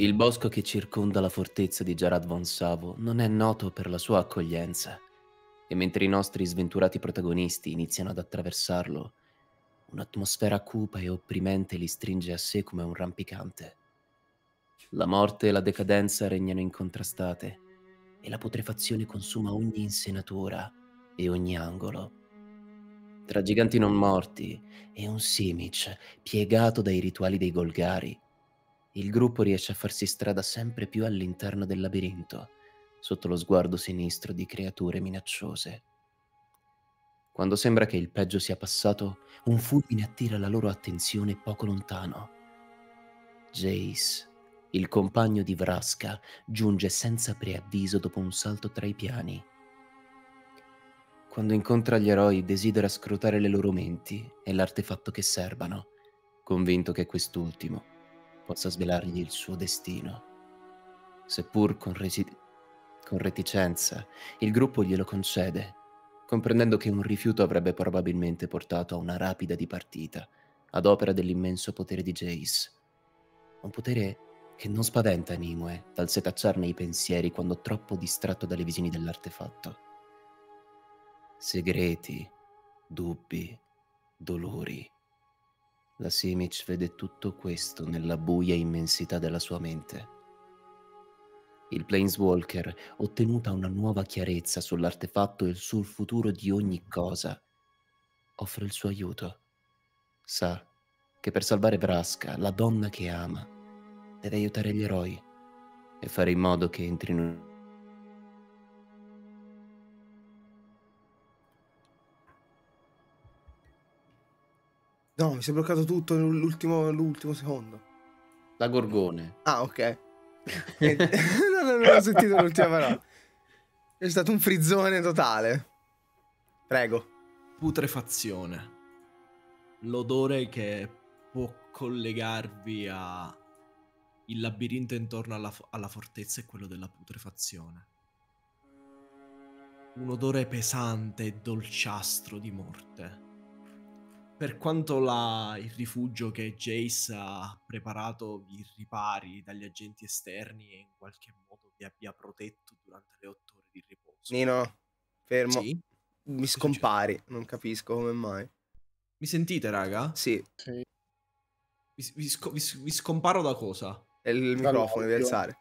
Il bosco che circonda la fortezza di Jarad von Savo non è noto per la sua accoglienza, e mentre i nostri sventurati protagonisti iniziano ad attraversarlo, un'atmosfera cupa e opprimente li stringe a sé come un rampicante. La morte e la decadenza regnano incontrastate, e la putrefazione consuma ogni insenatura e ogni angolo. Tra giganti non morti e un Simic piegato dai rituali dei Golgari, il gruppo riesce a farsi strada sempre più all'interno del labirinto, sotto lo sguardo sinistro di creature minacciose. Quando sembra che il peggio sia passato, un fulmine attira la loro attenzione poco lontano. Jace, il compagno di Vraska, giunge senza preavviso dopo un salto tra i piani. Quando incontra gli eroi desidera scrutare le loro menti e l'artefatto che serbano, convinto che quest'ultimo possa svelargli il suo destino. Seppur con, resi- con reticenza, il gruppo glielo concede, comprendendo che un rifiuto avrebbe probabilmente portato a una rapida dipartita, ad opera dell'immenso potere di Jace. Un potere che non spaventa Nimue dal setacciarne i pensieri quando troppo distratto dalle visioni dell'artefatto. Segreti, dubbi, dolori la Simic vede tutto questo nella buia immensità della sua mente. Il Planeswalker, ottenuta una nuova chiarezza sull'artefatto e sul futuro di ogni cosa, offre il suo aiuto. Sa che per salvare Vraska, la donna che ama, deve aiutare gli eroi e fare in modo che entrino No, mi si è bloccato tutto l'ultimo, l'ultimo secondo. La gorgone. Ah, ok. no, no, non ho sentito l'ultima parola. È stato un frizzone totale. Prego. Putrefazione. L'odore che può collegarvi a il labirinto intorno alla, alla fortezza è quello della putrefazione. Un odore pesante e dolciastro di morte per quanto la, il rifugio che Jace ha preparato vi ripari dagli agenti esterni e in qualche modo vi abbia protetto durante le otto ore di riposo. Nino, fermo. Sì? Mi scompari, non capisco come mai. Mi sentite, raga? Sì. sì. Vi, vi, sc- vi, vi, scomparo da cosa? È il microfono, devi alzare.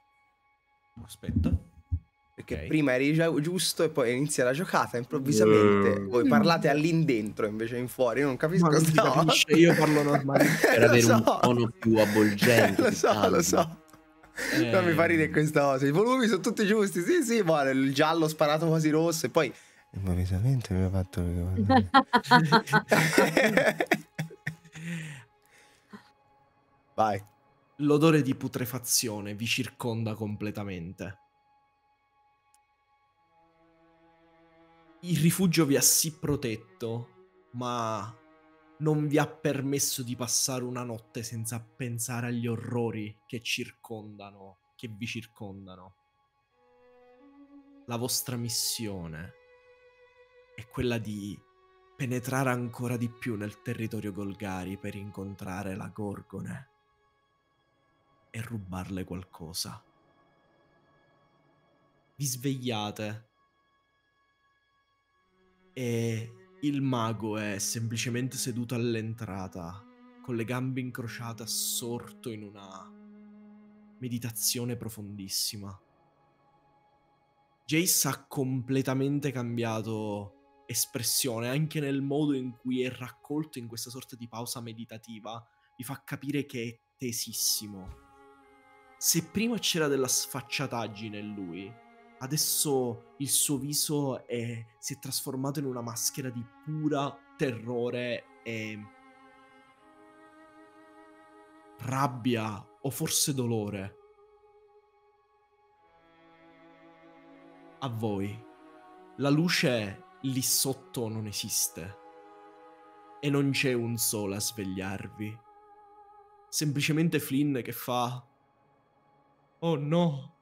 Aspetta. Perché okay. prima eri già giusto e poi inizia la giocata improvvisamente. Uh. Voi parlate all'indentro invece in fuori. Io non capisco Ma sta capisce, Io parlo normalmente per avere so. un tono più avvolgente. lo so, calmo. lo so. Eh... Non mi fa ridere questa cosa. I volumi sono tutti giusti. Sì, sì, ma il giallo sparato quasi rosso e poi improvvisamente mi ha fatto Vai. L'odore di putrefazione vi circonda completamente. Il rifugio vi ha sì protetto, ma non vi ha permesso di passare una notte senza pensare agli orrori che circondano, che vi circondano. La vostra missione è quella di penetrare ancora di più nel territorio Golgari per incontrare la Gorgone e rubarle qualcosa. Vi svegliate e il mago è semplicemente seduto all'entrata, con le gambe incrociate, assorto in una meditazione profondissima. Jace ha completamente cambiato espressione, anche nel modo in cui è raccolto in questa sorta di pausa meditativa, vi fa capire che è tesissimo. Se prima c'era della sfacciataggine in lui, adesso il suo viso è, si è trasformato in una maschera di pura terrore e rabbia o forse dolore. A voi. La luce lì sotto non esiste. E non c'è un sole a svegliarvi. Semplicemente Flynn che fa... Oh no!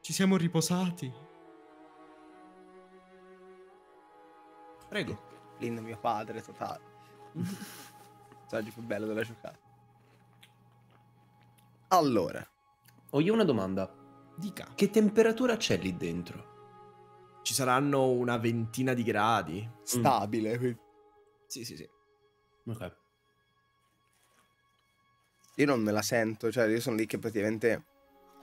Ci siamo riposati. Prego. Lindo mio padre, totale. Messaggio più bello della giocata. Allora, ho io una domanda. Dica. Che temperatura c'è lì dentro? Ci saranno una ventina di gradi. stabile. quindi. Sì, sì, sì. Ok. Io non me la sento, cioè io sono lì che praticamente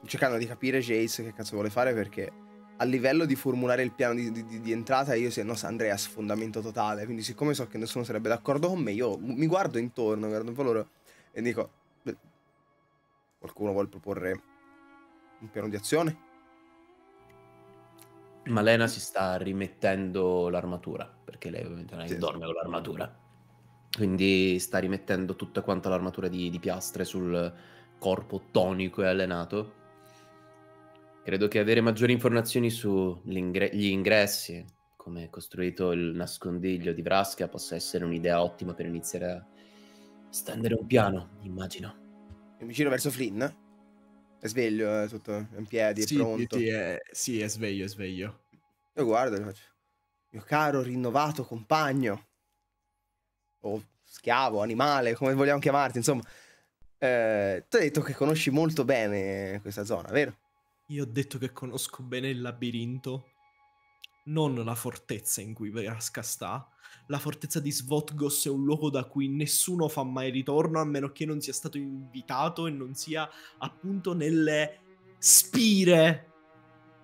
cercando di capire Jace che cazzo vuole fare perché a livello di formulare il piano di, di- di entrata io se no andrei a sfondamento totale, quindi siccome so che nessuno sarebbe d'accordo con me, io mi guardo intorno, guardo un po' loro e dico "Beh, qualcuno vuole proporre un piano di azione? Malena si sta rimettendo l'armatura, perché lei ovviamente non è che Sì. dorme con l'armatura. Quindi sta rimettendo tutta quanta l'armatura di, di piastre sul corpo tonico e allenato. Credo che avere maggiori informazioni sugli ingressi, come è costruito il nascondiglio di Vraska, possa essere un'idea ottima per iniziare a stendere un piano, immagino. Mi giro verso Flynn. È sveglio, è tutto in piedi, è Sì, pronto. sì, è, sì, è sveglio, è sveglio. Io guardo e faccio, mio caro rinnovato compagno, o schiavo, animale, come vogliamo chiamarti, insomma. Eh, tu hai detto che conosci molto bene questa zona, vero? Io ho detto che conosco bene il labirinto, non la fortezza in cui Vraska sta. La fortezza di Svotgos è un luogo da cui nessuno fa mai ritorno a meno che non sia stato invitato e non sia appunto nelle spire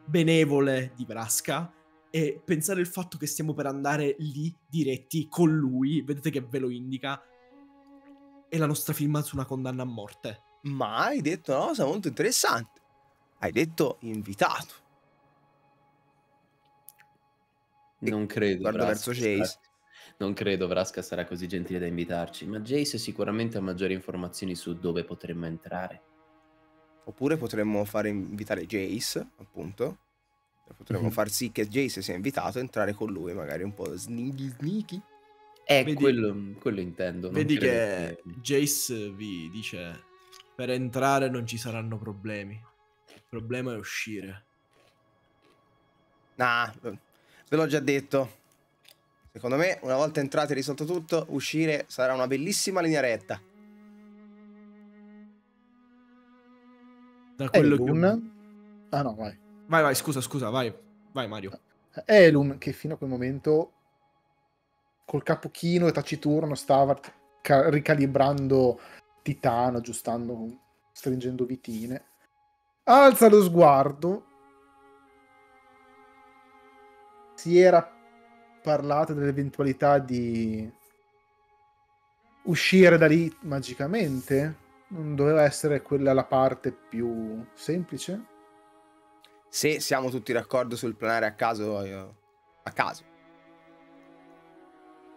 benevole di Vraska. E pensare il fatto che stiamo per andare lì diretti con lui, vedete che ve lo indica, è la nostra firma su una condanna a morte. Ma hai detto una cosa molto interessante. Hai detto invitato. Non credo. Guardo verso Jace. sarà- Non credo Vraska sarà così gentile da invitarci, ma Jace sicuramente ha maggiori informazioni su dove potremmo entrare. Oppure potremmo fare invitare Jace, appunto. Potremmo Mhm. far sì che Jace sia invitato e entrare con lui, magari un po' sneaky sneaky. Eh, Vedi- quello, quello intendo. non Vedi credo che Jace vi dice per entrare non ci saranno problemi. Il problema è uscire. Nah, ve l'ho già detto. Secondo me, una volta entrati e risolto tutto, uscire sarà una bellissima linea retta. Da quello che Elun. Ah no, vai. Vai, vai, scusa, scusa, vai. Vai Mario. Elun che fino a quel momento col capo chino e taciturno stava ca- ricalibrando Titano, aggiustando, stringendo vitine. Alza lo sguardo. Si era parlato dell'eventualità di uscire da lì magicamente. Non doveva essere quella la parte più semplice? Se siamo tutti d'accordo sul planare a caso, io- a caso.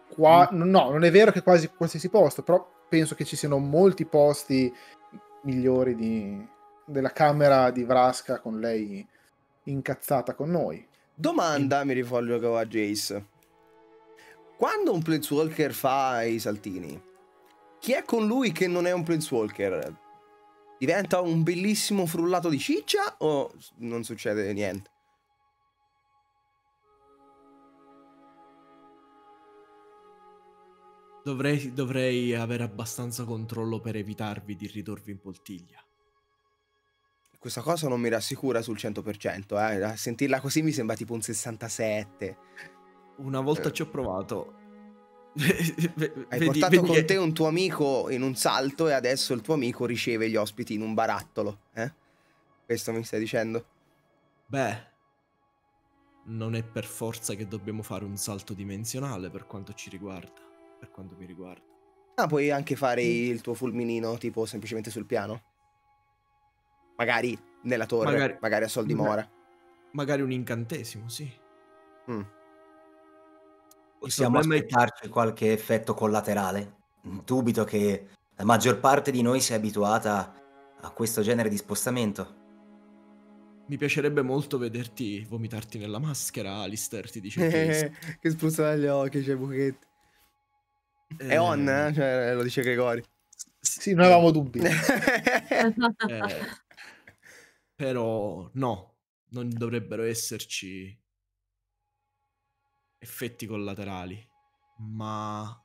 Qua, no, non è vero che quasi qualsiasi posto, però penso che ci siano molti posti migliori di- della camera di Vraska con lei incazzata con noi. Domanda, mi rivolgo a Jace. Quando un Planeswalker fa i saltini, chi è con lui che non è un Planeswalker? Diventa un bellissimo frullato di ciccia o non succede niente? Dovrei, dovrei avere abbastanza controllo per evitarvi di ridurvi in poltiglia. Questa cosa non mi rassicura sul 100%, eh. A sentirla così mi sembra tipo un 67. Una volta Eh. ci ho provato. Hai portato con te un tuo amico in un salto e adesso il tuo amico riceve gli ospiti in un barattolo, eh? Questo mi stai dicendo? Beh, non è per forza che dobbiamo fare un salto dimensionale per quanto ci riguarda. Per quanto mi riguarda. Ah, puoi anche fare il tuo fulminino tipo semplicemente sul piano? Magari nella torre, magari, Magari- a sol di Magari- mora. Magari un incantesimo, sì. Mm. Possiamo è- aspettarci qualche effetto collaterale? Dubito che la maggior parte di noi sia abituata a questo genere di spostamento. Mi piacerebbe molto vederti vomitarti nella maschera, Alistair, ti dice Jace. che spruzza dagli occhi, c'è buchetti. È Eh, on, eh? Cioè, lo dice Gregori. Sì, noi avevamo dubbi. eh, però no, non dovrebbero esserci effetti collaterali. Ma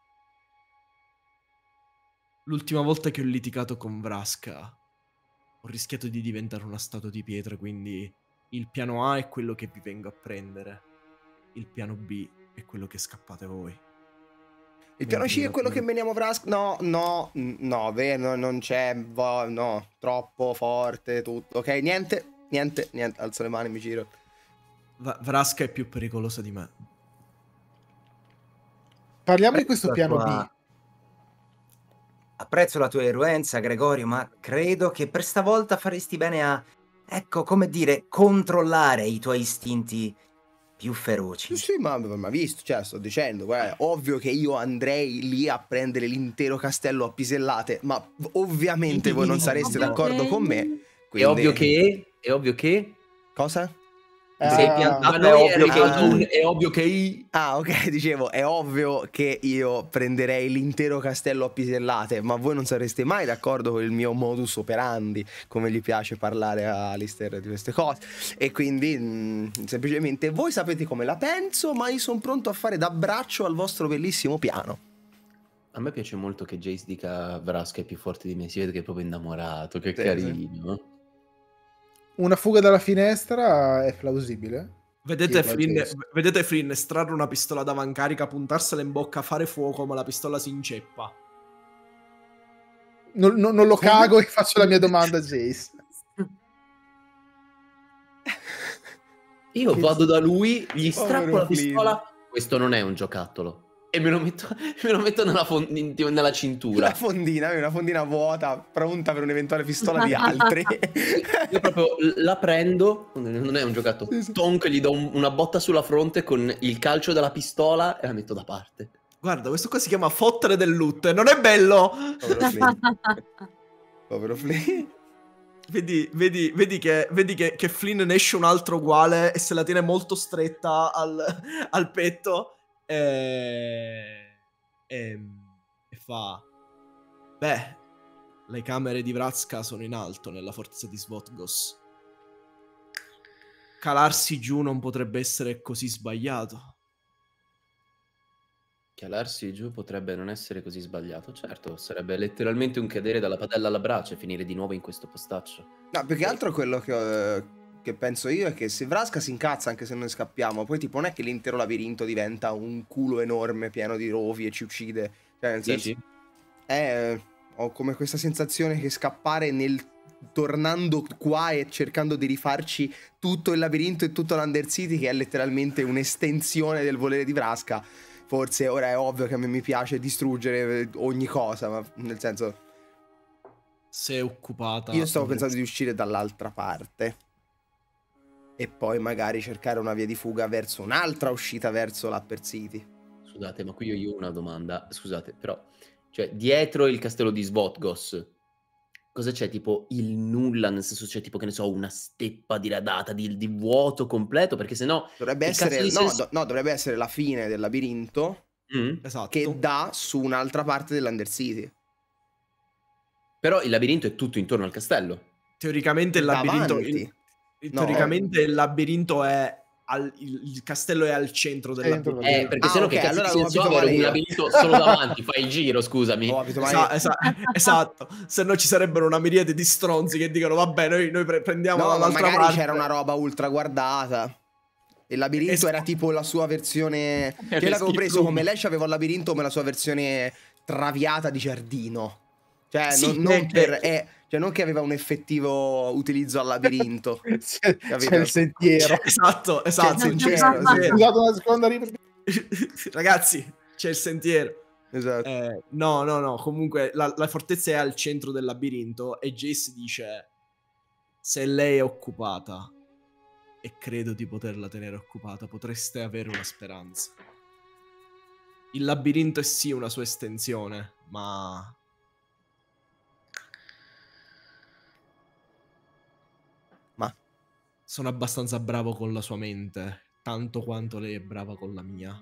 l'ultima volta che ho litigato con Vraska ho rischiato di diventare una statua di pietra, quindi il piano A è quello che vi vengo a prendere, il piano B è quello che scappate voi. Il piano C è quello che veniamo Vrask. No, no, no, vero, non c'è. No, troppo forte, tutto. Ok, niente, niente, niente. Alzo le mani, mi giro. Va- Vraska è più pericolosa di me. Parliamo di questo piano tua... B. Apprezzo la tua eruenza, Gregorio, ma credo che per stavolta faresti bene a, ecco, come dire, controllare i tuoi istinti più feroci. Sì, ma, ma visto, cioè, sto dicendo, guarda, ovvio che io andrei lì a prendere l'intero castello a pisellate, ma ovviamente voi non sareste d'accordo con me. Quindi... È ovvio che... È ovvio che... Cosa? Sei ah. piantato, è ovvio, che, un, è ovvio che i... Ah, ok, dicevo, è ovvio che io prenderei l'intero castello a pisellate, ma voi non sareste mai d'accordo con il mio modus operandi, come gli piace parlare a Alistair di queste cose. E quindi, mh, mm, semplicemente, voi sapete come la penso, ma io sono pronto a fare da braccio al vostro bellissimo piano. A me piace molto che Jace dica Vraska è più forte di me, si vede che è proprio innamorato, che sì, carino. Sì una fuga dalla finestra è plausibile. Vedete Flynn, vedete Flynn estrarre una pistola d'avancaricca, puntarsela in bocca, fare fuoco, ma la pistola si inceppa. Non, non, non lo cago e faccio la mia domanda a Jace. Io vado da lui, gli strappo la pistola. Questo non è un giocattolo e me lo metto, me lo metto nella, fond- nella, cintura. Una fondina, una fondina vuota, pronta per un'eventuale pistola di altri. Io proprio la prendo, non è un giocattolo, sì, sì. tonk, gli do un, una botta sulla fronte con il calcio della pistola e la metto da parte. Guarda, questo qua si chiama fottere del loot, non è bello! Povero Flea. Povero Flea. Vedi, vedi, vedi, che, vedi che, che, Flynn ne esce un altro uguale e se la tiene molto stretta al, al petto e, e, e fa... Beh, le camere di Vrazka sono in alto nella forza di Svotgos. Calarsi giù non potrebbe essere così sbagliato. Calarsi giù potrebbe non essere così sbagliato, certo, sarebbe letteralmente un cadere dalla padella alla brace e finire di nuovo in questo postaccio. No, più che altro quello che, ho che penso io è che se Vraska si incazza anche se noi scappiamo, poi tipo non è che l'intero labirinto diventa un culo enorme pieno di rovi e ci uccide. Cioè, nel senso, sì, sì. È, ho come questa sensazione che scappare nel tornando qua e cercando di rifarci tutto il labirinto e tutto l'Undercity che è letteralmente un'estensione del volere di Vraska. Forse ora è ovvio che a me mi piace distruggere ogni cosa, ma nel senso se occupata. Io stavo pensando di uscire dall'altra parte e poi magari cercare una via di fuga verso un'altra uscita verso l'Upper City. Scusate, ma qui io ho una domanda. Scusate, però, cioè, dietro il castello di Svotgos, cosa c'è? Tipo il nulla, nel senso c'è tipo, che ne so, una steppa diradata di, di vuoto completo, perché sennò... Dovrebbe essere, no, senso... do, no, dovrebbe essere la fine del labirinto mm, esatto. che dà su un'altra parte dell'Undercity. Però il labirinto è tutto intorno al castello. Teoricamente il labirinto... Il, No, Teoricamente il labirinto è al, il, il, castello è al centro del labirinto. Eh, perché ah, sennò okay, che allora senso avere un labirinto solo davanti, fai il giro, scusami. Oh, Esa- esa- esatto, se no ci sarebbero una miriade di stronzi che dicono vabbè, noi, noi pre- prendiamo no, dall'altra magari parte. c'era una roba ultra guardata. Il labirinto es- era tipo la sua versione... Che l'avevo preso come lei c'aveva il labirinto come la sua versione traviata di giardino. Cioè, sì, non, non per... È, cioè, non che aveva un effettivo utilizzo al labirinto. c'è, c'è il sentiero. Esatto, esatto. C'è il sentiero. Seconda Ragazzi, c'è il sentiero. Esatto. Eh, no, no, no. Comunque la, la, fortezza è al centro del labirinto e Jace dice: Se lei è occupata, e credo di poterla tenere occupata, potreste avere una speranza. Il labirinto è sì una sua estensione, ma sono abbastanza bravo con la sua mente, tanto quanto lei è brava con la mia.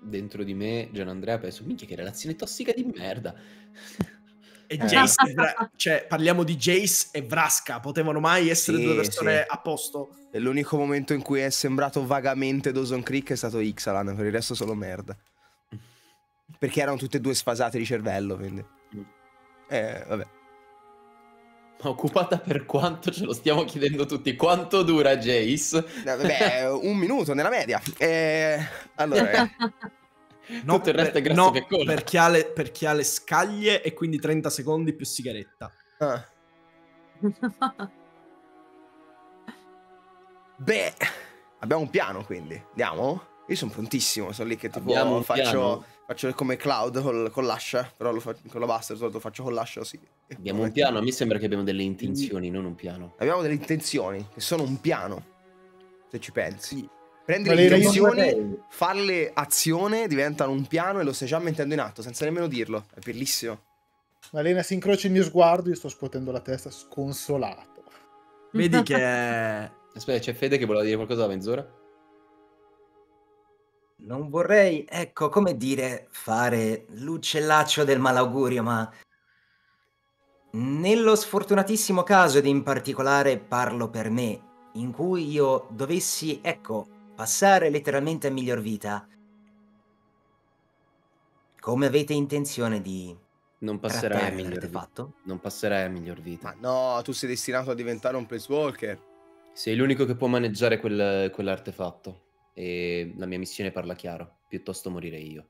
Dentro di me, Gian Andrea, penso, minchia che relazione tossica di merda. E Jace, e Vra- cioè parliamo di Jace e Vraska, potevano mai essere sì, due persone sì. a posto? E l'unico momento in cui è sembrato vagamente Dawson Creek è stato Ixalan, per il resto solo merda. Perché erano tutte e due sfasate di cervello, quindi. Mm. Eh, vabbè. Ma occupata per quanto ce lo stiamo chiedendo tutti? Quanto dura Jace? Eh, Vabbè, un minuto nella media. Eh, allora, eh, No, Tutto il resto è per- grasso no, che cola. per chi, ha le, per chi ha le scaglie e quindi 30 secondi più sigaretta. ah. Beh, abbiamo un piano quindi. Andiamo? Io sono prontissimo, sono lì che tipo faccio, piano? Faccio come Cloud col, con l'ascia, però lo fa- con la basta, di solito faccio con l'ascia così. Abbiamo un piano, a me sembra che abbiamo delle intenzioni, non un piano. Abbiamo delle intenzioni, che sono un piano, se ci pensi. Prendi Ma le le intenzioni, farle azione, diventano un piano e lo stai già mettendo in atto, senza nemmeno dirlo. È bellissimo. Malena si incrocia il mio sguardo, io sto scuotendo la testa sconsolato. Vedi che Aspetta, c'è Fede che voleva dire qualcosa da mezz'ora? Non vorrei, ecco, come dire, fare l'uccellaccio del malaugurio, ma nello sfortunatissimo caso ed in particolare parlo per me, in cui io dovessi, ecco, passare letteralmente a miglior vita, come avete intenzione di Non passerai a miglior vita. l'artefatto? Non passerai a miglior vita. Ma no, tu sei destinato a diventare un Placewalker. Sei l'unico che può maneggiare quel- quell'artefatto. E la mia missione parla chiaro. Piuttosto morire io.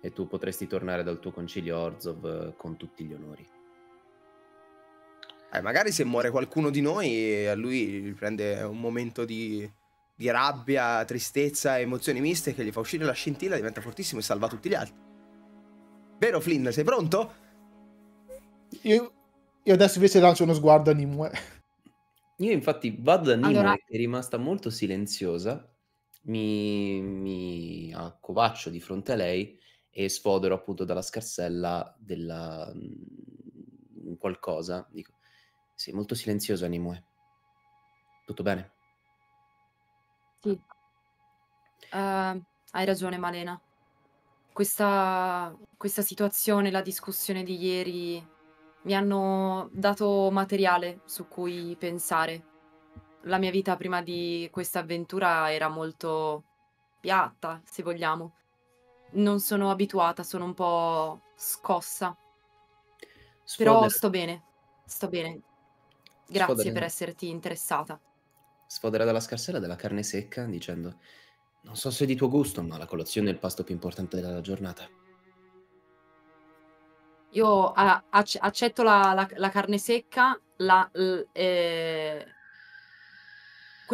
E tu potresti tornare dal tuo concilio Orzov eh, con tutti gli onori. Eh, magari se muore qualcuno di noi, a lui prende un momento di, di rabbia, tristezza, emozioni miste che gli fa uscire la scintilla, diventa fortissimo e salva tutti gli altri. Vero Flynn, sei pronto? Io, io adesso invece lancio uno sguardo a Nimue. Io infatti vado da Nimo Allora- che è rimasta molto silenziosa, mi, mi accovaccio di fronte a lei e sfodero appunto dalla scarsella della mm, qualcosa. Dico, sei molto silenziosa Nimue. Tutto bene? Sì. Eh, hai ragione, Malena. Questa, questa situazione, la discussione di ieri, mi hanno dato materiale su cui pensare. La mia vita prima di questa avventura era molto piatta, se vogliamo. Non sono abituata, sono un po' scossa, però Sfodera- sto bene, sto bene. Grazie Sfodera- per esserti interessata. sfodera dalla scarsella della carne secca dicendo non so se è di tuo gusto, ma la colazione è il pasto più importante della giornata. Io a- ac- accetto la, la- la carne secca, la, l- eh,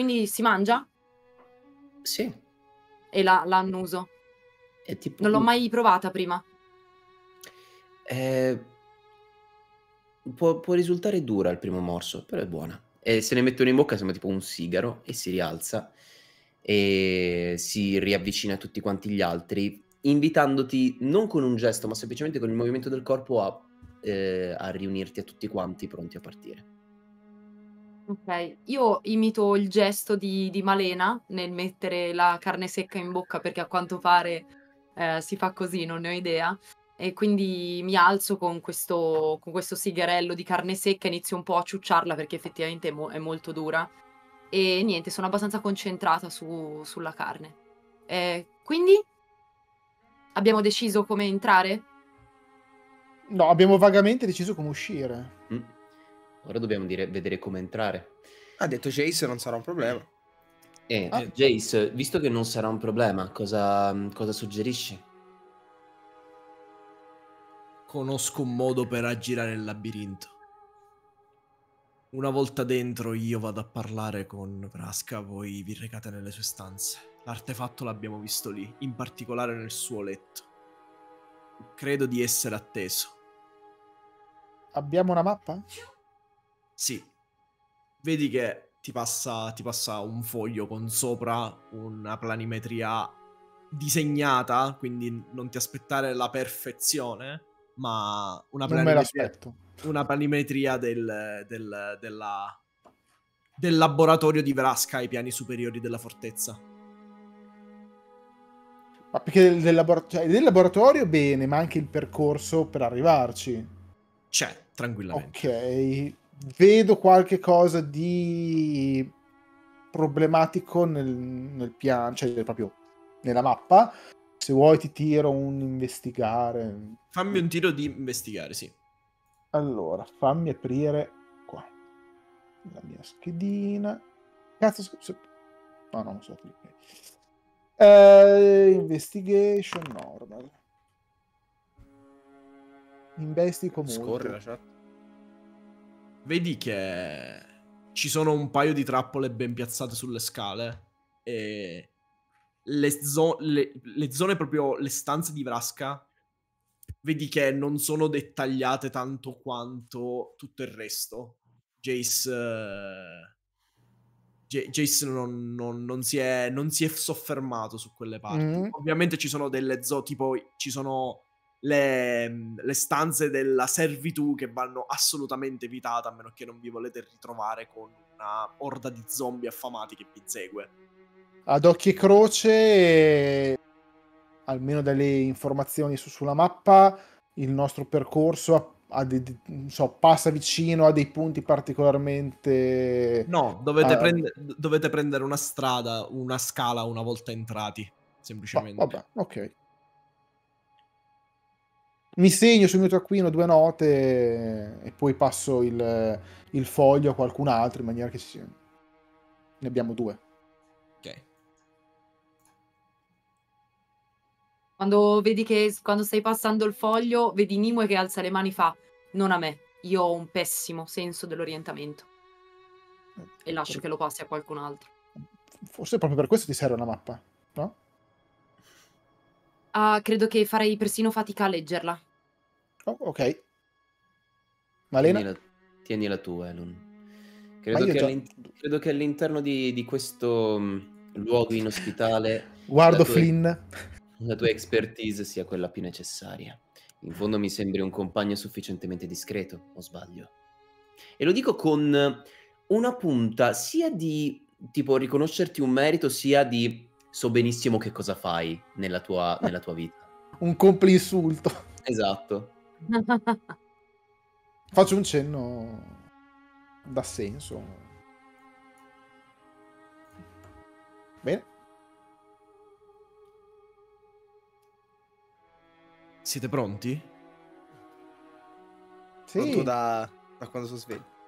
quindi si mangia Sì, e la, la annuso. tipo... Non l'ho mai provata prima. Eh, può, può risultare dura al primo morso, però è buona. E se ne mettono in bocca sembra tipo un sigaro e si rialza e si riavvicina a tutti quanti gli altri, invitandoti non con un gesto, ma semplicemente con il movimento del corpo a, eh, a riunirti a tutti quanti pronti a partire. Ok, io imito il gesto di, di Malena nel mettere la carne secca in bocca perché a quanto pare eh, si fa così, non ne ho idea. E quindi mi alzo con questo, con questo sigarello di carne secca, inizio un po' a ciucciarla perché effettivamente è, mo- è molto dura. E niente, sono abbastanza concentrata su- sulla carne. Eh, quindi abbiamo deciso come entrare? No, abbiamo vagamente deciso come uscire. Mm. Ora dobbiamo dire- vedere come entrare. Ha detto Chase, non sarà un problema. E Ah. Jace, visto che non sarà un problema, cosa, cosa suggerisci? conosco un modo per aggirare il labirinto. Una volta dentro io vado a parlare con Vraska, voi vi recate nelle sue stanze. L'artefatto l'abbiamo visto lì, in particolare nel suo letto. Credo di essere atteso. Abbiamo una mappa? Sì. Vedi che ti passa, ti passa un foglio con sopra una planimetria disegnata, quindi non ti aspettare la perfezione, ma una planimetria, una planimetria del, del- della- del laboratorio di Vraska ai piani superiori della fortezza. Ma perché del, del labora- cioè, del laboratorio bene, ma anche il percorso per arrivarci. C'è, tranquillamente. Vedo qualche cosa di problematico nel, nel piano, cioè proprio nella mappa. Se vuoi ti tiro un investigare. Fammi un tiro di investigare, sì. Allora, fammi aprire qua. la mia schedina. Cazzo, scusa. No, no, non so. Eh, investigation normal. Investigo molto. Scorre la chat. Vedi che ci sono un paio di trappole ben piazzate sulle scale e le, zo- le- le zone proprio, le stanze di Vrasca, vedi che non sono dettagliate tanto quanto tutto il resto. Jace... J- Jace non, non- non si è, non si è soffermato su quelle parti. Mm. Ovviamente ci sono delle zone, tipo ci sono le, le stanze della servitù che vanno assolutamente evitate a meno che non vi volete ritrovare con una orda di zombie affamati che vi segue. Ad occhio e croce, almeno dalle informazioni su- sulla mappa, il nostro percorso dei- so, passa vicino a dei punti particolarmente... No, dovete, Ah. prende- dovete prendere una strada, una scala una volta entrati, Va- semplicemente. vabbè, ok. Mi segno sul mio taccuino due note e poi passo il, il foglio a qualcun altro in maniera che ci. Ne abbiamo due. Ok. Quando vedi che quando stai passando il foglio, vedi Nimue che alza le mani e fa: Non a me, io ho un pessimo senso dell'orientamento. E lascio che lo passi a qualcun altro. Forse proprio per questo ti serve una mappa, no? Ah, credo che farei persino fatica a leggerla. Oh, ok. Malena? Tienila, tienila tu, Elon. Ma Credo, che, già- all'in- credo che all'interno di, di questo mh, luogo inospitale Guardo la tua- Flynn. la tua expertise sia quella più necessaria. In fondo mi sembri un compagno sufficientemente discreto, o sbaglio? E lo dico con una punta sia di tipo riconoscerti un merito, sia di so benissimo che cosa fai nella tua, nella tua vita. Un compli insulto. Esatto. Faccio un cenno da senso. Bene. Siete pronti? Pronto Sì. da, da quando sono sveglio.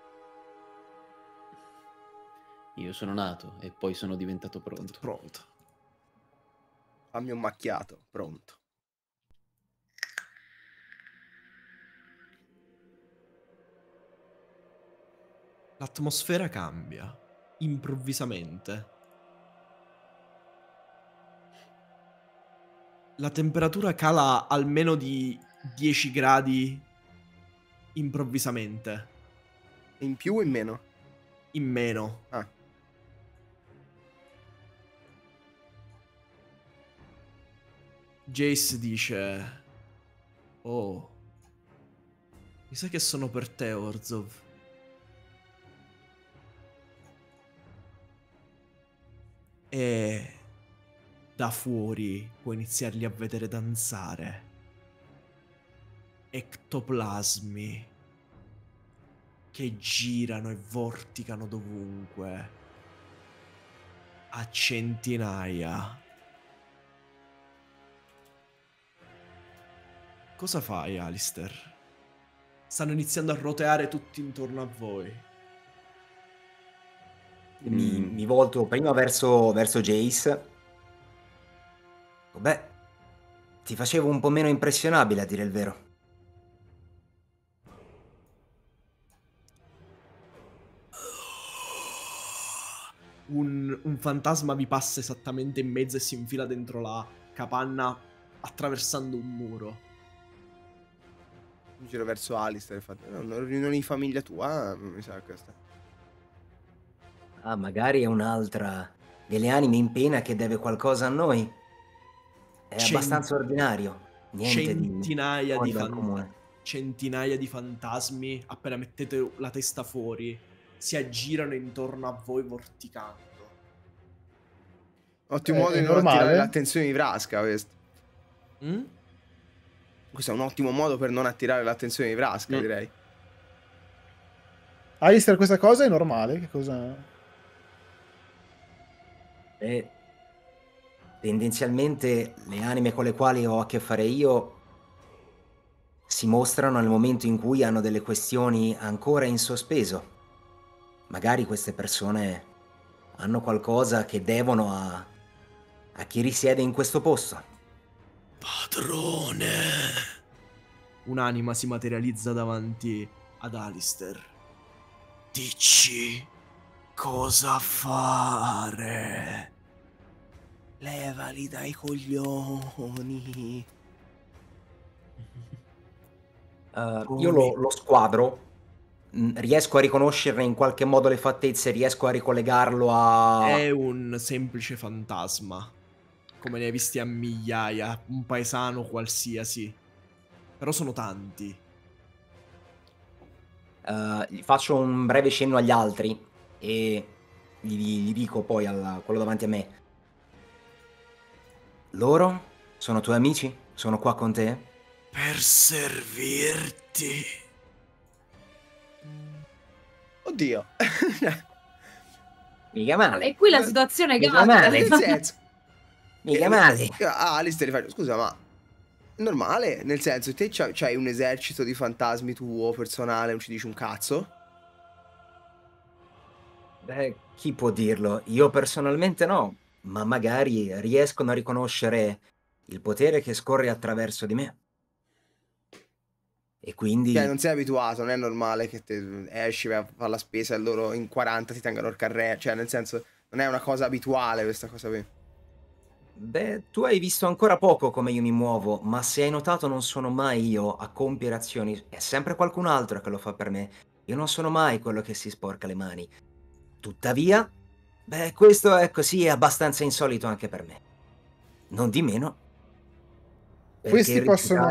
Io sono nato e poi sono diventato pronto. Pronto. Fammi un macchiato. Pronto. L'atmosfera cambia improvvisamente. La temperatura cala almeno di 10 gradi improvvisamente, In più o in meno? in meno. Ah. Jace dice: Oh, mi sa che sono per te, Orzov. E da fuori puoi iniziarli a vedere danzare. Ectoplasmi che girano e vorticano dovunque. A centinaia. Cosa fai, Alistair? Stanno iniziando a roteare tutti intorno a voi. Mi, Mm. mi volto prima verso, verso Jace. Beh, ti facevo un po' meno impressionabile a dire il vero. un, un fantasma vi passa esattamente in mezzo e si infila dentro la capanna attraversando un muro. Mi giro verso Alistair e faccio, no, una riunione di famiglia tua? Ah, mi sa questa. Ah, magari è un'altra delle anime in pena che deve qualcosa a noi. È Cent- abbastanza ordinario. Niente di centinaia di, dal fan- centinaia di fantasmi, appena mettete la testa fuori, si aggirano intorno a voi vorticando. Ottimo Eh, modo è di non attirare l'attenzione di Vrasca questo. Mm? Questo è un ottimo modo per non attirare l'attenzione di Vrasca, Mm. direi. Alistair, questa cosa è normale? Che cosa... E tendenzialmente le anime con le quali ho a che fare io si mostrano nel momento in cui hanno delle questioni ancora in sospeso. magari queste persone hanno qualcosa che devono a, a chi risiede in questo posto. Padrone. Un'anima si materializza davanti ad Alistair. Dici cosa fare? Levali dai coglioni. Uh, io lo, lo squadro, riesco a riconoscerne in qualche modo le fattezze, riesco a ricollegarlo a... È un semplice fantasma, come ne hai visti a migliaia, un paesano qualsiasi. Però sono tanti. Uh, faccio un breve cenno agli altri e gli, gli dico poi a quello davanti a me. Loro sono tuoi amici? Sono qua con te? Per servirti. Oddio. Mica male. E qui la situazione Mica cambia. male. Nel senso... Mica male. Ah, Alistair gli faccio, scusa, ma... Normale, nel senso, te c'hai c'hai un esercito di fantasmi tuo, personale, non ci dici un cazzo? Beh, chi può dirlo? Io personalmente no, ma magari riescono a riconoscere il potere che scorre attraverso di me. E quindi... Cioè, non sei abituato, non è normale che te esci, vai a fare la spesa e loro in 40 ti tengano il carrello. Cioè, nel senso, non è una cosa abituale questa cosa qui. Beh, tu hai visto ancora poco come io mi muovo, ma se hai notato non sono mai io a compiere azioni, è sempre qualcun altro che lo fa per me. Io non sono mai quello che si sporca le mani. Tuttavia, beh, questo è così, è abbastanza insolito anche per me. Non di meno. Perché Questi possono-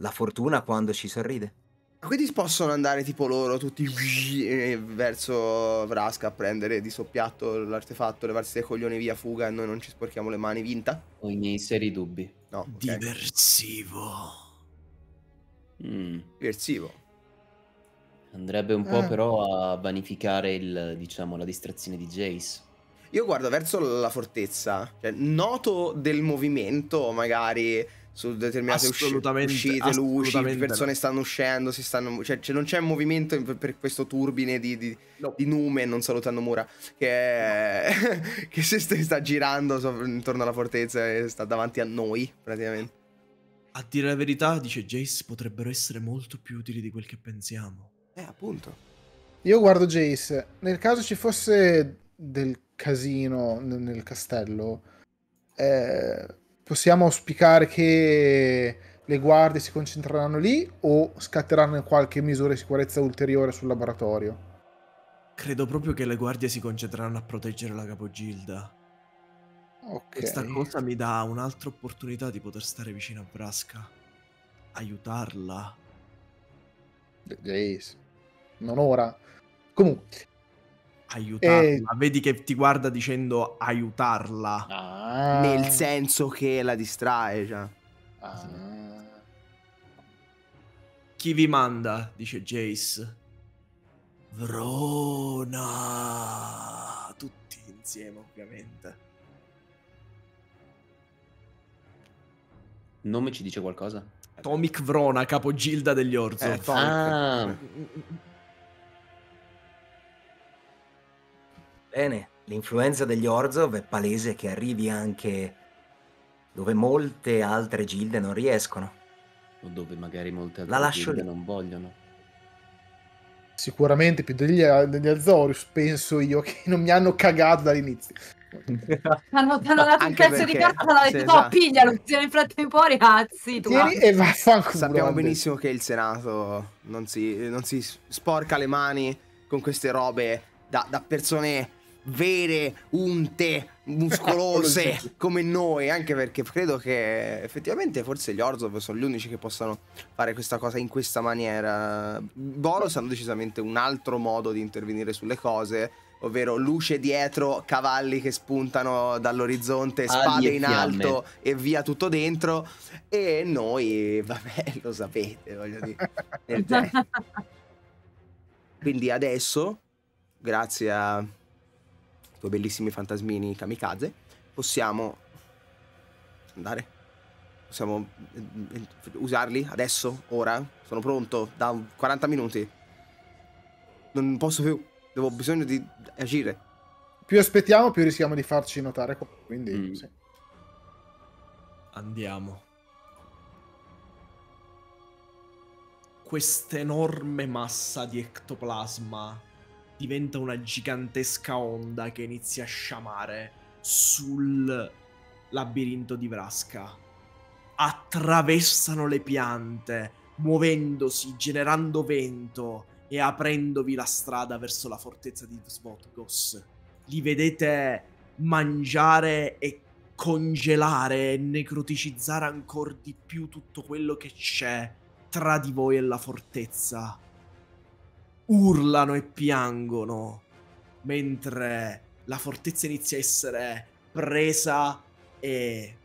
la fortuna quando ci sorride. Ma quindi possono andare tipo loro tutti verso Vraska a prendere di soppiatto l'artefatto, levarsi dai coglioni via fuga e noi non ci sporchiamo le mani, vinta? Ho i miei seri dubbi. No, ok. Diversivo. Mm. diversivo. Andrebbe un po' Eh. però a vanificare il, diciamo, la distrazione di Jace. Io guardo verso la fortezza, cioè noto del movimento magari su determinate Assolutamente, uscite, luci, assolutamente persone no. stanno uscendo, si stanno, cioè, cioè, non c'è movimento per, questo turbine di, di, No. di nume, non salutando Mura, che, che si sta, sta girando so- intorno alla fortezza e sta davanti a noi praticamente. A dire la verità, dice Jace, potrebbero essere molto più utili di quel che pensiamo. Eh, appunto. Io guardo Jace. Nel caso ci fosse del casino nel castello, eh, possiamo auspicare che le guardie si concentreranno lì o scatteranno qualche misura di sicurezza ulteriore sul laboratorio? Credo proprio che le guardie si concentreranno a proteggere la capogilda. Ok. Questa cosa mi dà un'altra opportunità di poter stare vicino a Vraska. Aiutarla. Jace. Non ora. Comunque. Aiutarla. Eh. Vedi che ti guarda dicendo aiutarla. Ah. Nel senso che la distrae già. Ah. Chi vi manda? Dice Jace. Vrona. Tutti insieme, ovviamente. Il nome ci dice qualcosa? Tomic Vrona, capogilda degli Orzov. Eh. Ah, Bene, l'influenza degli Orzov è palese che arrivi anche dove molte altre gilde non riescono. o dove magari molte La altre lascio gilde lì. non vogliono. Sicuramente più degli, degli Azorius, penso io, che non mi hanno cagato dall'inizio. Hanno, hanno dato un Anche pezzo di perché- carta e hanno detto, esatto. no, piglialo, ti nel frattempo ragazzi, tu Tieni e vaffanculo. Sappiamo benissimo che il Senato non si, non si sporca le mani con queste robe da, da persone vere, unte, muscolose come noi, anche perché credo che effettivamente forse gli Orzov sono gli unici che possano fare questa cosa in questa maniera. Boros hanno decisamente un altro modo di intervenire sulle cose, ovvero luce dietro, cavalli che spuntano dall'orizzonte, spade in alto e via tutto dentro. E noi, vabbè, lo sapete, voglio dire. Quindi adesso, grazie a i tuoi bellissimi fantasmini kamikaze, possiamo andare. Possiamo eh, eh, usarli adesso, ora. Sono pronto, da 40 minuti. Non posso più. Devo bisogno di agire. Più aspettiamo, più rischiamo di farci notare. Quindi, Mm. sì. Andiamo. Questa enorme massa di ectoplasma diventa una gigantesca onda che inizia a sciamare sul labirinto di Vrasca. Attraversano le piante, muovendosi, generando vento e aprendovi la strada verso la fortezza di Svotgos. Li vedete mangiare e congelare e necroticizzare ancora di più tutto quello che c'è tra di voi e la fortezza. Urlano e piangono mentre la fortezza inizia a essere presa e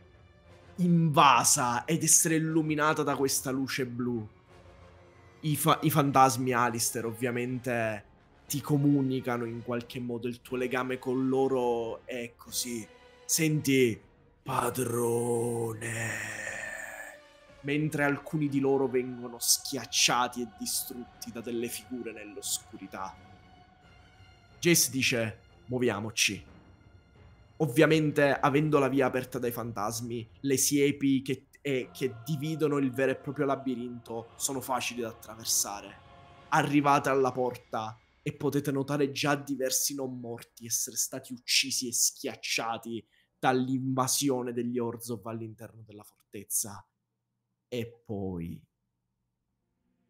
invasa ed essere illuminata da questa luce blu. I, fa- i fantasmi Alistair ovviamente ti comunicano in qualche modo il tuo legame con loro è così. Senti, padrone. Mentre alcuni di loro vengono schiacciati e distrutti da delle figure nell'oscurità. Jace dice: Muoviamoci. Ovviamente, avendo la via aperta dai fantasmi, le siepi che, e- che dividono il vero e proprio labirinto sono facili da attraversare. Arrivate alla porta e potete notare già diversi non morti essere stati uccisi e schiacciati dall'invasione degli Orzov all'interno della fortezza. E poi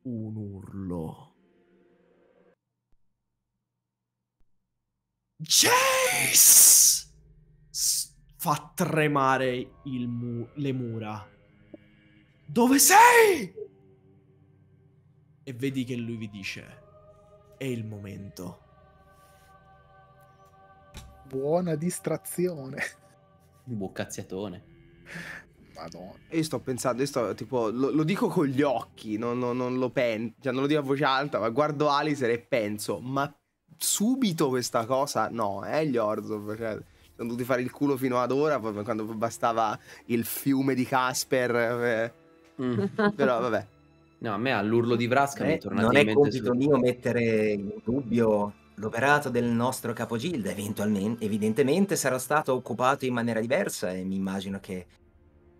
un urlo. Jace! S- fa tremare il mu- le mura. Dove sei? E vedi che lui vi dice: È il momento. Buona distrazione. Un boccazziatone. Madonna. Io sto pensando, io sto tipo, lo, lo dico con gli occhi, non, non- non lo penso, cioè non lo dico a voce alta, ma guardo Alice e penso, ma subito questa cosa? No, eh, gli Orzov, cioè, sono dovuti fare il culo fino ad ora, quando bastava il fiume di Casper, eh, Mm. però vabbè. No, a me all'urlo di Vrasca mi Eh, è tornato non è compito su- mio mettere in dubbio l'operato del nostro capogilda, eventualmente, evidentemente sarà stato occupato in maniera diversa e mi immagino che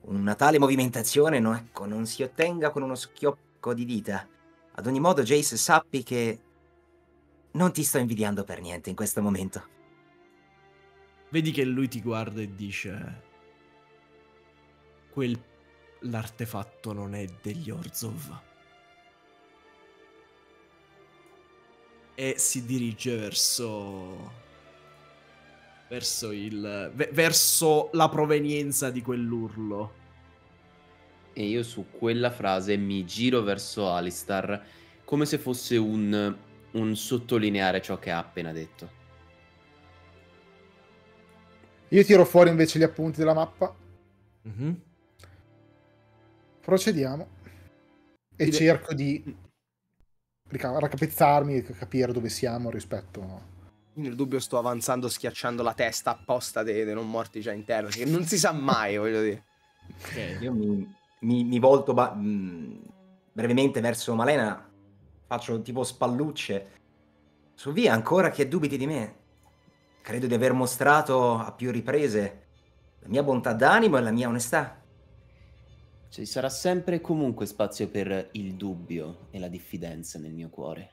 una tale movimentazione no, ecco, non si ottenga con uno schiocco di dita. Ad ogni modo, Jace, sappi che non ti sto invidiando per niente in questo momento. Vedi che lui ti guarda e dice: Quel l'artefatto non è degli Orzov. E si dirige verso. Verso il. ve- verso la provenienza di quell'urlo. E io su quella frase mi giro verso Alistar come se fosse un, un sottolineare ciò che ha appena detto. Io tiro fuori invece gli appunti della mappa. Mhm. Procediamo. E Ide- cerco di rica- raccapezzarmi e capire dove siamo rispetto. Nel dubbio sto avanzando schiacciando la testa apposta dei, dei non morti già interni, che non si sa mai, voglio dire. Ok. Io mi, mi- mi volto ba- mh, brevemente verso Malena, faccio tipo spallucce. Su via, ancora che dubiti di me. Credo di aver mostrato a più riprese la mia bontà d'animo e la mia onestà. Ci sarà sempre e comunque spazio per il dubbio e la diffidenza nel mio cuore.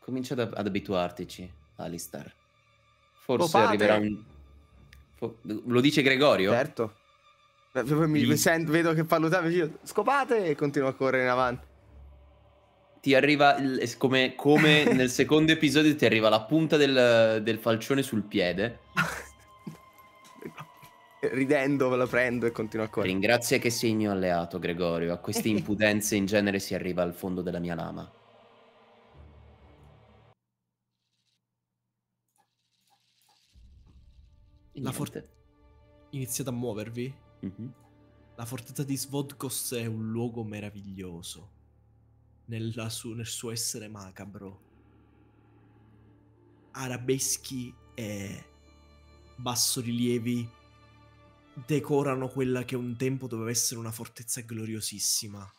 Comincia ad, ad abituartici, Alistar. Forse arriverà un... Lo dice Gregorio? Certo. Mi, mi sento- vedo che fa l'utame, io scopate e continuo a correre in avanti. Ti arriva, il- come, come nel secondo episodio ti arriva la punta del, del falcione sul piede. Ridendo ve lo prendo e continuo a correre. Ringrazia che sei il mio alleato, Gregorio. A queste impudenze in genere si arriva al fondo della mia lama. La for- niente. Iniziate a muovervi. Mhm. La fortezza di Svodkos è un luogo meraviglioso. Su- nel suo essere macabro. Arabeschi e bassorilievi decorano quella che un tempo doveva essere una fortezza gloriosissima.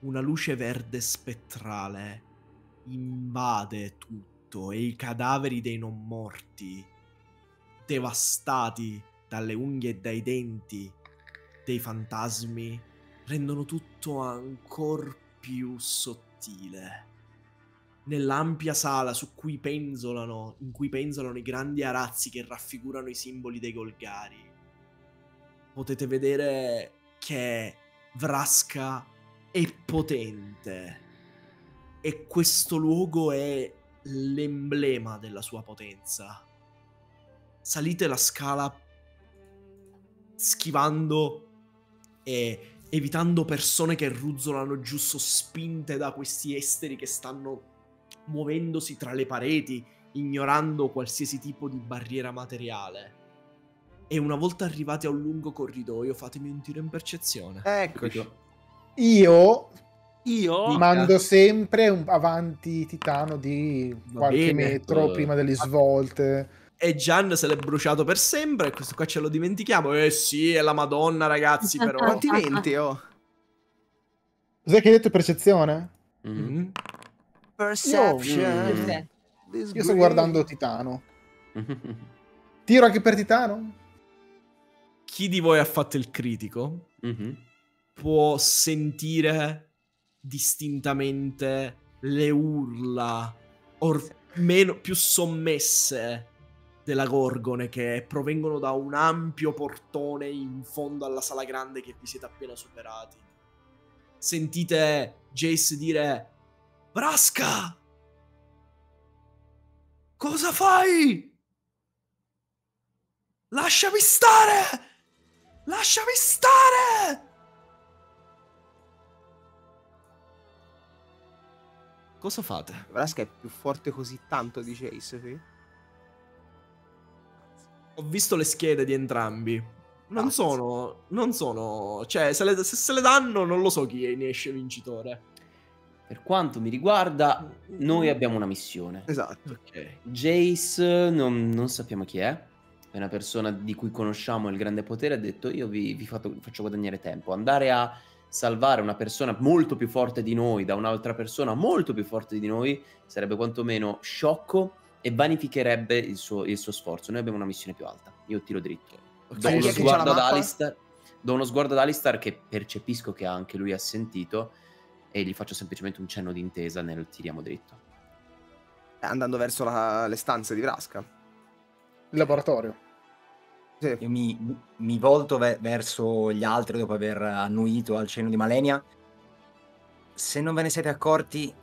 Una luce verde spettrale invade tutto e i cadaveri dei non morti, devastati dalle unghie e dai denti dei fantasmi, rendono tutto ancora più sottile. Nell'ampia sala cui penzolano, in cui penzolano i grandi arazzi che raffigurano i simboli dei Golgari, potete vedere che Vraska è potente e questo luogo è l'emblema della sua potenza. Salite la scala schivando e evitando persone che ruzzolano giù sospinte da questi esteri che stanno muovendosi tra le pareti, ignorando qualsiasi tipo di barriera materiale. E una volta arrivati a un lungo corridoio, fatemi un tiro in percezione. Eccoci. Io Io? mando sempre un- avanti Titano di Va qualche bene. metro Eh. prima delle svolte. E Gian se l'è bruciato per sempre, e questo qua ce lo dimentichiamo. Eh sì, è la Madonna, ragazzi, però. Quanti venti ho? Cos'è che hai detto percezione? Mhm. Mhm. Perception. Perfetto. Io sto guardando Titano. Tiro anche per Titano? Chi di voi ha fatto il critico Mhm. può sentire distintamente le urla or- meno, più sommesse della Gorgone che provengono da un ampio portone in fondo alla sala grande che vi siete appena superati. Sentite Jace dire Brasca! Cosa fai? Lasciami stare! Lasciami stare! Cosa fate? Vraska è più forte così tanto di Chase, sì? Ho visto le schede di entrambi. Non Cazzo. sono. Non sono. Cioè, se, le- se se le danno, non lo so chi ne esce vincitore. Per quanto mi riguarda, noi abbiamo una missione. Esatto. Ok. Jace non, non sappiamo chi è. È una persona di cui conosciamo il grande potere. Ha detto: Io vi, vi fatto- faccio guadagnare tempo. Andare a salvare una persona molto più forte di noi da un'altra persona molto più forte di noi sarebbe quantomeno sciocco e vanificherebbe il suo, il suo sforzo. Noi abbiamo una missione più alta. Io tiro dritto. Do Chi è uno sguardo ad? Alistar. Do uno sguardo ad Alistar che percepisco che anche lui ha sentito. E gli faccio semplicemente un cenno d'intesa nel tiriamo dritto. Eh, Andando verso la- le stanze di Vraska. Il laboratorio. Sì. Io mi, mi volto ve- verso gli altri dopo aver annuito al cenno di Malenia. Se non ve ne siete accorti,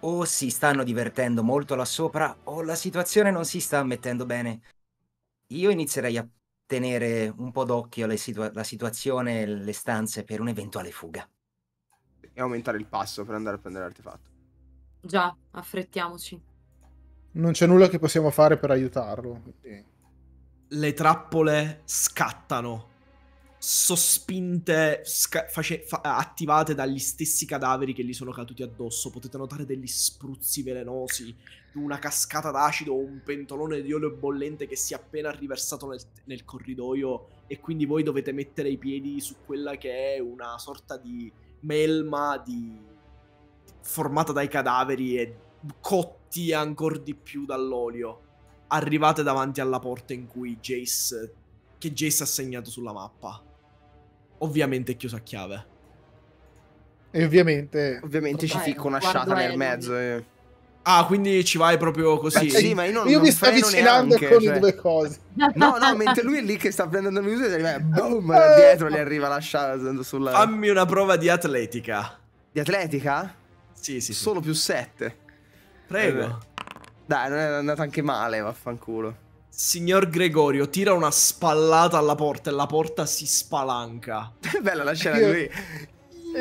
o si stanno divertendo molto là sopra, o la situazione non si sta mettendo bene. Io inizierei a tenere un po' d'occhio le situa- la situazione e le stanze per un'eventuale fuga. E aumentare il passo per andare a prendere l'artefatto. Già, affrettiamoci. Non c'è nulla che possiamo fare per aiutarlo. quindi- Le trappole scattano. Sospinte, sca- face- fa- attivate dagli stessi cadaveri che gli sono caduti addosso. Potete notare degli spruzzi velenosi, una cascata d'acido o un pentolone di olio bollente che si è appena riversato nel, nel corridoio. E quindi voi dovete mettere i piedi su quella che è una sorta di melma di... formata dai cadaveri e cotti ancora di più dall'olio. Arrivate davanti alla porta in cui Jace. che Jace ha segnato sulla mappa. Ovviamente è chiusa a chiave. E ovviamente... Ovviamente ci ficco una sciata nel Elodie. mezzo. E... Ah, quindi ci vai proprio così. Beh, sì, ma io non, Io non mi sto avvicinando neanche, con cioè. le due cose. No, no, mentre lui è lì che sta prendendo le misure, arriva, boom, Eh. da dietro gli arriva la sciata sulla... Fammi una prova di atletica. Di atletica? Sì, sì, sì. Solo più 7. Prego. Dai, non è andato anche male, vaffanculo. Signor Gregorio, tira una spallata alla porta e la porta si spalanca. Bella la scena Io- di lui.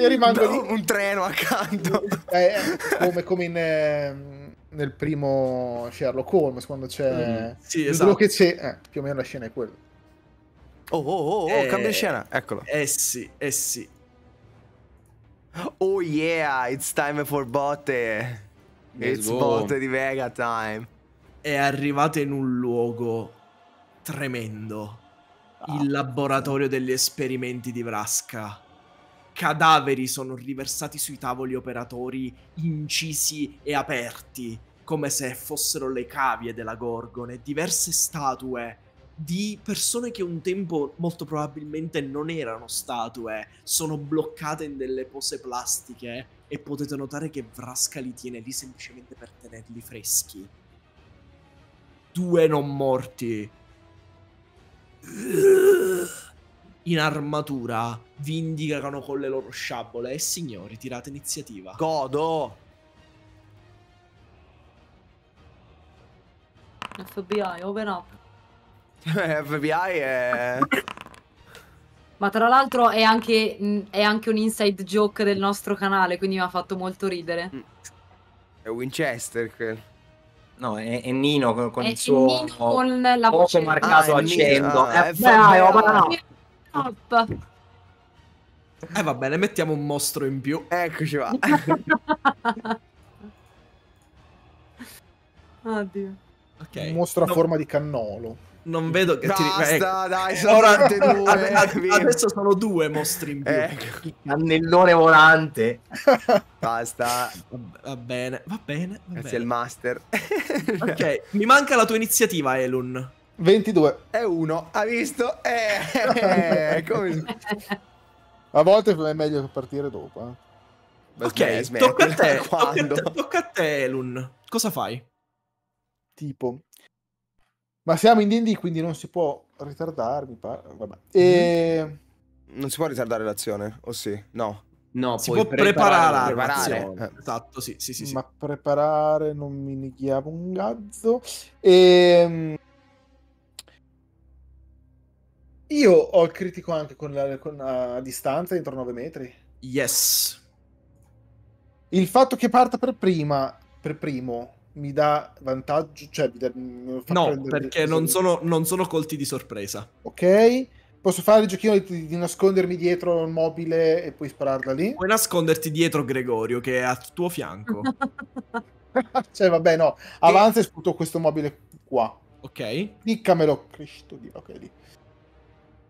Io rimango lì. Un treno accanto. Eh, come, come in, ehm, nel primo Sherlock Holmes, quando c'è... Mm, sì, quello esatto. che c'è... Eh, più o meno la scena è quella. Oh, oh, oh, oh, Eh. cambia scena. Eccolo. Eh sì, eh sì. Oh yeah, it's time for botte. Let's It's go. botte di Vega time. È arrivato in un luogo tremendo. Il laboratorio degli esperimenti di Vraska. cadaveri sono riversati sui tavoli operatori, incisi e aperti, come se fossero le cavie della Gorgone. Diverse statue di persone che un tempo molto probabilmente non erano statue, sono bloccate in delle pose plastiche e potete notare che Vrasca li tiene lì semplicemente per tenerli freschi. Due non morti. In armatura vi indicano con le loro sciabole e signori tirate iniziativa. Godo. FBI, open up. FBI è... Ma tra l'altro è anche, è anche un inside joke del nostro canale, quindi mi ha fatto molto ridere. è Winchester. quel. No, è, è Nino con, con È il suo Nino con la poco voce. marcato Ah, accento. ah, Eh, up. Up. E Eh, va bene, mettiamo un mostro in più. Eccoci va. Oddio. Ok. Un mostro a No, forma di cannolo. Non vedo che ti... Basta, ecco. dai, sono Ora, due. ade- via. adesso sono due mostri in più. Ecco, Cannellone volante. basta. Va, bene, va bene. Va Grazie al bene. master. Ok, mi manca la tua iniziativa, Elun. 22. È uno, ha visto? Eh, come... A volte è meglio partire dopo. eh. Ok, Smetti, tocca a te. Tocca a Quando? te, tocca a te, Elun. Cosa fai? Tipo. Ma siamo in D&D, quindi non si può ritardare, mi pare. Vabbè. E... Non si può ritardare l'azione, o sì? No. No, Si puoi può preparare, preparare. l'azione. Eh. Esatto, sì, sì, sì. sì. Ma preparare non mi neghiamo un gazzo. E... Io ho il critico anche con la, con la distanza entro 9 metri. Yes. Il fatto che parta per prima, per primo, mi dà vantaggio, cioè mi dà- mi No, perché non sono, non sono colti di sorpresa. Ok. Posso fare il giochino di, di nascondermi dietro il mobile e poi spararla lì? Puoi nasconderti dietro Gregorio, che è a tuo fianco. cioè, vabbè, no. Avanza e sputo questo mobile qua. ok? Piccamelo, Cristo Dio, ok lì.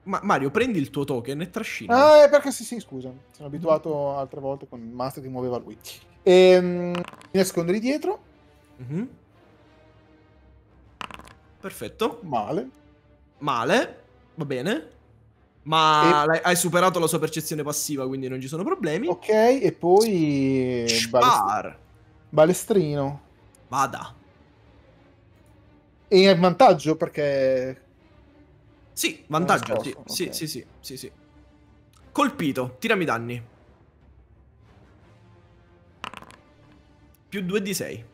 Ma Mario, prendi il tuo token e trascina. Ah, è perché sì, sì, scusa. Sono abituato altre volte con il master che muoveva lui. Ehm, mi nascondo lì dietro. Mhm. Perfetto. Male. Male. Va bene. Ma l'hai- hai superato la sua percezione passiva, quindi non ci sono problemi. Ok, e poi... Spar. balestrino. Vada. E in vantaggio perché... Sì, vantaggio. Sì, Nascosto, sì, sì, sì, sì, sì. Colpito, tirami danni. Più 2 di 6.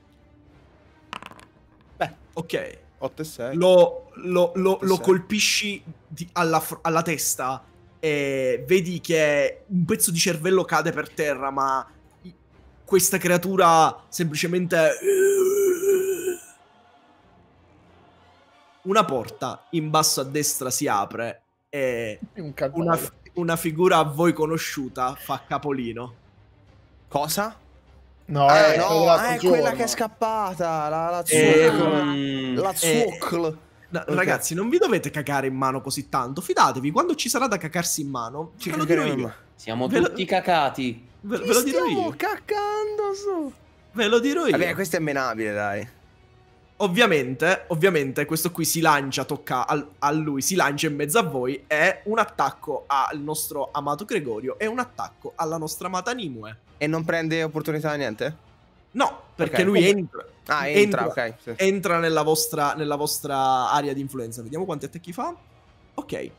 Ok. 8 e 6. Lo, lo- lo- lo colpisci di- alla, alla testa e vedi che un pezzo di cervello cade per terra, ma questa creatura semplicemente... Una porta in basso a destra si apre e Un una, una figura a voi conosciuta fa capolino. Cosa? No, Ah, è no, quella ah, è quella che è scappata. La, la Eh, zucca. Mm, La eh. No, Ok. Ragazzi, non vi dovete cacare in mano così tanto. Fidatevi, quando ci sarà da cacarsi in mano, Ci ve lo dirò io. siamo Ve lo- tutti cacati. Ve, ve lo dirò stiamo io. caccando su. Ve lo dirò io. Vabbè, questo è menabile, dai. Ovviamente, ovviamente, questo qui si lancia, tocca al- a lui, si lancia in mezzo a voi. È un attacco al nostro amato Gregorio e un attacco alla nostra amata Nimue. E non prende opportunità niente? No, perché Ok. lui entra, Ah, entra, ok. sì. entra nella, vostra, nella vostra area di influenza. Vediamo quanti attacchi fa. Ok,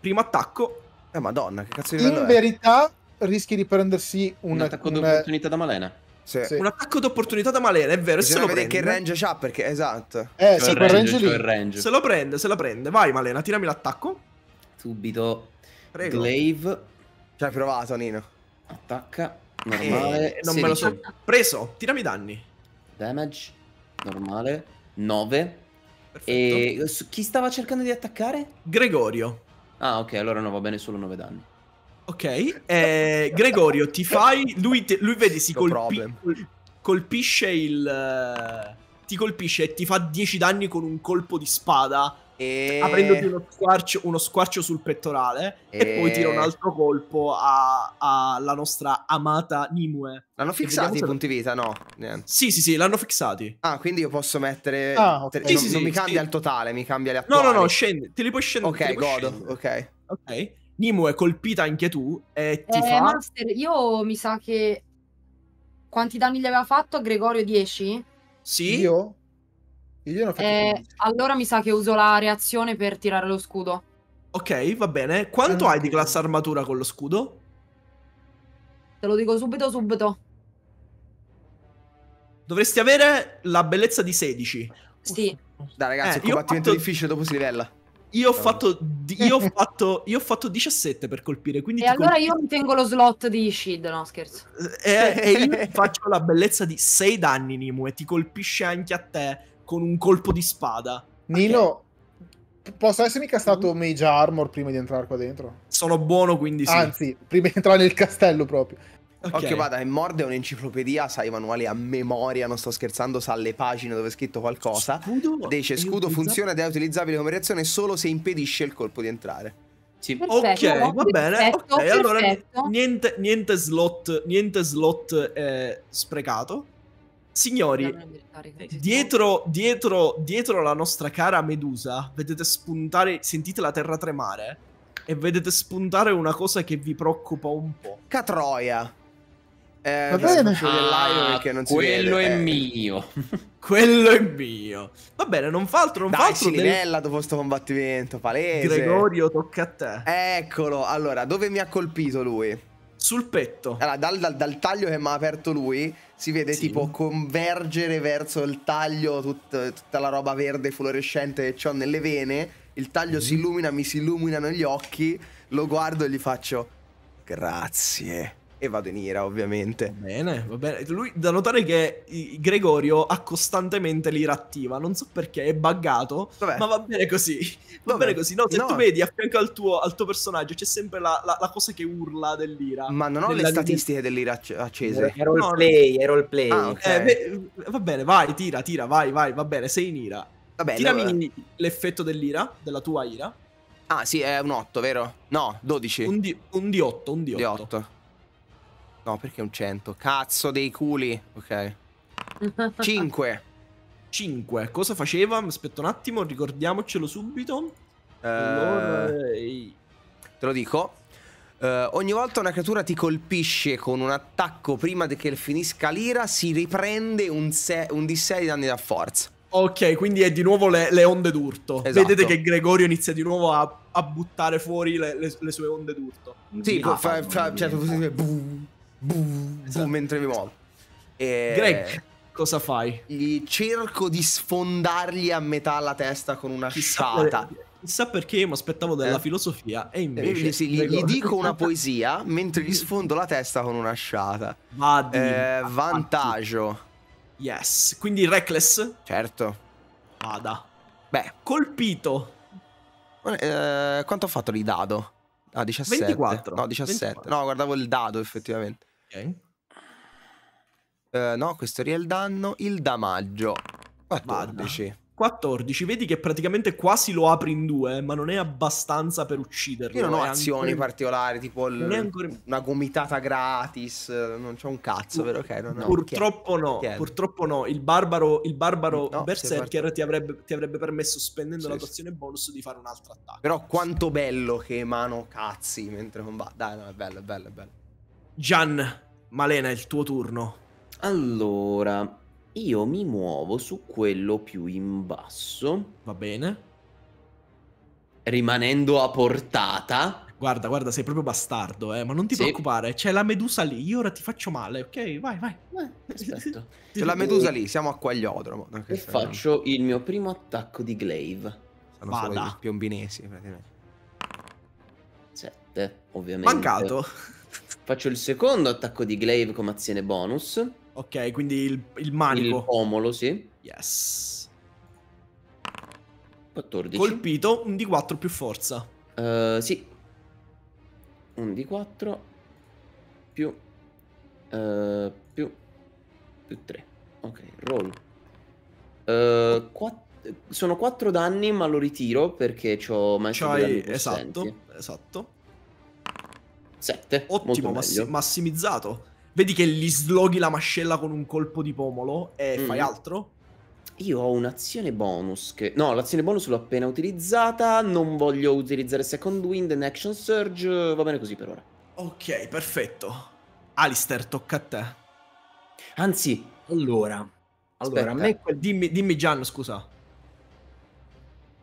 primo attacco. Eh, madonna, che cazzo di In livello è? verità rischi di prendersi Un una, attacco una- d'opportunità da Malena. Sì. Un attacco d'opportunità da Malena, è vero, e se lo prende. che range c'ha, perché... Esatto. Eh, quel range, range. Se lo prende, se la prende. Vai Malena, tirami l'attacco. Subito. Prego. Glaive. Ci hai provato, Nino. Attacca. Eh, Normale. non me lo 16. so. Preso, tirami i danni. Damage. Normale. 9. Perfetto. E chi stava cercando di attaccare? Gregorio. Ah, ok, allora no, va bene solo 9 danni. Ok, eh, Gregorio, ti fai. Lui, te- lui vedi, si No colpi- colpisce il. eh, Ti colpisce e ti fa 10 danni con un colpo di spada. E... aprendoti uno squarcio, uno squarcio sul pettorale e... E- poi tira un altro colpo a- alla nostra amata Nimue. L'hanno fissati i se- punti vita? No, niente. Sì, sì, sì, l'hanno fissati. Ah, quindi io posso mettere... Ah, ok. tre- Sì, non, sì, non sì, mi cambia sì. il totale, mi cambia le No, attuali. no, no, scendi, te li puoi scendere. Ok, godo, scendere. ok. Ok. Nimue, colpita anche tu e ti Eh, fa... Master, io mi sa che... Quanti danni gli aveva fatto a Gregorio? 10? Sì? Io? Io ne ho fatti Eh, 15. allora mi sa che uso la reazione per tirare lo scudo. Ok, va bene. Quanto hai di classe armatura con lo scudo? Te lo dico subito, subito. Dovresti avere la bellezza di 16. Sì. Dai ragazzi, Eh, il combattimento fatto- difficile dopo si livella. Io ho fatto, io ho fatto, io ho fatto 17 per colpire, quindi E ti allora colpisco- io mi tengo lo slot di shield, no scherzo. e, e io faccio la bellezza di 6 danni, Nimu, e ti colpisce anche a te con un colpo di spada. Nino, p- posso essermi castato Mage Armor prima di entrare qua dentro? Sono buono, quindi sì. Anzi, prima di entrare nel castello proprio. Ok. Occhio, vada, che Morde è un'enciclopedia, sa i manuali a memoria, non sto scherzando, sa le pagine dove è scritto qualcosa. Scudo Dice scudo funziona ed è utilizzabile come reazione solo se impedisce il colpo di entrare. Sì. Perfetto, Ok, va bene. perfetto, allora niente, niente slot, niente slot eh, sprecato. Signori, dietro, dietro, dietro la nostra cara Medusa, vedete spuntare, sentite la terra tremare e vedete spuntare una cosa che vi preoccupa un po'. Catroia. Eh, Va bene. live perché non si quello vede. è Eh, mio. Quello è mio. Va bene, non fa altro, non fa Dai, altro si del- dopo sto combattimento, palese. Gregorio, tocca a te. Eccolo, allora, dove mi ha colpito lui? Sul petto. Allora, dal, dal- dal taglio che mi ha aperto lui, si vede Sì. tipo convergere verso il taglio tut- tutta la roba verde fluorescente che ho nelle vene. Il taglio si illumina, mi si illuminano gli occhi. Lo guardo e gli faccio grazie. E vado in ira, ovviamente. Va bene, va bene. Lui, da notare che Gregorio ha costantemente l'ira attiva. Non so perché, è buggato. Dov'è? Ma va bene così. Va Dov'è? bene così. No, se No. tu vedi a fianco al tuo, al tuo personaggio c'è sempre la, la- la cosa che urla dell'ira. Ma non ho le statistiche dell'ira acc- accese. È roleplay, è roleplay. Ah. Eh, beh, va bene, vai, tira, tira, vai, vai, va bene, sei in ira. Vabbè, Tirami allora- l'effetto dell'ira, della tua ira. Ah, sì, è un 8, vero? No, 12. Un, di, un di 8, un di Di 8. 8. No, perché un 100? Cazzo dei culi. Ok. 5. 5. Cosa faceva? Aspetta un attimo, ricordiamocelo subito. Allora, eh, Te lo dico. Eh, ogni volta una creatura ti colpisce con un attacco prima che finisca l'ira, si riprende un, un D6 di danni da forza. Ok, quindi è di nuovo le, le onde d'urto. Esatto. Vedete che Gregorio inizia di nuovo a, a buttare fuori le, le- le sue onde d'urto. Sì, Ah, fa, fa, mamma cioè, boom, boom, Esatto. mentre mi muovo. E Greg, cosa fai? Gli cerco di sfondargli a metà la testa con una sciata. chissà perché io mi aspettavo della Eh. filosofia e E invece... gli, sì, gli- gli dico una poesia mentre gli sfondo la testa con una sciata. Vadi. Eh, vantaggio. Yes. Quindi Reckless, Certo. vada. Beh, Colpito. eh, quanto ho fatto di dado? Ah, 17. 24. No, 17. 24. No, guardavo il dado effettivamente. Ok. Eh, no, questo era il danno. Il damaggio. 14. 14. Vedi che praticamente quasi lo apri in due, ma non è abbastanza per ucciderlo. Io non ho è azioni ancora- particolari, tipo è ancora- una gomitata gratis. Non c'ho un cazzo, vero? Ok, no, no. Purtroppo no, Chiedo. purtroppo no. Il barbaro, il barbaro No, Berserker ti avrebbe, ti avrebbe permesso, spendendo Sì, la tua azione bonus, di fare un altro attacco. Però quanto bello che emano cazzi mentre combatto. Dai, no, è bello, è bello, è bello. Gian, Malena, è il tuo turno. Allora, io mi muovo su quello più in basso, Va bene? rimanendo a portata. Guarda, guarda, sei proprio bastardo, eh. Ma non ti Sì. preoccupare, c'è la medusa lì. Io ora ti faccio male, ok? Vai, vai. Aspetta. C'è la medusa lì, siamo a quagliodromo. E faccio il mio primo attacco di glaive. Sono solo Vada. i piombinesi, praticamente. 7, ovviamente. Mancato. Faccio il secondo attacco di glaive come azione bonus. Ok, quindi il, il Il manico. pomolo, sì. Yes. 14. Colpito, un D4 più forza. Eh, sì. Un di 4 più eh, più più 3. Ok, roll. Eh, sono 4 danni, ma lo ritiro perché ho C'hai... Esatto, esatto. 7. Ottimo, massi- massimizzato. Vedi che gli sloghi la mascella con un colpo di pomolo e Mm. fai altro? Io ho un'azione bonus che... No, l'azione bonus l'ho appena utilizzata, non voglio utilizzare Second Wind and Action Surge, va bene così per ora. Ok, perfetto. Alistair, tocca a te. Anzi, Allora, allora a me quel Dimmi, dimmi Gian, scusa.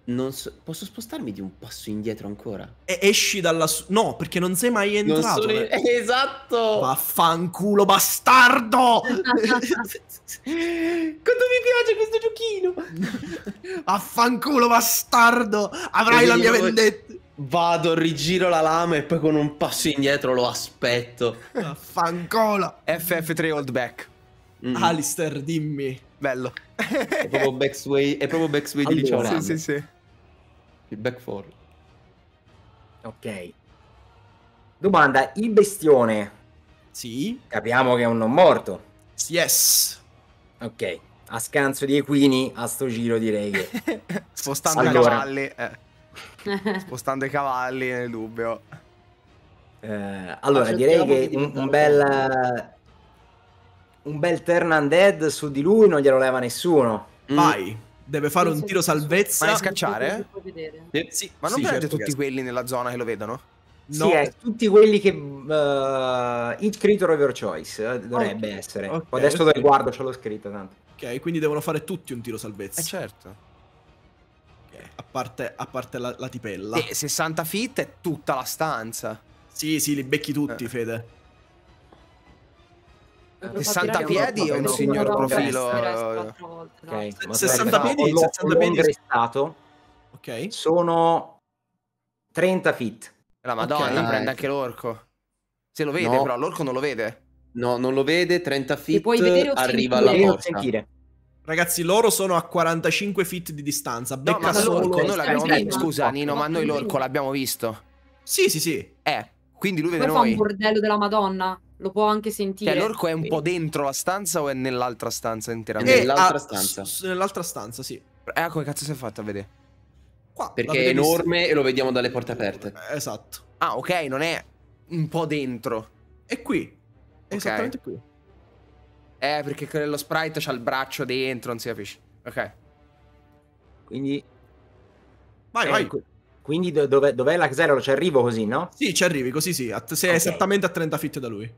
Non so- posso spostarmi di un passo indietro ancora? E esci dalla... su- No, perché non sei mai Non entrato. sono... eh. Esatto! Vaffanculo, bastardo! Quanto mi piace questo giochino! Vaffanculo, bastardo! Avrai la mia vendetta! Vado, rigiro la lama e poi con un passo indietro lo aspetto. Vaffanculo! FF3 Old Back. Mm. Alistair, dimmi. Bello. È proprio backsway, è proprio backsway di liceo Allora. Sì, sì, sì. Il back four. Ok. Domanda, il bestione, Sì? capiamo che è un non morto. Yes. Ok. A scanso di equini, a sto giro direi che... Spostando Allora. i cavalli. eh. Spostando i cavalli nel dubbio. Eh, allora, direi cerchiamo che un, un bel... Un bel turn undead su di lui non glielo leva nessuno. Mm. Vai. Deve fare un tiro salvezza. Ma è scacciare? Vedere. Sì. Ma non sì, prende certo tutti che- quelli nella zona che lo vedono? No. Sì, è tutti quelli che... Uh, each creature of your choice eh, dovrebbe Ok, essere. ok, Adesso ok. dove guardo ce l'ho scritto tanto. Ok, quindi devono fare tutti un tiro salvezza. Eh certo. Ok, A parte, a parte la, la tipella. E 60 feet è tutta la stanza. Sì, sì, li becchi tutti, Eh. Fede. Dovrò 60 tirare piedi è un signor profilo, resto quattro volte, no? Ok, ma 60 aspetta, piedi, ho lo- 60 ho piedi. l'ombrestato, Ok. sono 30 feet. La madonna Ok. prende anche l'orco. Se lo vede No. però, l'orco non lo vede. No, non lo vede, 30 feet, puoi vedere arriva alla porta. Ragazzi, loro sono a 45 feet di distanza. No, Becca solo... l'orco noi l'abbiamo visto. Scusa, Nino, ma noi l'orco l'abbiamo visto. Sì, sì, sì. Eh, quindi lui vede Poi fa un noi. bordello della Madonna, lo può anche sentire. Cioè, l'orco è un po' dentro la stanza o è nell'altra stanza interamente? nell'altra ah, stanza. s- nell'altra stanza, sì. Eh, come cazzo si è fatto a vedere? Qua, Perché è enorme e lo vediamo dalle porte aperte. Eh, Esatto. Ah, ok, non è un po' dentro. È qui. È Ok. esattamente qui. Eh, perché quello sprite c'ha il braccio dentro, non si capisce. Ok. Quindi, Vai, eh, vai. qu- quindi do- dov'è, dov'è l'Axelor? Ci arrivo così, no? Sì, ci arrivi, così sì. Att- sei Ok. esattamente a 30 feet da lui.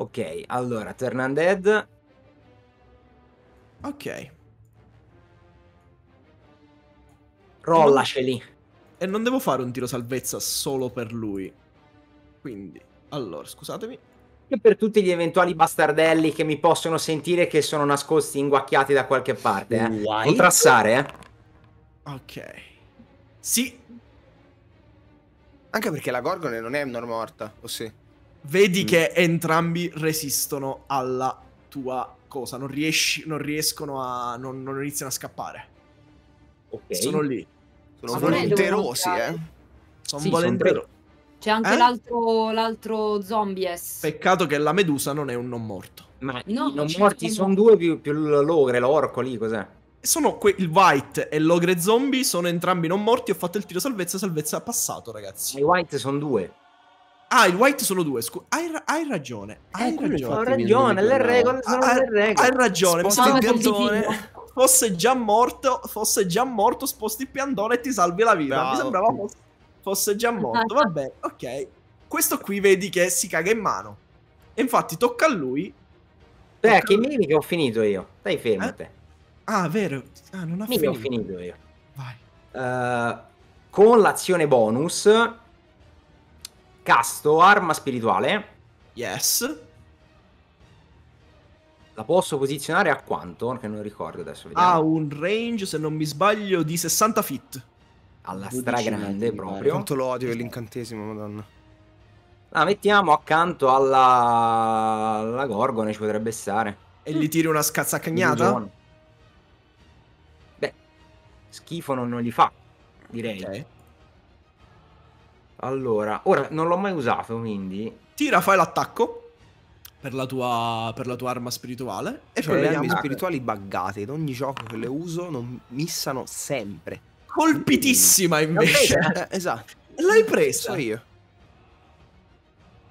Ok, allora, turn undead. Ok. Rollaceli. E non devo fare un tiro salvezza solo per lui. Quindi, allora, scusatemi. E per tutti gli eventuali bastardelli che mi possono sentire che sono nascosti inguacchiati da qualche parte, eh. White? Non trassare, eh. Ok. Sì, Anche perché la Gorgone non è morta, o sì? Vedi Mm. che entrambi resistono alla tua cosa. Non riesci, non riescono a. Non, non iniziano a scappare. Ok. Sono lì. Sono non volenterosi, eh. Sono Sì, son volentieri. C'è anche Eh? l'altro, l'altro zombies. Peccato che la medusa non è un non morto. Ma No, i non morti sono- sono due più, più l'ogre, l'orco lì, cos'è? Sono que- il white e l'ogre zombie sono entrambi non morti. Ho fatto il tiro salvezza. Salvezza passato, ragazzi. I white sono due. Ah, il white sono due. Scu- hai, ra- hai ragione. Hai quello ragione. Ho mi- ragione, mi le regole sono Hai, le regole. hai ragione. mi Sposti il piantone. fosse già morto, fosse già morto, sposti il piantone e ti salvi la vita. Mi Bravo. sembrava fosse, fosse già morto. Vabbè, ok. Questo qui vedi che si caga in mano. E infatti tocca a lui. Beh, che mi che ho finito io. Stai fermo Eh? te. Ah, vero. Ah, non ha Mi che ho finito. finito io. Vai. Eh, con l'azione bonus casto arma spirituale. Yes. La posso posizionare a quanto? Che non ricordo adesso. Vediamo. Ha un range, se non mi sbaglio, di 60 feet. Alla 12 stragrande proprio. Quanto lo odio quell'incantesimo, madonna. La mettiamo accanto alla, alla Gorgone, ci potrebbe stare. E gli tiri una scazzacagnata. Beh, schifo non, non gli fa, direi. Ok. Allora, ora non l'ho mai usato, quindi... Tira, fai l'attacco. per la tua, per la tua arma spirituale. E Cioè, le armi spirituali buggate. In ogni gioco che le uso non missano sempre. Colpitissima invece. Eh, esatto. L'hai presa. Io.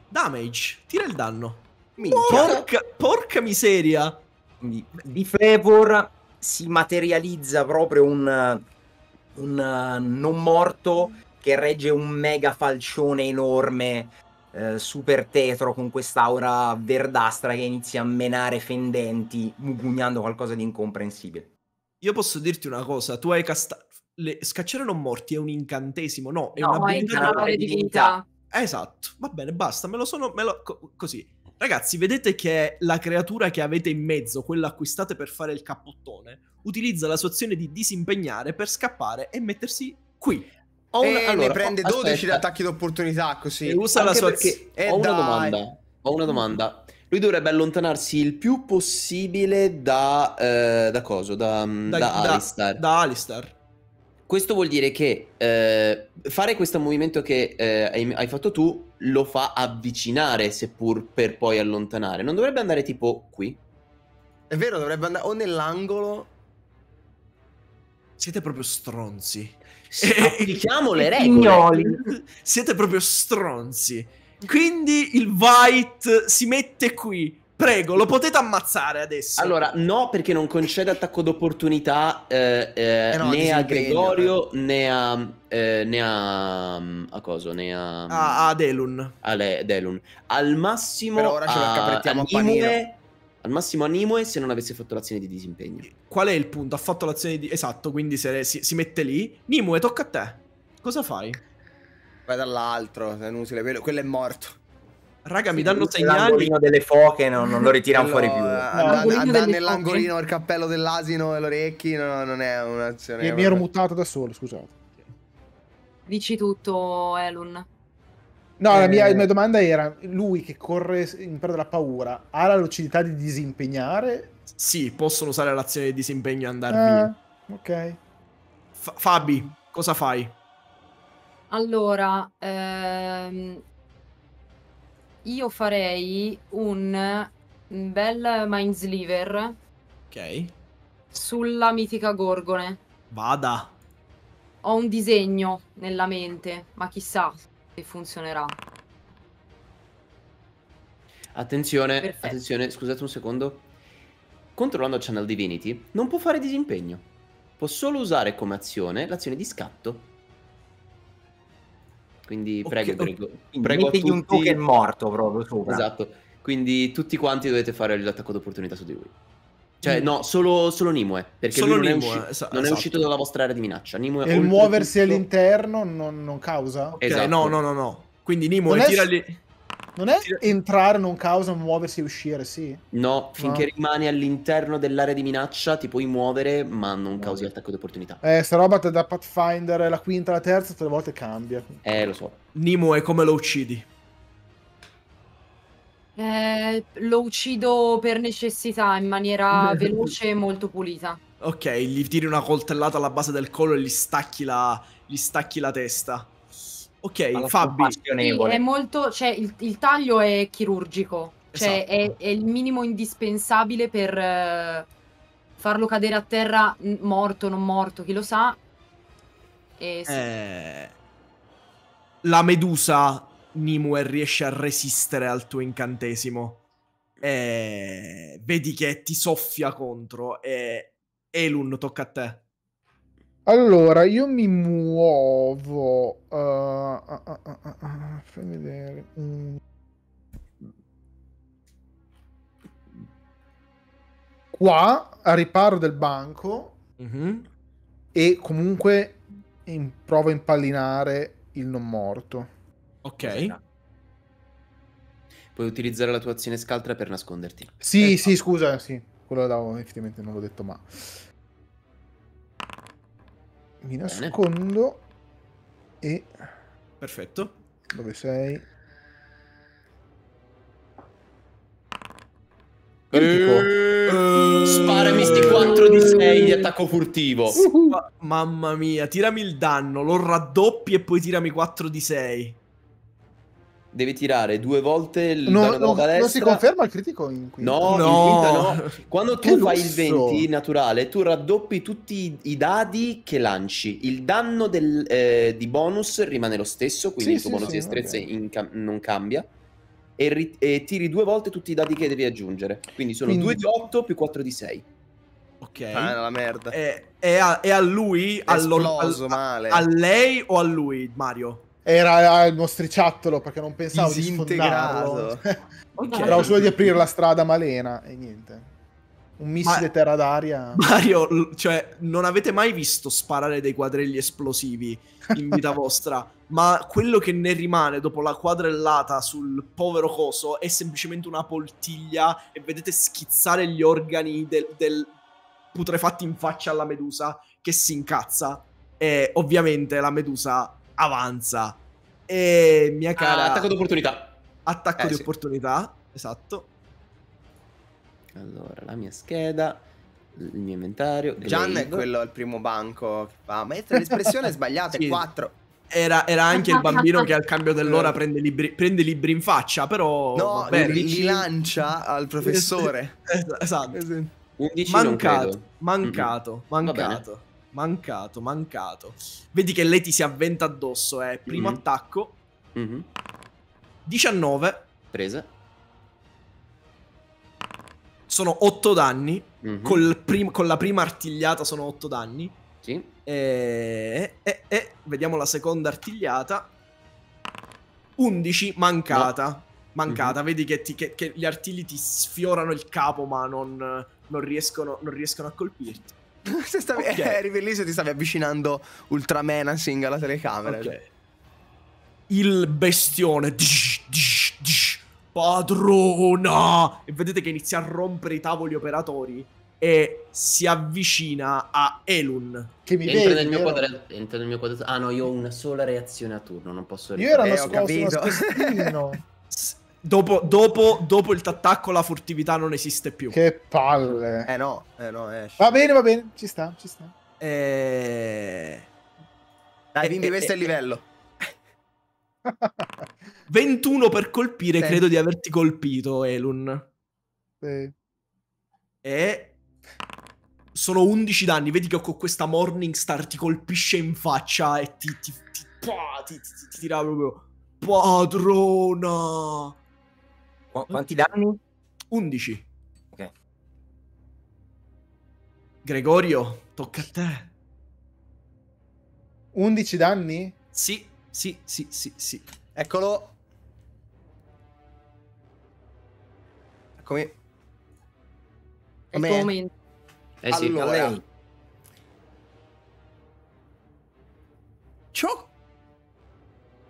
Damage. Tira il danno. Porca, porca miseria. Quindi di Flavor si materializza proprio un, un uh, non morto che regge un mega falcione enorme, eh, super tetro, con quest'aura verdastra che inizia a menare fendenti, mugugnando qualcosa di incomprensibile. Io posso dirti una cosa. Tu hai castato... Scacciare non morti è un incantesimo. No, è No, è un'abilità... incanalare di divinità. Esatto, va bene, basta, me lo sono... Me lo, co- così. Ragazzi, vedete che la creatura che avete in mezzo, quella acquistate per fare il cappottone, utilizza la sua azione di disimpegnare per scappare e mettersi qui. Ho E una- ne allora, prende oh, 12 di aspetta. attacchi d'opportunità così. E usa la Anche sua perché Eh, ho una dai. domanda. Ho una domanda. Lui dovrebbe allontanarsi il più possibile da eh, da coso, da, da, Da, da- Alistar. da Alistar. Questo vuol dire che eh, fare questo movimento che eh, hai, hai fatto tu lo fa avvicinare, seppur per poi allontanare. Non dovrebbe andare tipo qui? È vero, dovrebbe andare o nell'angolo. Siete proprio stronzi. Applichiamo le regole. Pignoli. Siete proprio stronzi. Quindi il White si mette qui. Prego, lo potete ammazzare adesso. Allora, no, perché non concede attacco d'opportunità eh, eh, Eh no, né a Gregorio né a, eh, né a, a coso, né a, Ah, ad Elun. a Le- Delun. Al massimo Per ora ce lo a, caprettiamo a Nimue- panino. Al massimo a Nimue se non avesse fatto l'azione di disimpegno. Qual è il punto? Ha fatto l'azione di... Esatto, quindi se si, si mette lì. Nimue, tocca a te. Cosa fai? Vai dall'altro, è inutile. quello- Quello è morto. Raga, mi danno segnali. L'angolino delle foche non, non lo ritirano Quello, fuori più. eh, No. andare nell'angolino il cappello dell'asino e le orecchie no, non è un'azione. Mi, mi ero mutato da solo, scusate. Dici tutto, Elun. No, la, mia, Eh. la mia domanda era: lui che corre in perda della paura ha la lucidità di disimpegnare? Sì, possono usare l'azione di disimpegno e andare Eh, via. ok. Fa- Fabi, cosa fai? Allora, ehm, io farei un bel Mindsliver Ok. sulla mitica Gorgone. Vada. Ho un disegno nella mente, ma chissà se funzionerà. Attenzione, Perfetto. attenzione, scusate un secondo. Controllando Channel Divinity, non può fare disimpegno. Può solo usare come azione l'azione di scatto. Quindi prego, ok. prego, Quindi prego a mettegli un tutti- token morto proprio sopra. Esatto. Quindi tutti quanti dovete fare l'attacco d'opportunità su di lui. Cioè, no, solo, solo Nimue. Perché Solo lui non, Nimue, è, usci- esa- non è esatto. uscito dalla vostra area di minaccia. Nimue, E il muoversi all'interno non, non causa? Ok, Esatto. no, no, no, no. Quindi Nimue, Non è- tira lì. Non è Tira- entrare non causa, muoversi e uscire, sì. No, finché No. rimani all'interno dell'area di minaccia ti puoi muovere, ma non causi attacco d'opportunità. Eh, sta roba da Pathfinder, la quinta, la terza, tutte le volte cambia. Eh, lo so. Nimue, come lo uccidi? Eh, lo uccido per necessità in maniera veloce e molto pulita. Ok, gli tiri una coltellata alla base del collo e gli stacchi la, gli stacchi la testa. Ok, Alla Fabi. Sì, compassionevole. è molto, cioè il, il taglio è chirurgico, cioè Esatto. è, è il minimo indispensabile per eh, farlo cadere a terra morto, non morto, chi lo sa. E sì. Eh, la medusa Nimue riesce a resistere al tuo incantesimo. E vedi che ti soffia contro. E Elun, tocca a te. Allora, io mi muovo. uh, ah, ah, fammi vedere. Mm. Qua, a riparo del banco, Mhm. e comunque in- provo a impallinare il non morto. Ok. Puoi utilizzare la tua azione scaltra per nasconderti. Sì, Eh, sì, scusa, sì. Quello l'avevo- effettivamente non l'ho detto, ma... Mi nascondo. E... Perfetto. Dove sei? Eh, Sparami sti 4 di 6 di attacco furtivo. Ma- mamma mia, tirami il danno, lo raddoppi e poi tirami 4 di 6. Devi tirare due volte il No, danno no, da destra. non si conferma il critico in quinta? No, No. in quinta no. Quando tu fai il lusso. 20 naturale, tu raddoppi tutti i- i dadi che lanci. Il danno del- eh, di bonus rimane lo stesso, quindi Sì, il tuo sì, bonus sì, di destrezza in cam- non cambia. E, ri- e tiri due volte tutti i dadi che devi aggiungere. Quindi sono Quindi- 2 di 8 più 4 di 6. Ok. Ah, la merda. E, e a, e a lui, È allor- esploso male. a lei o a lui, Mario? Era il mostriciattolo perché non pensavo di sfondarlo. Ok. Speravo solo di aprire la strada malena e niente. Un missile Ma- terra d'aria. Mario, cioè, non avete mai visto sparare dei quadrelli esplosivi in vita vostra, ma quello che ne rimane dopo la quadrellata sul povero coso è semplicemente una poltiglia e vedete schizzare gli organi del, del putrefatti in faccia alla medusa che si incazza e ovviamente la medusa avanza e mia cara Ah, attacco d'opportunità. attacco Eh, di sì. opportunità, esatto. Allora, la mia scheda, il mio inventario. Gian è quello al primo banco che fa. Ma l'espressione è sbagliata, è Sì. 4. Era, era anche il bambino che al cambio dell'ora prende libri, prende libri in faccia, però... No, va bene. li, li lancia al professore. Es- Esatto. 11 non Mancato, mancato, Va bene. mancato, mancato, mancato. Vedi che lei ti si avventa addosso, eh. Primo Mhm. attacco, Mhm. 19, Presa. sono 8 danni, Mhm. col prim- con la prima artigliata sono 8 danni, Sì. e, e- e vediamo la seconda artigliata, 11, mancata. Mancata, vedi che, ti- che- che gli artigli ti sfiorano il capo, ma non, non riescono, non riescono a colpirti. Se stavi, Ok. eh, eri bellissimo, ti stavi avvicinando Ultra Menacing alla telecamera. Ok. Il bestione. Dish, dish, dish, padrona! E vedete che inizia a rompere i tavoli operatori e si avvicina a Elun. Che mi Entra vedi, nel, mio vero? quadrato, entra nel mio quadrato. Ah no, io ho una sola reazione a turno, non posso Io ero Eh, ho nascosto capito. nascostino. Dopo, dopo, dopo il t'attacco la furtività non esiste più. che palle. Eh no, eh no, esce. Va bene, va bene, ci sta, ci sta. Eh, Dai, eh, quindi eh, questo è il eh, livello. 21 per colpire, Sì. credo di averti colpito, Elun. Sì. E sono 11 danni. Vedi che con questa Morning Star ti colpisce in faccia e ti, ti, ti, pah, ti- ti- ti tira proprio. Padrona! Qu- quanti danni? 11. Ok. Gregorio, tocca a te. 11 danni? Sì, sì, sì, sì, sì. Eccolo. Eccomi. Momento. Eh sì. Allora. A lei. C'ho...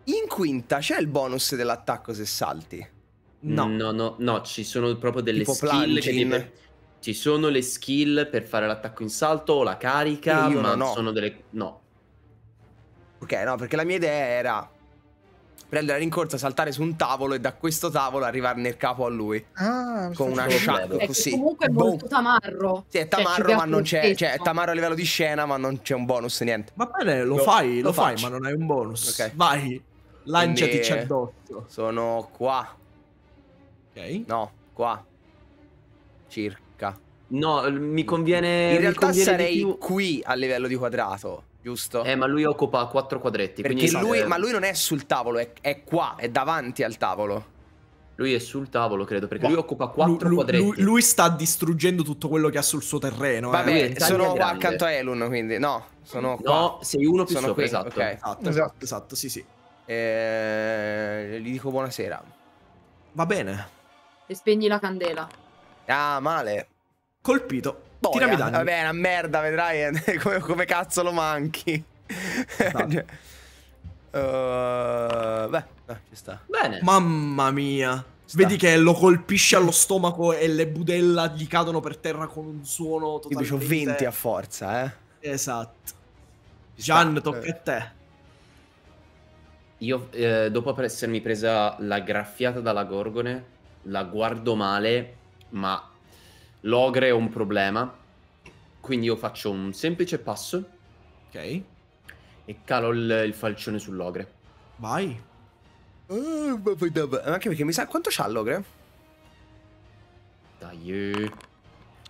In quinta c'è il bonus dell'attacco se salti. No. no, no, no, ci sono proprio delle Tipo skill devi... Ci sono le skill per fare l'attacco in salto o la carica, Io- io ma ho. sono delle... No. Ok, no, perché la mia idea era prendere la rincorsa, saltare su un tavolo e da questo tavolo arrivare nel capo a lui. Ah, Con una sciacca così. comunque è Boom. molto tamarro. Sì, è Cioè, ci tamarro, piace ma non c'è. Cioè, è tamarro a livello di scena, ma non c'è un bonus, niente. Va bene, lo, Lo- fai, lo, lo fai, ma non hai un bonus. Ok. Vai, lanciatici addosso. Sono qua. Ok. No, qua. Circa. No, mi conviene... In realtà conviene sarei più- qui a livello di quadrato, giusto? Eh, ma lui occupa quattro quadretti, Perché quindi... lui, eh, ma lui non è sul tavolo, è, è qua, è davanti al tavolo. lui è sul tavolo, credo, perché Boh, lui occupa quattro Lu- lu- quadretti. Lui, lui sta distruggendo tutto quello che ha sul suo terreno. eh. Vabbè, lui taglia sono qua accanto a Elun, quindi no, sono qua. No, sei uno più Sono sopra, qui, esatto. ok. Esatto, esatto, esatto, sì, sì. Eh, gli dico buonasera. Va bene. E spegni la candela. Ah, male. Colpito. Boia. Tirami danni. Vabbè, è una merda, vedrai come, come cazzo lo manchi. Esatto. Eh, beh, eh, ci sta. Bene. Mamma mia. Sta. Vedi che lo colpisce allo stomaco e le budella gli cadono per terra con un suono totalmente... c'ho 20 a forza, eh. Esatto. Ci Gian, sta. tocca Eh. a te. Io, eh, dopo essermi presa la graffiata dalla Gorgone, la guardo male, ma l'ogre è un problema. Quindi io faccio un semplice passo Ok. e calo il, il falcione sull'ogre. Vai. Uh, dopo- Anche perché mi sa quanto c'ha l'ogre? Dai. eh.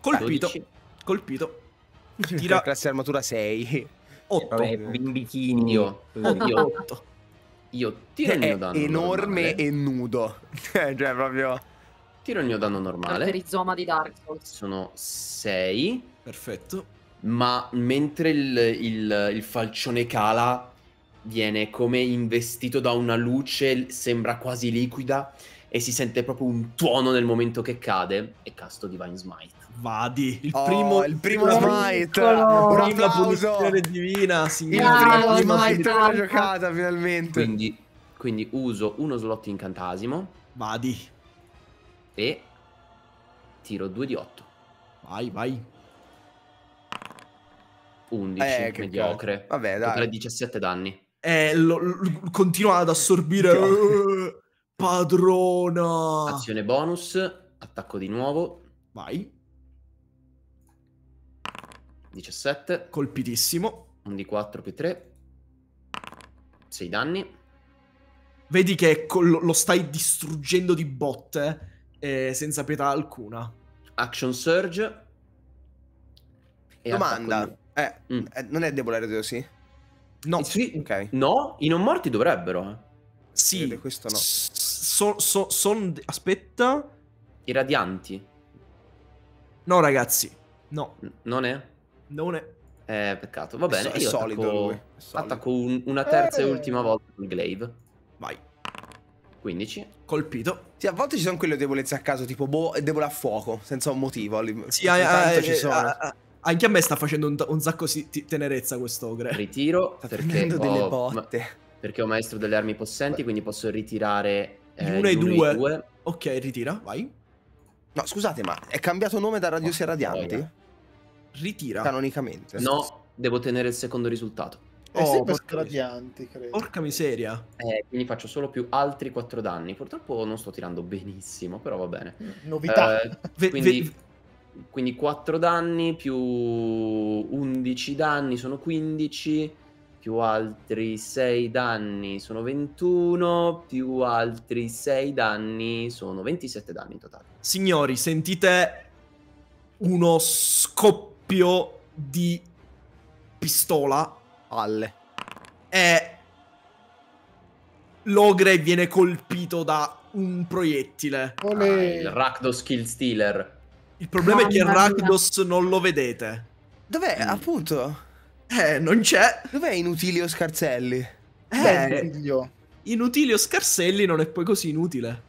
Colpito. 12. Colpito. Tira classe armatura 6. 8. Vabbè, bimbichini. Io, io, 8. Io tiro il È mio danno. enorme normale. e nudo. cioè, proprio. Tiro il mio danno normale. perizoma di Dark Souls. Sono 6. Perfetto. Ma mentre il, il- il falcione cala, viene come investito da una luce, sembra quasi liquida, e si sente proprio un tuono nel momento che cade. E casto Divine Smite. Vadi. Il Oh, primo, il primo la smite. Un prima applauso. divina. Il signori. Ah, primo prima smite della giocata, finalmente. Quindi, quindi uso uno slot incantesimo Vadi. e tiro 2 di 8. Vai, vai. 11, Eh, che mediocre. cazzo. Vabbè, dai. 17 danni. Eh, lo- lo- continua ad assorbire. Eh, padrona. Azione bonus, attacco di nuovo, Vai. 17, Colpitissimo. 1 di 4 più 3, 6 danni. Vedi che col- lo stai distruggendo di botte eh, senza pietà alcuna. Action Surge. e Domanda. Eh, Mm. eh, non è debole radio, sì? No, di- Sì, Ok. No, i non morti dovrebbero. eh. sì. Vede, questo no. So- so- son- aspetta. I radianti. No, ragazzi. No, N- non è? Non è. Eh, peccato. Va bene, È so- è io solido attacco, lui, è solido. attacco un- una terza e Eh. ultima volta col glaive. Vai. 15. Colpito. Sì, a volte ci sono quelle debolezze a caso, tipo boh, è debole a fuoco, senza un motivo. Sì, ah, tanto ah, ci eh, sono. ah, ah, anche a me sta facendo un, un sacco di tenerezza quest'ogre. Ritiro Sta perché prendendo delle ho, ma- botte. perché ho maestro delle armi possenti, quindi posso ritirare eh, uno e due. due. Ok, ritira, vai. No, scusate, ma è cambiato nome da Radiosi Oh, Radianti? Ritira. Canonicamente. No, devo tenere il secondo risultato. È Oh, sempre porca scradianti, credo. Porca miseria. Eh, quindi faccio solo più altri 4 danni. Purtroppo non sto tirando benissimo, però va bene. Novità. Eh, quindi, quindi 4 danni più 11 danni sono 15, più altri 6 danni sono 21, più altri 6 danni sono 27 danni in totale. Signori, sentite uno scoppio di pistola Palle. e l'ogre viene colpito da un proiettile. Ah, il Rakdos Kill Stealer. Il problema è che Mamma mia. Rakdos non lo vedete. Dov'è, Mm. appunto? Eh, non c'è. Dov'è Inutilio Scarzelli? Beh, Eh, figlio. Inutilio Scarselli non è poi così inutile.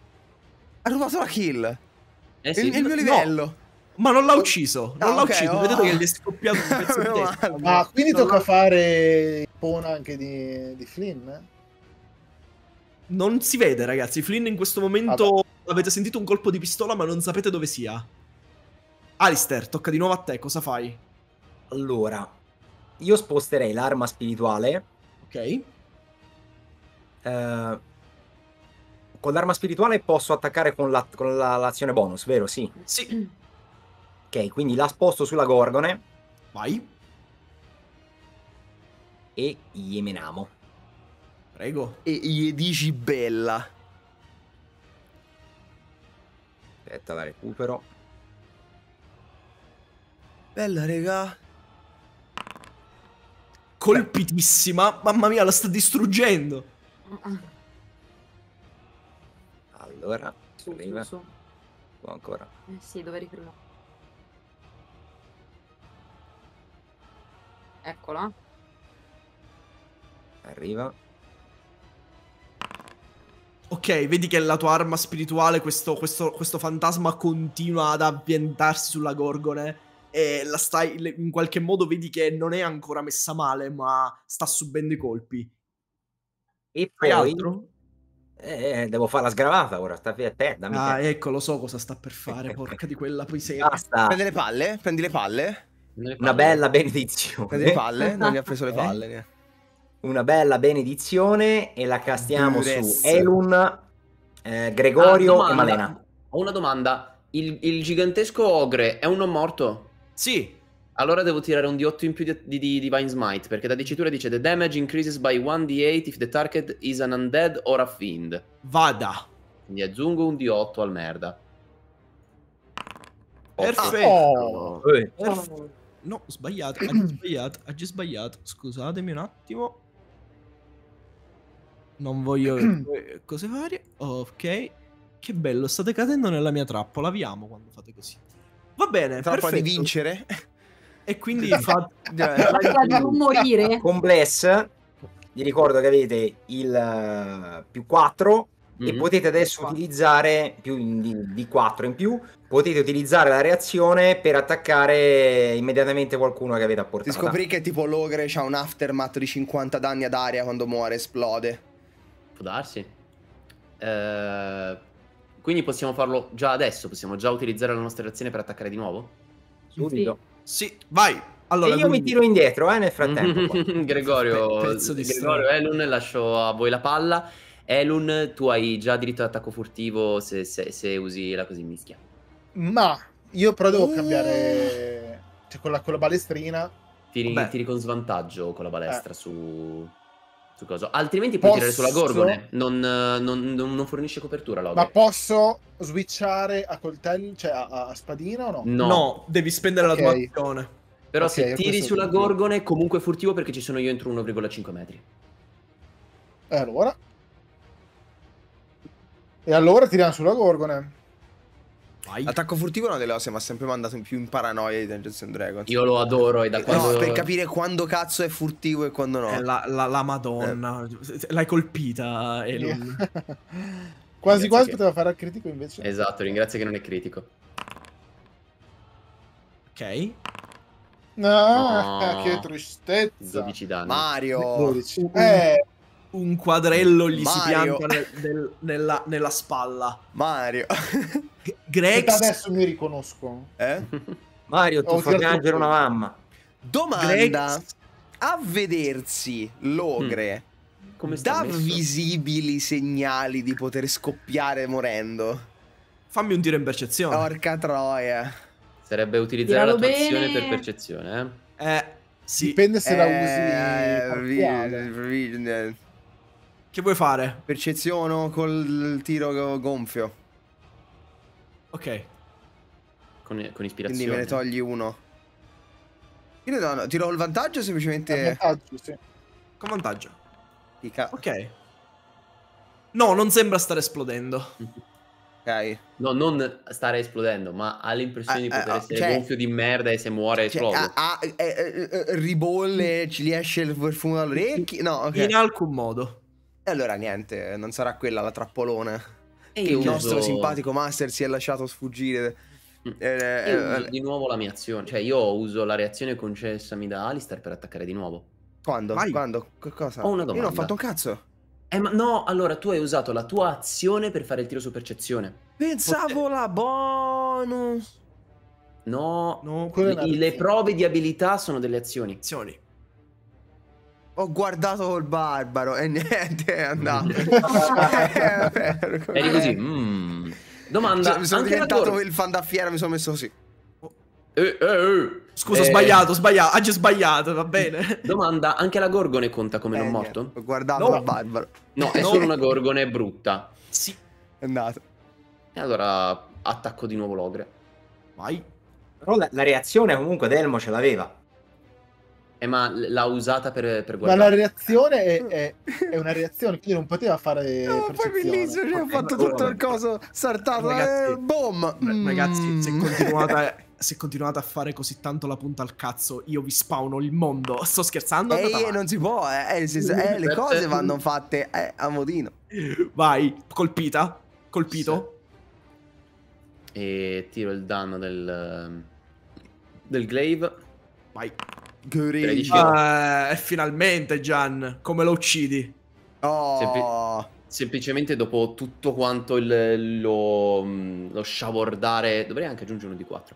Ha rubato la kill. Eh È sì, il, il mio no. Ma non l'ha ucciso. Non Ah, l'ha ucciso. oh. Vedete che gli è scoppiato un pezzo di. Ma quindi Non tocca l'ha- fare il pona anche di, di Flynn? eh? Non si vede, ragazzi. Flynn in questo momento avete sentito un colpo di pistola, ma non sapete dove sia. Alistair, tocca di nuovo a te. Cosa fai? Allora, io sposterei l'arma spirituale. Ok. eh, con l'arma spirituale posso attaccare con, la- con la- l'azione bonus, vero? Sì. Sì, Ok, quindi la sposto sulla Gorgone vai. e gli menamo. Prego. E gli dici bella. Aspetta, la recupero. Bella, regà. Colpitissima. Mamma mia, la sta distruggendo. Allora, Su, su, arriva. su. Oh, ancora. Eh sì, dove riprima? Eccola. Arriva. Ok, vedi che la tua arma spirituale, questo, questo, questo fantasma continua ad avventarsi sulla Gorgone. E la stai. In qualche modo vedi che non è ancora messa male, ma sta subendo i colpi. E poi... altro? Eh, devo fare la sgravata ora. Sta a te, dammi Ah, te. ecco, lo so cosa sta per fare. Porca di quella miseria. Basta. Prendi le palle? Prendi le palle? Una bella benedizione. Le palle? Non mi ha preso le Eh? palle. neanche. Una bella benedizione e la castiamo Duress. su Elun, eh, Gregorio Ah, e. Malena. Ho una domanda. Il, il gigantesco ogre è un non morto? Sì, Allora devo tirare un D8 in più di, di- di Divine Smite, perché da dicitura dice The damage increases by 1d8 if the target is an undead or a fiend. Vada. Quindi aggiungo un D8 al merda. Perfetto. Oh, Eh, Perf- No, sbagliato, ha già sbagliato, ha già sbagliato. Scusatemi un attimo. Non voglio cose varie. Ok. Che bello, state cadendo nella mia trappola. Vi amo quando fate così. Va bene, Trappola di perfetto. vincere. E quindi fa... La vita di non morire. Con Bless, vi ricordo che avete il eh, più 4 e Mhm. potete adesso utilizzare più in- di, di 4 in più. Potete utilizzare la reazione per attaccare immediatamente qualcuno che avete a Ti portata. scopri che tipo l'ogre c'ha un aftermath di 50 danni ad aria quando muore, esplode. Può darsi. Eh, quindi possiamo farlo già adesso? Possiamo già utilizzare la nostra reazione per attaccare di nuovo? Subito. Sì, vai. Allora, e io mi quindi- tiro indietro eh, nel frattempo. Gregorio, Pe- pezzo di Gregorio Elun, lascio a voi la palla. Elun, tu hai già diritto all'attacco furtivo se, se- se usi la così mischia. ma io però devo Uh. cambiare. Cioè, con la, con la balestrina. Tiri, tiri con svantaggio con la Eh. balestra su, su cosa. Altrimenti puoi tirare sulla Posso? Gorgone. Non, eh, non- non- non fornisce copertura Ma l'ogre. posso switchare a coltello, cioè a, a spadina o no? No. No. devi spendere Ok. la tua azione. Però Ok, se tiri sulla. Gorgone è comunque furtivo perché ci sono io entro 1,5 metri. E allora? E allora tiriamo sulla Gorgone. Vai. Attacco furtivo è una delle cose che mi ha sempre mandato in più in paranoia di Dungeons and Dragons. Io lo adoro e da No, quando... per capire quando cazzo è furtivo e quando no. Eh, la, la- la madonna. L'hai colpita, Elon. quasi Grazie quasi che- poteva fare al critico invece. Esatto, ringrazio che non è critico. Ok. Ah, No. che tristezza. 12 danni. Mario. 12. Eh, Un quadrello gli si Mario. pianta nel- nel- nella, nella spalla. Mario. Grex. adesso mi riconosco. eh? Mario, fai tirato piangere una mamma. Domanda. Grex. A vedersi l'ogre Come sta dà messo? visibili segnali di poter scoppiare morendo. Fammi un tiro in percezione. Porca troia. Sarebbe utilizzare la Tiralo tua azione per percezione, eh? Eh, sì. Dipende se la Eh, usi vi- parziale. vi- Che vuoi fare? Percezione col tiro gonfio. Ok. Con, con Quindi ispirazione. me ne togli uno. Io no, no, tiro il vantaggio semplicemente. Vantaggio, sì. Con vantaggio. Dica- Ok. No, non sembra stare esplodendo. Ok. No, non stare esplodendo, ma ha l'impressione Eh, di poter eh, essere cioè- gonfio di merda e se muore Cioè, esplode. ha- ha- eh, eh, eh, ribolle, ci gli esce il profumo dalle orecchie. No, ok. In alcun modo. Allora niente, non sarà quella la trappolona. E Che il nostro uso- simpatico master si è lasciato sfuggire. Mm. Eh, Io eh, uso di nuovo la mia azione. Cioè, io uso la reazione concessami da Alistar per attaccare di nuovo. quando? Vai. Quando? Che cosa? Ho una Io non ho domanda. fatto un cazzo. Eh, ma no, allora tu hai usato la tua azione per fare il tiro su percezione. Pensavo la bonus. No, No, le, le prove di abilità sono delle azioni. azioni. Ho guardato col barbaro e niente, è andato. Eh, Eri così. mm. Domanda. Cioè, mi sono anche la diventato il fan da fiera, mi sono messo così. Eh, eh, eh. Scusa, ho Eh, sbagliato, sbagliato. Ha già sbagliato, va bene. Domanda, anche la Gorgone conta come non morto? niente, Ho guardato No. col barbaro. No, è No. solo una Gorgone brutta. Sì. È andato. E allora attacco di nuovo l'ogre. Vai. Però la, la reazione comunque Delmo ce l'aveva. Eh, ma l'ha usata per, per Ma la guardare. reazione è, è- è una reazione, quindi non poteva fare No, poi bellissimo, cioè, ho fatto tutto il coso saltato. Ragazzi, eh, boom. Mm. Ragazzi, se continuate, se continuate a fare così tanto la punta al cazzo, io vi spawno il mondo. Sto scherzando? Eh, avanti. non si può, eh, eh, eh, le cose vanno fatte eh, a modino. Vai, colpita. Colpito. E tiro il danno del, del glaive. Vai. Tredici. Eh, finalmente, Gian, come lo uccidi? Oh, Semplicemente dopo tutto quanto il- lo, lo sciabordare, dovrei anche aggiungere uno di 4.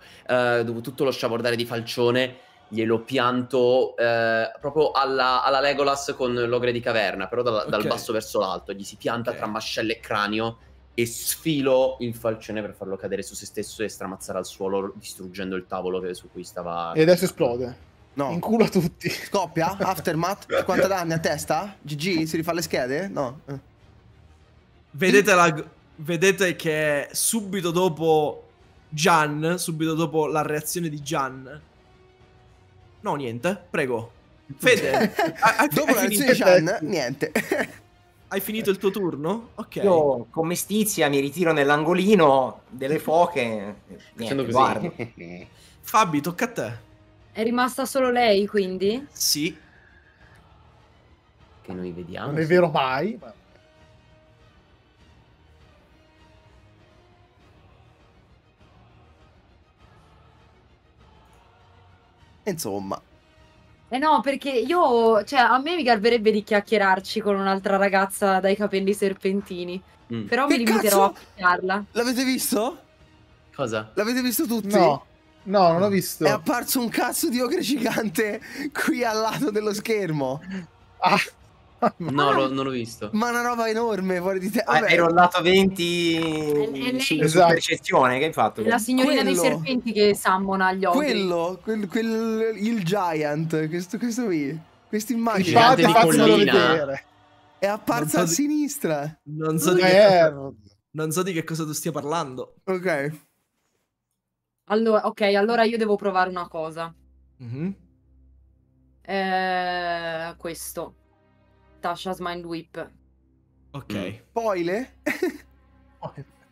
dopo tutto lo sciabordare di falcione, glielo pianto eh, proprio alla, alla Legolas con l'ogre di caverna, però dal, dal Ok. basso verso l'alto. Gli si pianta Ok. tra mascelle e cranio e sfilo il falcione per farlo cadere su se stesso e stramazzare al suolo, distruggendo il tavolo su cui stava. E adesso esplode. No. In culo a tutti. Scoppia? Aftermath? 50 danni a testa? GG? Si rifà le schede? No. Vedete, la- vedete che subito dopo Gian, subito dopo la reazione di Gian... No, niente, prego. Fede, hai, hai- Dopo hai la lezione di Chan, niente. hai finito il tuo turno? Ok. Io con mestizia mi ritiro nell'angolino delle foche. Facendo Niente, così. guardo. Fabi, tocca a te. È rimasta solo lei, quindi? Sì. che noi vediamo. Non è vero mai. ma- Insomma. Eh no, perché io, cioè, a me mi garberebbe di chiacchierarci con un'altra ragazza dai capelli serpentini. Mm. Però Che mi limiterò cazzo? a picchiarla. L'avete visto? Cosa? L'avete visto tutti? No, no, non ho visto. È apparso un cazzo di ogre gigante qui al lato dello schermo. Ah, No, lo- non l'ho visto. Ma una roba enorme fuori di te. Ah, Vabbè, hai rollato 20 E- e lei- su, Esatto. percezione. Che hai fatto? È la signorina dei Quello. serpenti che sammona gli ogri. quello, quel, quel- il giant, questo, questo qui. Questa immagine fate, faccelo vedere. è apparsa Non a so di- sinistra. Non so, di che, non so di che cosa tu stia parlando. Ok. Allora, ok, allora io devo provare una cosa. Mhm. Eh, questo. Tasha's Mind Whip. Ok. Mm. Spoile.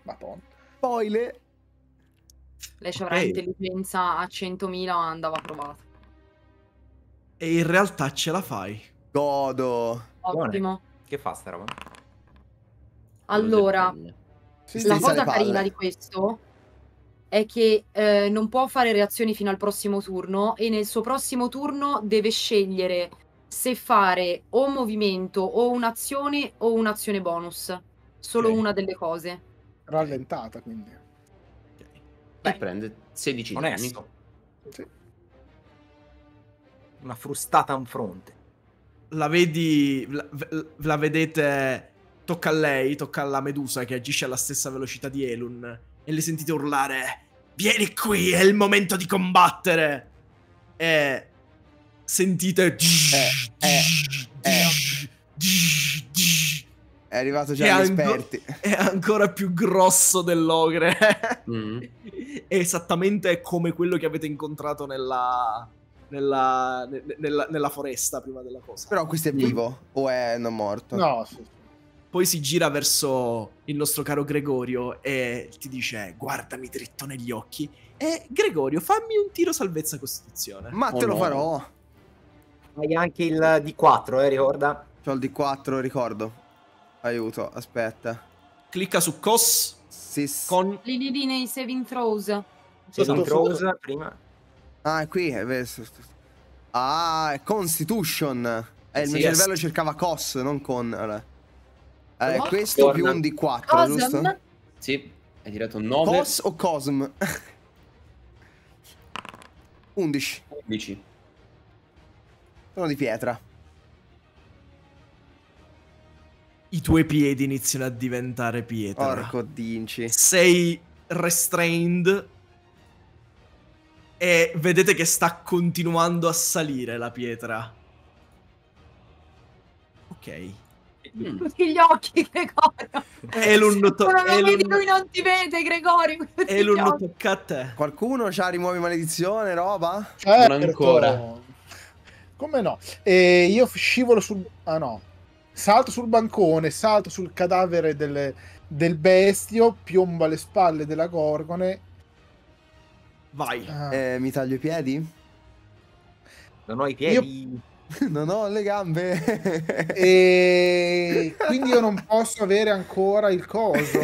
Madonna. Spoile. Lei ci avrà Ok. intelligenza a 100.000, ma andava provata. E in realtà ce la fai. Godo. Ottimo. Che fa sta roba? Allora, la le cosa carina di questo è che eh, non può fare reazioni fino al prossimo turno e nel suo prossimo turno deve scegliere se fare o un movimento o un'azione o un'azione bonus. Solo Ok. una delle cose. Rallentata, quindi. E prende 16 danni. Onesto. Sì. Una frustata in fronte. La vedi, la, la vedete, tocca a lei, tocca alla medusa che agisce alla stessa velocità di Elun e le sentite urlare Vieni qui, è il momento di combattere! E sentite... eh, È arrivato già agli esperti. È ancora più grosso dell'ogre. Mm. è esattamente come quello che avete incontrato nella, nella, ne- nella, nella foresta prima della cosa. Però questo è vivo o è non morto? No, sì. Poi si gira verso il nostro caro Gregorio e ti dice guardami dritto negli occhi. E Gregorio, fammi un tiro salvezza costituzione. Ma te Oh lo no. farò. Hai anche il D4, eh, ricorda? C'ho il D4, ricordo. Aiuto, aspetta. Clicca su COS Sì, sì. con... Li vedi nei saving throws. Saving throws prima. Ah, è qui. È vero. Ah, è Constitution. Eh, il Sì, mio yes. cervello cercava COS, non con. Allora. Eh, questo più Con- un D4, Cosm? giusto? Sì, hai tirato 9. COS o Cosm? 11. 11. Sono di pietra. I tuoi piedi iniziano a diventare pietra. Porco dinci. Sei restrained e vedete che sta continuando a salire la pietra. Ok. Mm. Tutti gli occhi, Gregorio. Elun, to- vedi, Elun, lui non ti vede, Gregorio. Elun occhi. tocca a te. Qualcuno c'ha rimuovi maledizione, roba? Certo. ancora. Come no? E io scivolo sul... Ah no. Salto sul bancone, salto sul cadavere del, del bestio, piombo alle spalle della gorgone. Vai. Ah, Eh, mi taglio i piedi? Non ho i piedi. non ho le gambe. E quindi io non posso avere ancora il coso?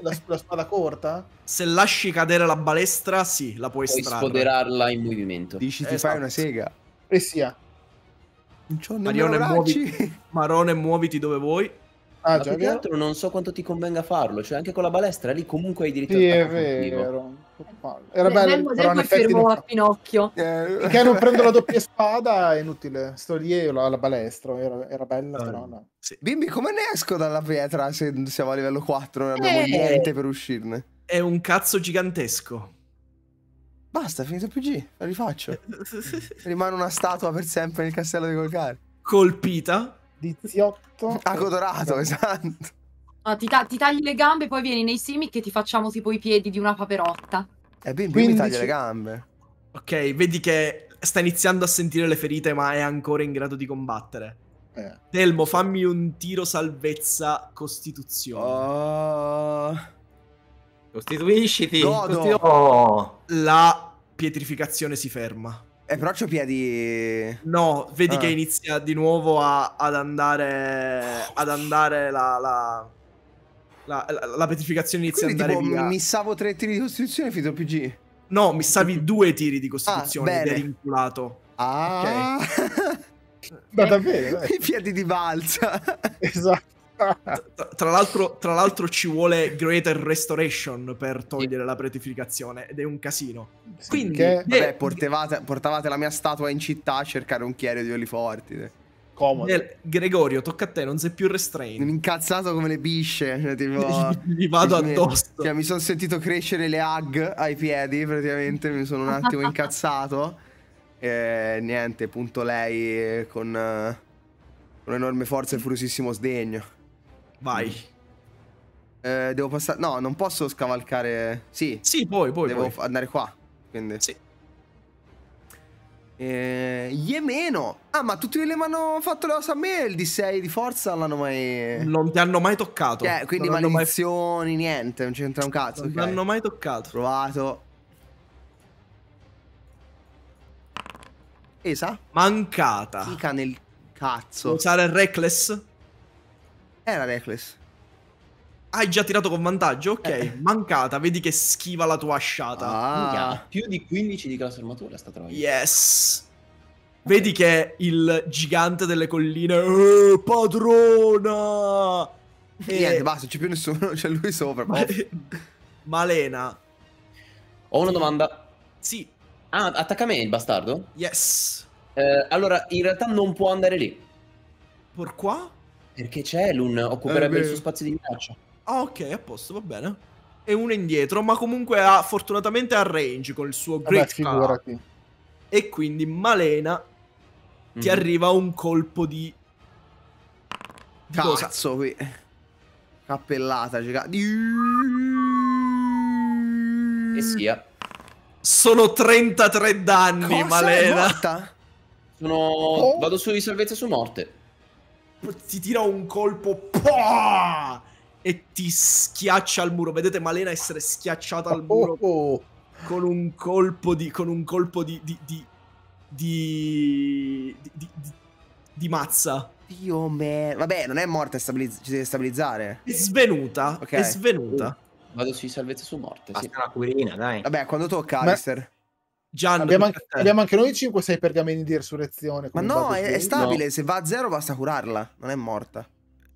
La, la spada corta? Se lasci cadere la balestra, sì, la puoi Puoi estrarre. spoderarla in movimento. Dici ti Esatto. fai una sega. E sia. Non c'ho nemmeno Marione, bracci. muovi- Marone, muoviti dove vuoi. Ah, Ma già, più che altro non so quanto ti convenga farlo, cioè anche con la balestra lì comunque hai diritto Sì, a è vero. Era bello, però in effetti non a Pinocchio. Eh, Finché non prendo la doppia spada è inutile. Sto lì e la, la balestro. Era, era bella, Ah. però no. Sì. Bimbi, come ne esco dalla pietra se siamo a livello 4 non abbiamo Eh. niente per uscirne? È un cazzo gigantesco. Basta, è finito il PG, la rifaccio. Rimane una statua per sempre nel castello di Golgari. Colpita. Di ziotto. Ago dorato, esatto. Ah, ti, ta- ti tagli le gambe, poi vieni nei simic e ti facciamo tipo i piedi di una paperotta. E Bimbi mi 15. taglia le gambe. Ok, vedi che sta iniziando a sentire le ferite, ma è ancora in grado di combattere. Eh. Telmo, fammi un tiro salvezza costituzione. Oh. Costituisciti. Costitu- Oh. La pietrificazione si ferma. Eh, però c'ho piedi... No, vedi Ah. che inizia di nuovo a- ad andare. Ad andare la. la... La, la- la pietrificazione inizia Quindi ad andare tipo via. missavo tre tiri di costituzione e finito il PG. No, mi stavi due tiri di costituzione Ah, ed eri inculato. Ah. Andata bene, dai. I piedi di balza. Esatto. Tra, l'altro, tra l'altro ci vuole Greater Restoration per togliere la pietrificazione ed è un casino. Sì, Quindi, che Vabbè, eh, portavate, portavate la mia statua in città a cercare un chiero di oli forti. Comodo. Nel- Gregorio, tocca a te, non sei più restrained. incazzato come le bisce. cioè, tipo- Gli vado mi- addosso. Cioè, mi sono sentito crescere le hag ai piedi, praticamente. Mi sono un attimo incazzato. E niente, punto lei eh, con, eh, con enorme forza e furiosissimo sdegno. Vai. Eh, devo passare. No, non posso scavalcare. Sì, Sì, poi, poi, devo poi. andare qua. Quindi. Sì. Eh, Yemeno. Ah, ma tutti quelli che mi hanno fatto le ossa a me, il D6 di forza non l'hanno mai. Non ti hanno mai toccato. Cioè, quindi non hanno mai, maledizioni, niente, non c'entra un cazzo. non ok. hanno mai toccato. Provato. Esa? Mancata. Fica nel cazzo. usare Reckless? Era Reckless. Hai già tirato con vantaggio? Ok, Eh. mancata. Vedi che schiva la tua asciata. Ah. più di 15 di classe armatura sta trovando. Yes. Vedi che il gigante delle colline. "Eh, padrona! E- Niente, basta, non c'è più nessuno, c'è lui sopra. Ma-. Malena. Ho una domanda. Sì, Ah, attacca me il bastardo? yes. Eh, allora, in realtà non può andare lì. Por qua? Perché c'è Elun, occuperebbe Eh, il suo spazio di minaccia. Ah, ok, a posto, va bene. E uno indietro, ma comunque ha fortunatamente a range con il suo Vabbè, Great Club. figurati. E quindi Malena ti Mhm. arriva un colpo di... di cosa? Cazzo, qui. Cappellata gigante. E sia. Sono 33 danni, Cosa? Malena. Sono... Oh. Vado su di salvezza su morte. Ti tira un colpo pah! E ti schiaccia al muro. Vedete Malena essere schiacciata al muro Oh, oh. con un colpo di con un colpo di di di di, di, di- di- mazza. Dio me. Vabbè, non è morta, è stabilizz- ci deve stabilizzare. È svenuta, Ok. è svenuta. Vado su di salvezza su morte, sì. Basta una curina, dai. Vabbè, quando tocca Ma- Alistair. Gian, Abbiamo, anche, abbiamo anche noi 5-6 pergameni di resurrezione. Ma no, è, è stabile. Se va a zero basta curarla. Non è morta.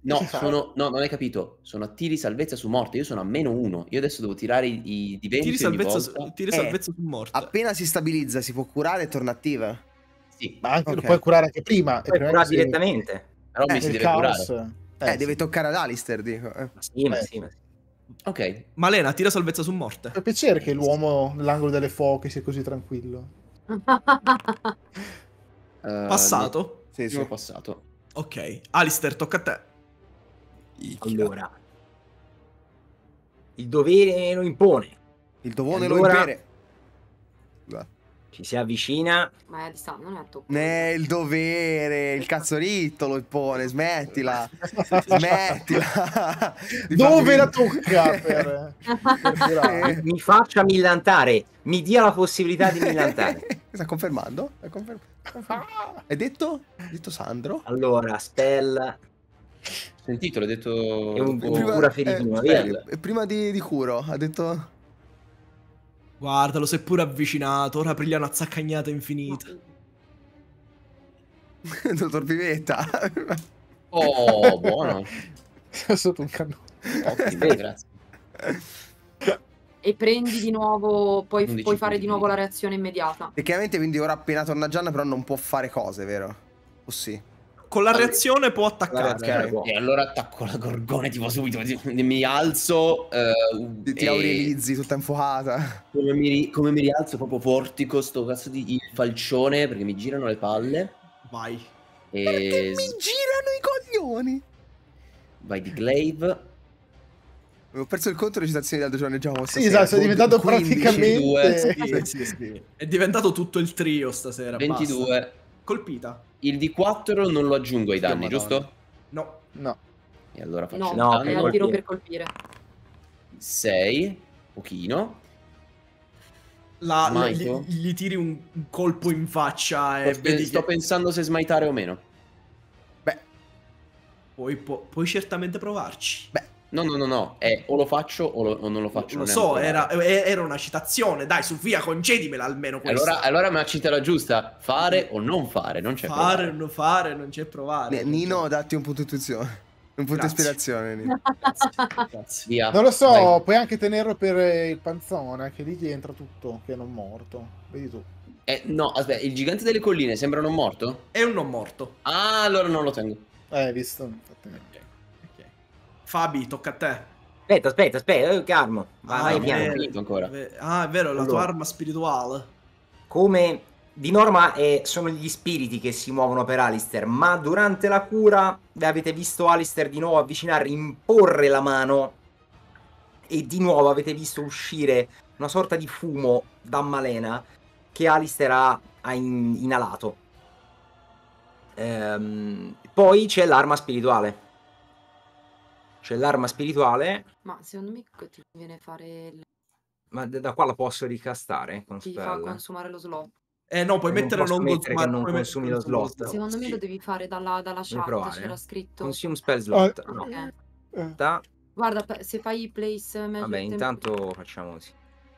No, sono... no, non hai capito. Sono a tiri salvezza su morte. Io sono a meno uno. Io adesso devo tirare i, i di 20 Tiri ogni salvezza, su, tiri Eh, salvezza su morte. Appena si stabilizza, si può curare e torna attiva. Sì, Ma anche, Ok. lo puoi curare anche prima. Puoi curare è che direttamente. però Eh, mi si deve caos... curare. Eh, sì. deve toccare ad Alistair, dico. eh. Ma sì, ma Eh. sì, ma sì. Ok. Malena, tira salvezza su morte. Fa piacere che l'uomo nell'angolo delle foche sia così tranquillo. Eh, Passato. Sì, no, sì. primo passato. Ok. Alistair, tocca a te. Allora. Il dovere lo impone. Il dovone Allora- lo impere. Ci si avvicina. Ma è distanza, non è a tocco. Né il dovere, il cazzoritto lo impone, smettila. Smettila. Dove la tocca per? Eh. Mi faccia millantare. Mi dia la possibilità di millantare. Sta confermando? Sta confermando. Hai detto? Hai detto Sandro? Allora, Sentito, l'ho detto... È un- dopo- un cura feritino, eh, eh, prima di, di curo, ha detto... Guardalo, si è pure avvicinato. Ora priglia una zaccagnata infinita. Dottor Pivetta. Oh, buono. Sotto un cannone. Ottimo, grazie. e prendi di nuovo, puoi, 11 puoi fare di nuovo la reazione immediata. Tecnicamente quindi ora appena torna Gian però non può fare cose, vero? O sì? Con la reazione può attaccare. reazione. Ok. E allora attacco la gorgone tipo subito, mi alzo eh, Ti, ti e aurelizzi tutta infuocata. come mi, come mi rialzo proprio vortico sto cazzo di il falcione perché mi girano le palle Vai. e Mi girano i coglioni! vai di glaive Ho perso il conto delle citazioni di Aldo Giovanni Giacomo Sì, esatto, sei diventato 15, praticamente... due. Sì, sì, sì. È diventato tutto il trio stasera. 22 basta. Colpita. Il D4 non lo aggiungo ai danni Madonna. giusto? No. No. e allora faccio No, No, è danno al tiro colpire. per colpire. 6 pochino La- Smite? gli, gli tiri un, un colpo in faccia e sto, vedi sto che pensando se smaitare o meno Beh, puoi, pu- puoi certamente provarci. beh, no no no no è o lo faccio o, lo- o non lo faccio Lo so, era, era una citazione. Dai, su, via, concedimela almeno questa. allora, allora me la cita la giusta fare o non fare non c'è fare o non fare, non c'è provare. N- Nino, datti un punto intuizione. Un punto Grazie. ispirazione, Nino. Grazie, grazie. via Non lo so, vai. puoi anche tenerlo per eh, il panzone, che lì ti entra tutto, che è non morto. Vedi tu. Eh, no aspetta il gigante delle colline sembra non morto? È un non morto. ah allora non lo tengo Eh, hai visto? Infatti. Fabi, tocca a te. Aspetta, aspetta, aspetta, eh, calmo. Vai, Ah, vai piano. finito ancora Ve- Ah, è vero, la tua arma spirituale. Come di norma eh, sono gli spiriti che si muovono per Alistair, ma durante la cura avete visto Alistair di nuovo avvicinare, imporre la mano e di nuovo avete visto uscire una sorta di fumo da Malena che Alistair ha, ha in- inalato. Ehm, poi c'è l'arma spirituale. C'è l'arma spirituale, Ma secondo me ti viene a fare il... ma da da qua la posso ricastare con ti fa spell. consumare lo slot. Eh no, puoi Non mettere non mettere consumare- non puoi consumi lo slot. Secondo me Sì. lo devi fare dalla, dalla chat, provare? c'era scritto. Consume spell slot. no. Ok. Eh. Da- Guarda, se fai i place Vabbè, intanto facciamo così.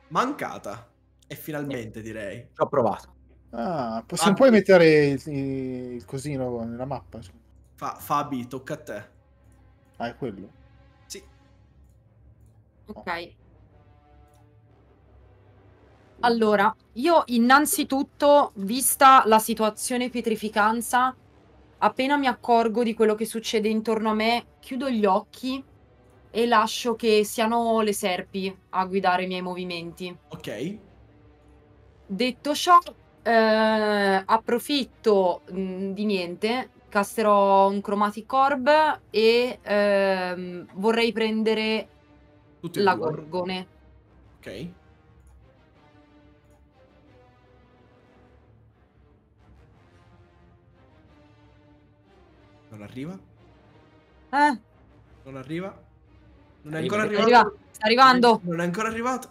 Mancata. E finalmente direi. Ci ho provato. Ah, possiamo Ah. poi mettere il, il cosino nella mappa. Fa- Fabi, tocca a te. Ah, è quello. Sì. Ok. Allora, io innanzitutto, vista la situazione pietrificanza, appena mi accorgo di quello che succede intorno a me, chiudo gli occhi e lascio che siano le serpi a guidare i miei movimenti. Ok. Detto ciò, eh, approfitto mh, di niente, casterò un Chromatic Orb e ehm, vorrei prendere Tutti la due. Gorgone. Ok. Non arriva? Eh, Non arriva? Non è Arriva, ancora arriva. arrivato? arriva, sta arrivando. Non è ancora arrivato?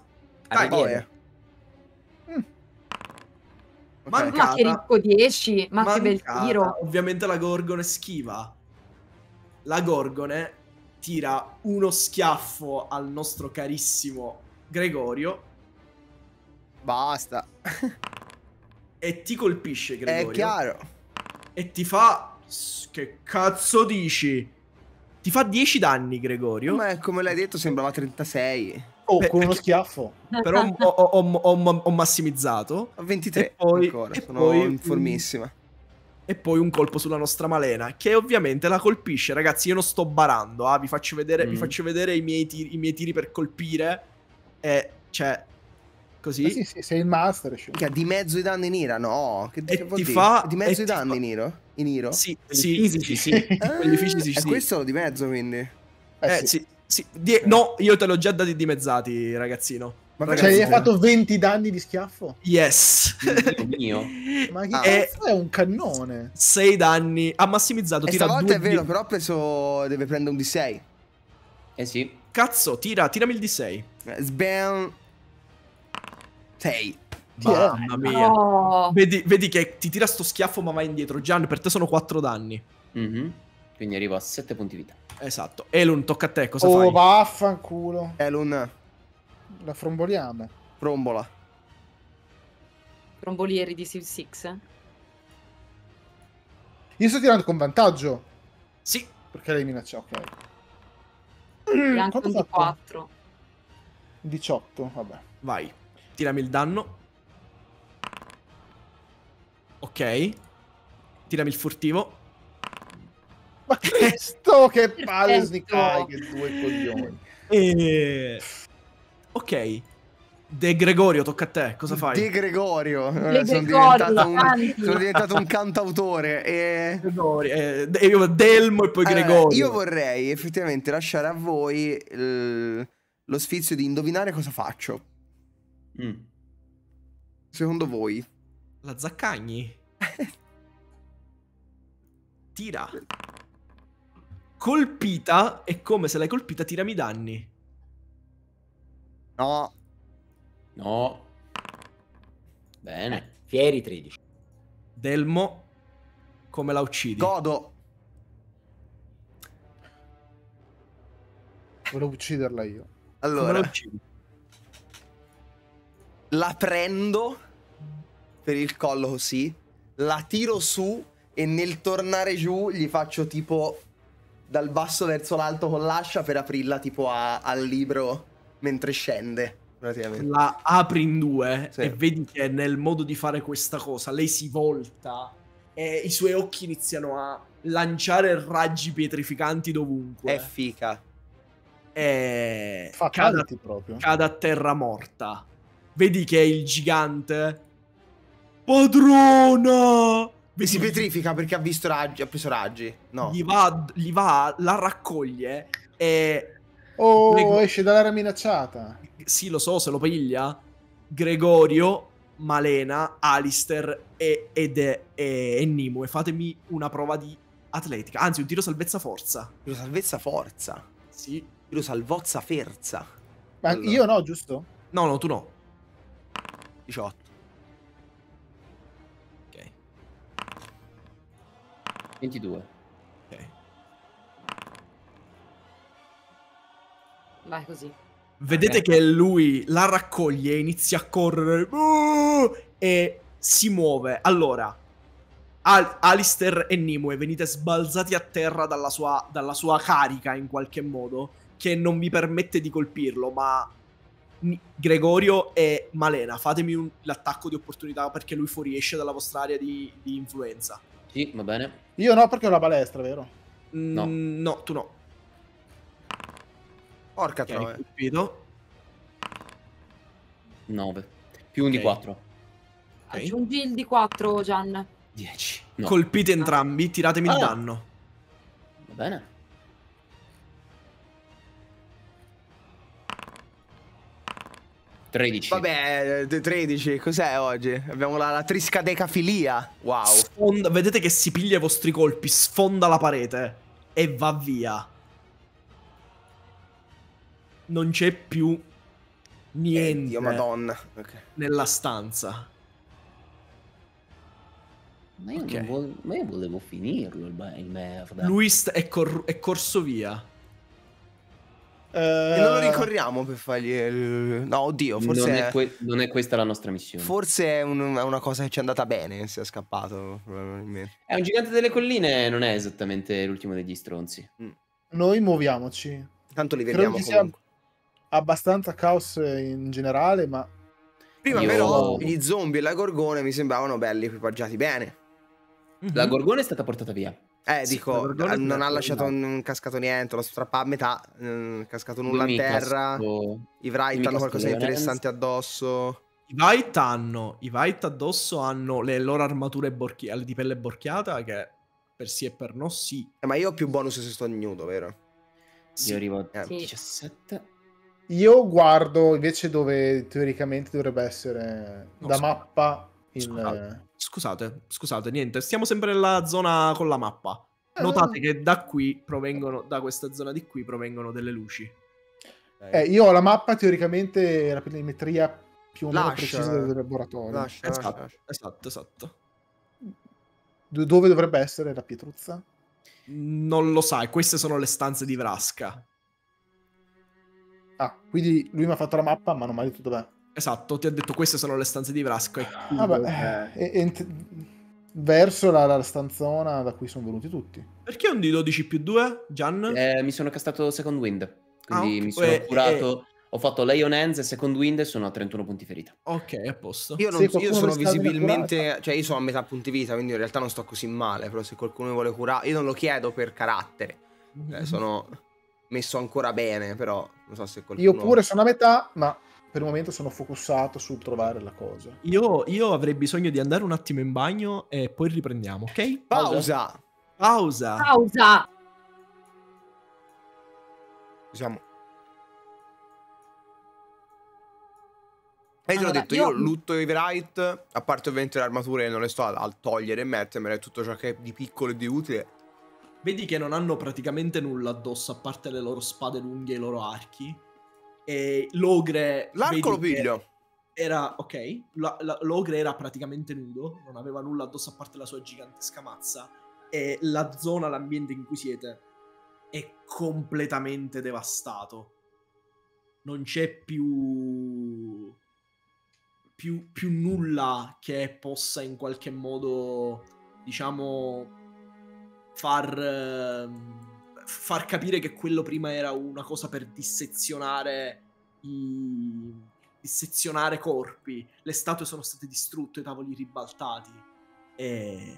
Dai, Arriviere. Manca- Ma che ricco 10, ma che bel Mancata. tiro. Ovviamente la Gorgone schiva. La Gorgone tira uno schiaffo al nostro carissimo Gregorio Basta. e ti colpisce Gregorio. È chiaro. E ti fa... Che cazzo dici? Ti fa 10 danni Gregorio. Ma come l'hai detto sembrava 36. Oh, Beh, con uno perché- schiaffo. Però ho, ho- ho- ho- ho massimizzato. 23 E poi- ancora. e Sono poi- in formissima. E poi un colpo sulla nostra Malena, che ovviamente la colpisce. Ragazzi, io non sto barando, ah, vi, faccio vedere, vi Mm. faccio vedere i miei, tiri, i miei tiri per colpire. E, cioè, così. Ah, sì, sì, sei il master. Mica, di mezzo i danni in ira? No. Che, che vuol ti dire? fa- Di mezzo i danni fa- in Iro? In Iro? Sì, sì. fisici, sì. Ah, quelli fisici, È sì. questo di mezzo, quindi. Eh, Eh, sì. sì, sì. Die- no, io te l'ho già dati dimezzati, ragazzino. Ma Cioè, perché- gli hai fatto 20 danni di schiaffo? Yes. Dio mio. Ma chi Ah. cazzo è un cannone? 6 danni. Ha massimizzato. E Tira stavolta due è vero, di- però ha preso. Deve prendere un D6. Eh sì. Cazzo, tira, tirami il D6. Eh, Sbam. 6. Chi è? Mamma mia. No. Vedi, vedi che ti tira sto schiaffo ma va indietro. Gian, per te sono 4 danni. Mhm. Quindi arrivo a 7 punti vita. Esatto. Elun, tocca a te, cosa oh, fai? vaffanculo. Elun, La fromboliamo. rombola. Trombolieri di Civ 6. Io sto tirando con vantaggio. Sì, Perché lei minaccia, ok. E anche un ho fatto? D4. 18, vabbè. Vai, tirami il danno. Ok. Tirami il furtivo. Ma Cristo, che palle snicai, che due coglioni. E... Ok. De Gregorio, tocca a te. Cosa fai? De Gregorio. De Eh, sono, Gregorio, diventato un, sono diventato un cantautore. E... Gregorio. eh, de- io- Delmo e poi Allora, Gregorio. io vorrei effettivamente lasciare a voi il- lo sfizio di indovinare cosa faccio. Mm. Secondo voi? La Zaccagni. Tira. Colpita. E come se l'hai colpita, tirami i danni. No. No. Bene. Fieri 13. Delmo. Come la uccidi? Godo. Volevo ucciderla io. Come Allora, la uccidi? la prendo per il collo così, la tiro su e nel tornare giù gli faccio tipo dal basso verso l'alto con l'ascia per aprirla tipo a- al libro mentre scende. Praticamente. La apri in due Sì. e vedi che nel modo di fare questa cosa lei si volta e i suoi occhi iniziano a lanciare raggi pietrificanti dovunque. È fica. e Fa cade, proprio. cade a terra morta. Vedi che il gigante. Padrona! Si che pietrifica perché ha visto raggi, ha preso raggi. No. Gli va, gli va, la raccoglie e. Oh, Prego. esce dall'area minacciata. Sì, lo so, se lo piglia. Gregorio, Malena, Alistair e, ed e, e, e Nimue. Fatemi una prova di atletica. Anzi, un tiro salvezza forza. Tiro salvezza forza. Sì. Tiro salvozza ferza. Ma Allora. io no, giusto? No, no, tu no. 18. 22. Ok. Vai così. Vedete Ok. che lui la raccoglie, inizia a correre "Uh!" e si muove. Allora, Al- Alistair e Nimue venite sbalzati a terra dalla sua, dalla sua carica in qualche modo, che non vi permette di colpirlo, ma Gregorio e Malena, fatemi un- l'attacco di opportunità perché lui fuoriesce dalla vostra area di, di influenza. Sì, va bene. Io no, perché ho la balestra, vero? Mm, No. no, tu no. Porca Ok, troia. colpito. 9. Più un di Ok. 4. Ok. Aggiungi il D4, Gian. 10. No. Colpite entrambi, tiratemi il Ah. danno. Va bene. Tredici. Vabbè, eh, 13, cos'è oggi? Abbiamo la, la triscadecafilia. Wow. Sfonda- vedete che si piglia i vostri colpi, sfonda la parete e va via. Non c'è più niente Dio madonna. Ok. nella stanza. Ma io, Ok. non vol- ma io volevo finirlo il, ba- il merda. Lui st- è, cor- è corso via. Eh, E non lo ricorriamo per fargli. il- No, oddio, forse. non, è que- non è questa la nostra missione. forse è, un- è una cosa che ci è andata bene. Si è scappato, probabilmente. È un gigante delle colline, non è esattamente l'ultimo degli stronzi. Noi muoviamoci. Tanto li Credo vediamo sia comunque. abbastanza caos in generale, ma Prima, Io- però, gli zombie e la gorgone mi sembravano belli equipaggiati bene. La Mhm. gorgona è stata portata via. Eh, Sì, dico, la non ha lasciato no. un, cascato niente, l'ho strappato a metà, non è cascato nulla Io in mi terra. casco- I Wright hanno qualcosa di interessante addosso. I White hanno, i White addosso hanno le loro armature borchi- di pelle borchiata che per sì e per no sì. Eh, ma io ho più bonus se sto nudo, vero? Sì. Io arrivo a Eh. Sì. 17. io guardo invece dove teoricamente dovrebbe essere No, da scu- mappa il... scusate. Scusate, scusate, niente, stiamo sempre nella zona con la mappa. Eh, Notate che da qui provengono, da questa zona di qui provengono delle luci. Eh, io ho la mappa teoricamente la planimetria più o meno Lascia. precisa del laboratorio. Lascia, Esatto, lascia. esatto, esatto. Do- dove dovrebbe essere la pietruzza? Non lo sai, queste sono le stanze di Vrasca. Ah, quindi lui mi ha fatto la mappa, ma non mi ha detto dov'è. Esatto, ti ha detto queste sono le stanze di Vrasca. e qui Vabbè, dove- eh, ent- verso la, la stanzona da cui sono venuti tutti. Perché un di 12 più 2, Gian? Eh, mi sono castato Second Wind. Quindi Ah, mi sono Eh, curato Ho fatto Lion Hands e Second Wind e sono a 31 punti ferita. Ok, a posto. Io, non, io sono visibilmente, cioè io sono a metà punti vita, quindi in realtà non sto così male, però se qualcuno mi vuole curare, io non lo chiedo per carattere, Mhm. eh, sono messo ancora bene, però non so se qualcuno... Io pure sono a metà, ma per il momento sono focussato sul trovare la cosa. Io, io avrei bisogno di andare un attimo in bagno e poi riprendiamo, ok? Pausa! Pausa. Pausa! Diciamo... E te l'ho Allora, detto, io, io- lutto i right, a parte ovviamente le armature non le sto a, a togliere e mettermele, tutto ciò che è di piccolo e di utile. Vedi che non hanno praticamente nulla addosso a parte le loro spade lunghe e i loro archi. E l'ogre. L'arco lo piglio. Era ok. la- la- l'ogre era praticamente nudo, non aveva nulla addosso a parte la sua gigantesca mazza. E la zona, l'ambiente in cui siete è completamente devastato. Non c'è più. Più, più nulla che possa in qualche modo, diciamo, far, ehm, far capire che quello prima era una cosa per dissezionare i, dissezionare corpi. Le statue sono state distrutte, i tavoli ribaltati. E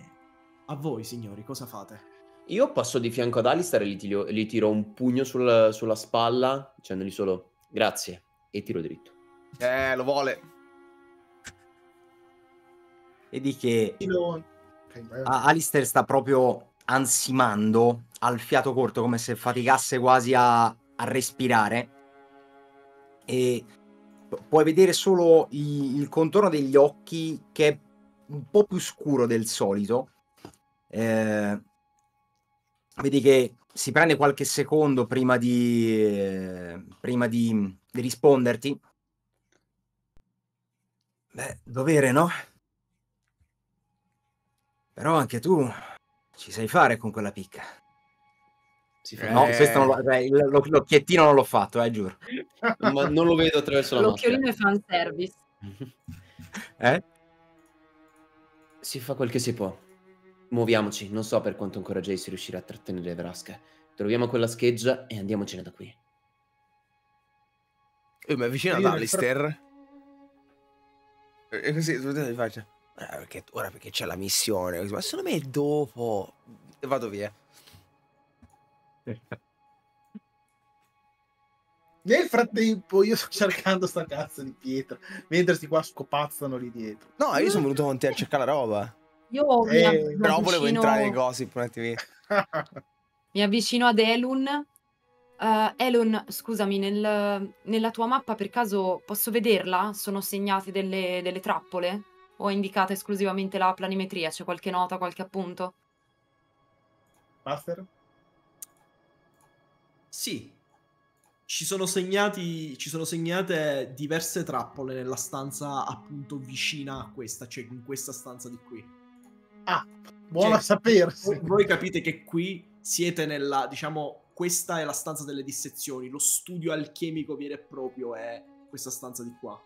a voi, signori, cosa fate? Io passo di fianco ad Alistair e gli tiro, gli tiro un pugno sul- sulla spalla, dicendogli solo grazie e tiro dritto. Eh, lo vuole. Vedi che Io- ok, vai. a- Alistair sta proprio ansimando, al fiato corto, come se faticasse quasi a, a respirare. E pu- puoi vedere solo i- il contorno degli occhi che è un po' più scuro del solito. Eh, vedi che si prende qualche secondo prima di, eh, prima di, di risponderti. Beh, dovere, no? Però anche tu ci sai fare con quella picca. Si fa- No, Eh. questo non lo, eh, lo- l'occhiettino non l'ho fatto, eh, giuro. Ma non lo vedo attraverso la L'occhiolino maschera. è fanservice. Eh? Si fa quel che si può. Muoviamoci, non so per quanto ancora Jace riuscirà a trattenere Vraska. Troviamo quella scheggia e andiamocene da qui. Io mi avvicino ad Io nel Alistair. E e così, faccio. "Eh, perché, ora perché c'è la missione. così, Ma secondo me è dopo. E vado via. Nel frattempo io sto cercando sta cazzo di pietra, mentre sti qua scopazzano lì dietro. No, io sono venuto con te a cercare la roba. Io Eh, av- mi Però volevo avvicino- entrare nei gossip un attimo. mi avvicino ad Elun. Eh, Elun, scusami, nel- nella tua mappa per caso posso vederla? Sono segnate delle, delle trappole? O è indicata esclusivamente la planimetria? C'è qualche nota, qualche appunto? Master? Sì. Ci sono segnati. Ci sono segnate diverse trappole nella stanza appunto vicina a questa, cioè in questa stanza di qui. Buono a Cioè, sapersi. Voi, voi capite che qui siete nella, diciamo, questa è la stanza delle dissezioni, lo studio alchemico vero e proprio è questa stanza di qua.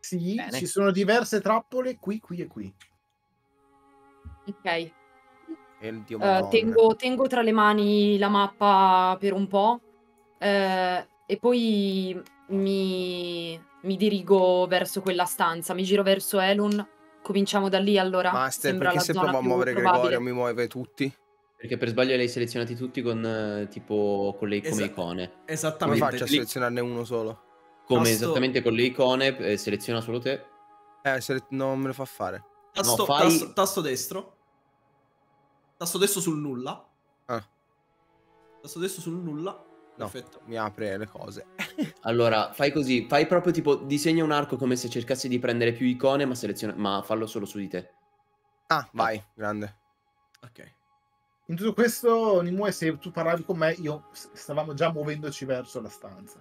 Sì, Bene. ci sono diverse trappole qui, qui e qui. Ok. Madonna. tengo, tengo tra le mani la mappa per un po' eh, e poi mi, mi dirigo verso quella stanza. Mi giro verso Elun. Cominciamo da lì allora. Master, Sembra perché la se zona provo a muovere. Gregorio mi muove tutti? Perché per sbaglio li hai selezionati tutti con eh, tipo con le come icone. Come Esattamente. faccio a lì- selezionarne uno solo? Come Tasto- esattamente con le icone, eh, seleziona solo te. Eh, sele- non me lo fa fare. Tasto, No, fai- tasto- tasto destro. Tasto destro sul nulla. Ah. Tasto destro sul nulla. No. Perfetto. Mi apre le cose. Allora, fai così, fai proprio tipo disegna un arco come se cercassi di prendere più icone, ma seleziona ma fallo solo su di te. Ah, vai, grande. Ok. In tutto questo, Nimue, se tu parlavi con me, io stavamo già muovendoci verso la stanza.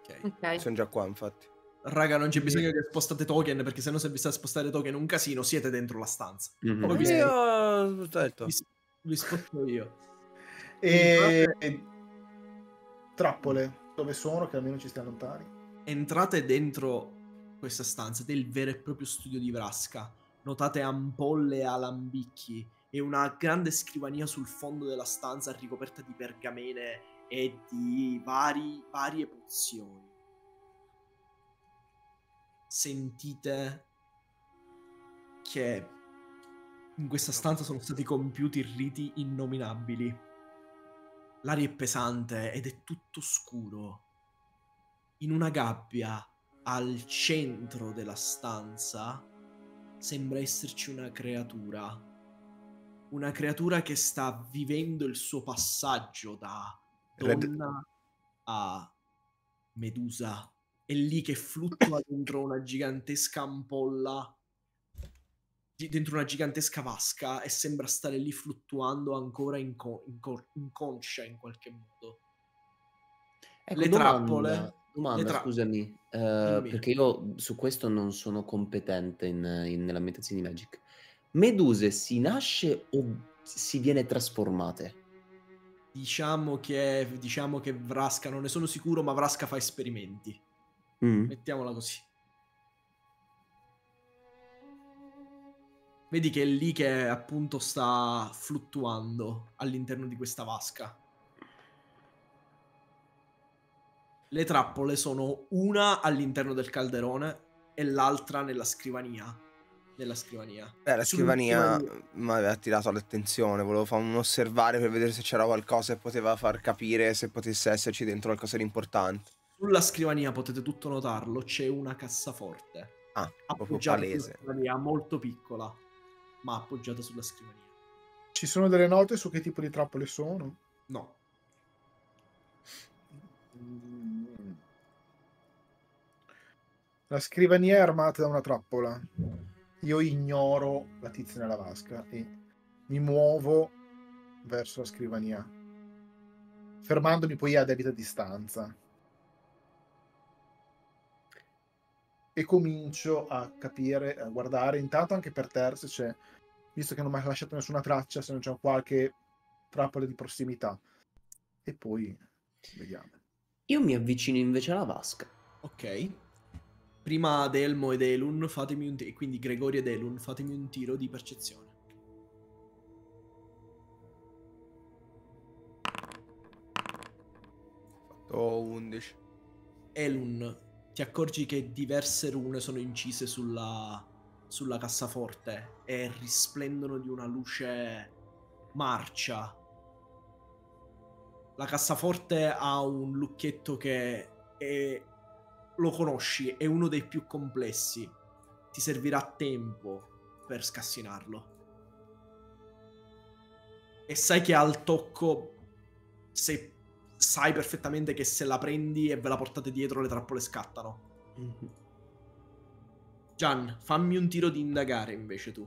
ok. Ok. Sono già qua, infatti. Raga, non c'è bisogno che spostate token perché sennò se vi sta a spostare token un casino, siete dentro la stanza. Mhm. Poi vi- Io ho detto. Vi, vi sposto io. E... Trappole, dove sono? Che almeno ci stiamo lontani. Entrate dentro questa stanza del vero e proprio studio di Vrasca. Notate ampolle e alambicchi e una grande scrivania sul fondo della stanza ricoperta di pergamene e di vari, varie pozioni. Sentite che in questa stanza sono stati compiuti riti innominabili. L'aria è pesante ed è tutto scuro. In una gabbia al centro della stanza sembra esserci una creatura. Una creatura che sta vivendo il suo passaggio da Red- donna a Medusa. È lì che fluttua dentro una gigantesca ampolla, dentro una gigantesca vasca e sembra stare lì fluttuando ancora inco- inco- inconscia in qualche modo. Ecco, Le domanda- trappole- Domanda, le tra- scusami, eh, perché io su questo non sono competente in, in- nell'ambientazione di Magic. Meduse si nasce o si viene trasformate? Diciamo che, diciamo che Vrasca, non ne sono sicuro, ma Vrasca fa esperimenti. Mm. Mettiamola così. Vedi che è lì che appunto sta fluttuando all'interno di questa vasca. Le trappole sono una all'interno del calderone e l'altra nella scrivania. Nella scrivania. Eh, la scrivania- mi aveva attirato l'attenzione, volevo fare un osservare per vedere se c'era qualcosa che poteva far capire se potesse esserci dentro qualcosa di importante. Sulla scrivania potete tutto notarlo, c'è una cassaforte. Ah, proprio appoggiata palese. sulla scrivania, molto piccola, ma appoggiata sulla scrivania. Ci sono delle note su che tipo di trappole sono? No. La scrivania è armata da una trappola. Io ignoro la tizia nella vasca e mi muovo verso la scrivania, fermandomi poi a debita distanza. E comincio a capire, a guardare intanto anche per terra se c'è, visto che non mi ha lasciato nessuna traccia, se non c'è qualche trappola di prossimità. E poi vediamo. Io mi avvicino invece alla vasca. ok. Prima Delmo ed Elun fatemi un tiro, quindi Gregorio ed Elun fatemi un tiro di percezione. Fatto 11. Elun, ti accorgi che diverse rune sono incise sulla, sulla cassaforte e risplendono di una luce marcia. La cassaforte ha un lucchetto che è- lo conosci, è uno dei più complessi. Ti servirà tempo per scassinarlo. E sai che al tocco, se sai perfettamente che se la prendi e ve la portate dietro le trappole scattano. Mhm. Gian, fammi un tiro di indagare invece tu.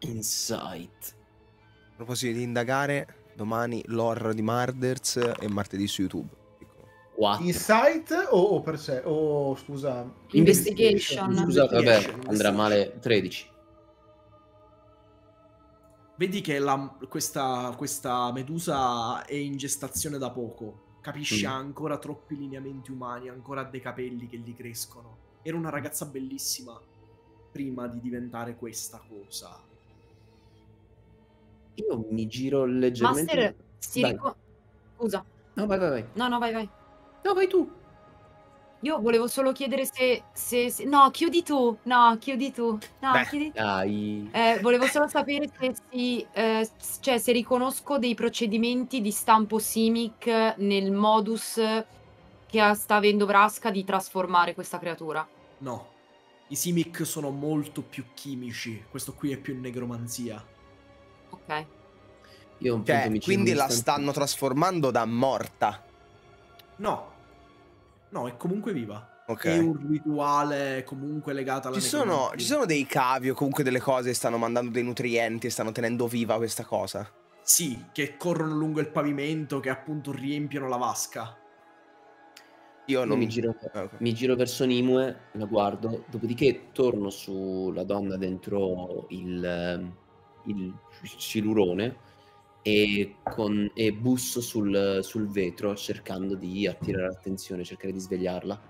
Insight. A proposito di indagare, domani l'horror di Murders e martedì su YouTube. 4. Insight o, o per sé? O scusa. Investigation. Scusate, vabbè, andrà male 13. Vedi che la- questa, questa medusa è in gestazione da poco. Capisce Mm. ha ancora troppi lineamenti umani, ancora dei capelli che gli crescono. Era una ragazza bellissima prima di diventare questa cosa. Io mi giro leggermente. Master, si Vai. rico- Scusa. No, vai, vai, vai. No, no, vai, vai. No, vai tu. Io volevo solo chiedere se, se- se- No, chiudi tu. No, chiudi tu. No, Beh. chiudi Dai. Eh, volevo solo sapere se, si, eh, cioè, se riconosco dei procedimenti di stampo Simic nel modus che sta avendo Vrasca di trasformare questa creatura. No, i Simic sono molto più chimici. Questo qui è più negromanzia. Ok. Io un Cioè, punto mi giro quindi la stanno trasformando da morta. No, no, è comunque viva. Ok. È un rituale comunque legato alla Ci sono, ci sono dei cavi o comunque delle cose che stanno mandando dei nutrienti e stanno tenendo viva questa cosa. Sì, che corrono lungo il pavimento, che appunto riempiono la vasca. Io non mi giro, Ah, ok. mi giro verso Nimue, la guardo, dopodiché torno sulla donna dentro il, ehm, il silurone e, con- e busso sul, sul vetro cercando di attirare l'attenzione, cercare di svegliarla.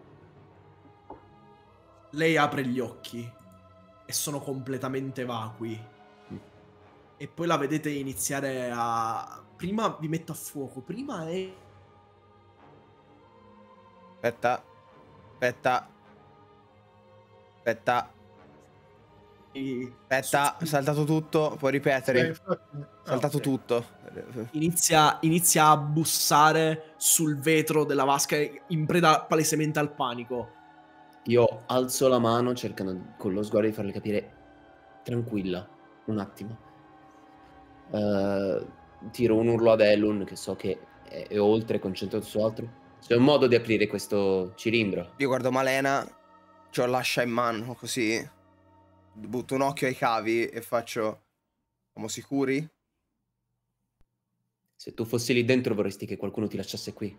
Lei apre gli occhi e sono completamente vacui. e poi la vedete iniziare a... Prima vi metto a fuoco, prima è... Aspetta. Aspetta. Aspetta. Aspetta, è saltato tutto. Puoi Eh, ripetere. ah, Saltato ok. tutto. Inizia, inizia a bussare sul vetro della vasca in preda palesemente al panico. Io alzo la mano cercando con lo sguardo di farle capire tranquilla, un attimo. Eh, tiro un urlo ad Elun che so che è, è oltre, concentrato su altro. C'è un modo di aprire questo cilindro. Io guardo Malena, ci lascia in mano così. Butto un occhio ai cavi e faccio. Siamo sicuri? Se tu fossi lì dentro vorresti che qualcuno ti lasciasse qui.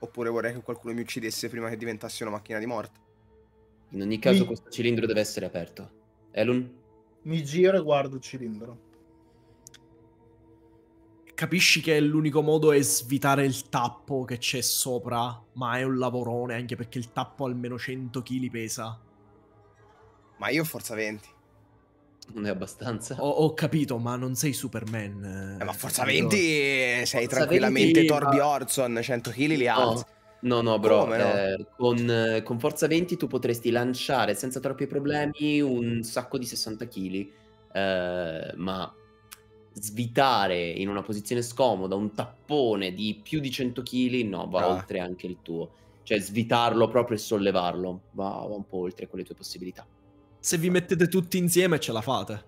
Oppure vorrei che qualcuno mi uccidesse prima che diventassi una macchina di morte? In ogni caso Mi- questo cilindro deve essere aperto. Elun? Mi giro e guardo il cilindro. Capisci che l'unico modo è svitare il tappo che c'è sopra, ma è un lavorone anche perché il tappo almeno 100 kg pesa. Ma io ho forza 20. Non è abbastanza? Ho, ho capito, ma non sei Superman. Eh, ma forza capito? 20 sei Forza tranquillamente 20, Thor ma- Bjornsson, 100 kg li alzi. No, no, bro. Come no? eh, con, eh, con Forza 20 tu potresti lanciare senza troppi problemi un sacco di 60 kg, ma svitare in una posizione scomoda un tappone di più di 100 kg, no, va Ah. oltre anche il tuo. Cioè svitarlo proprio e sollevarlo, va, va un po' oltre con le tue possibilità. Se vi mettete tutti insieme ce la fate.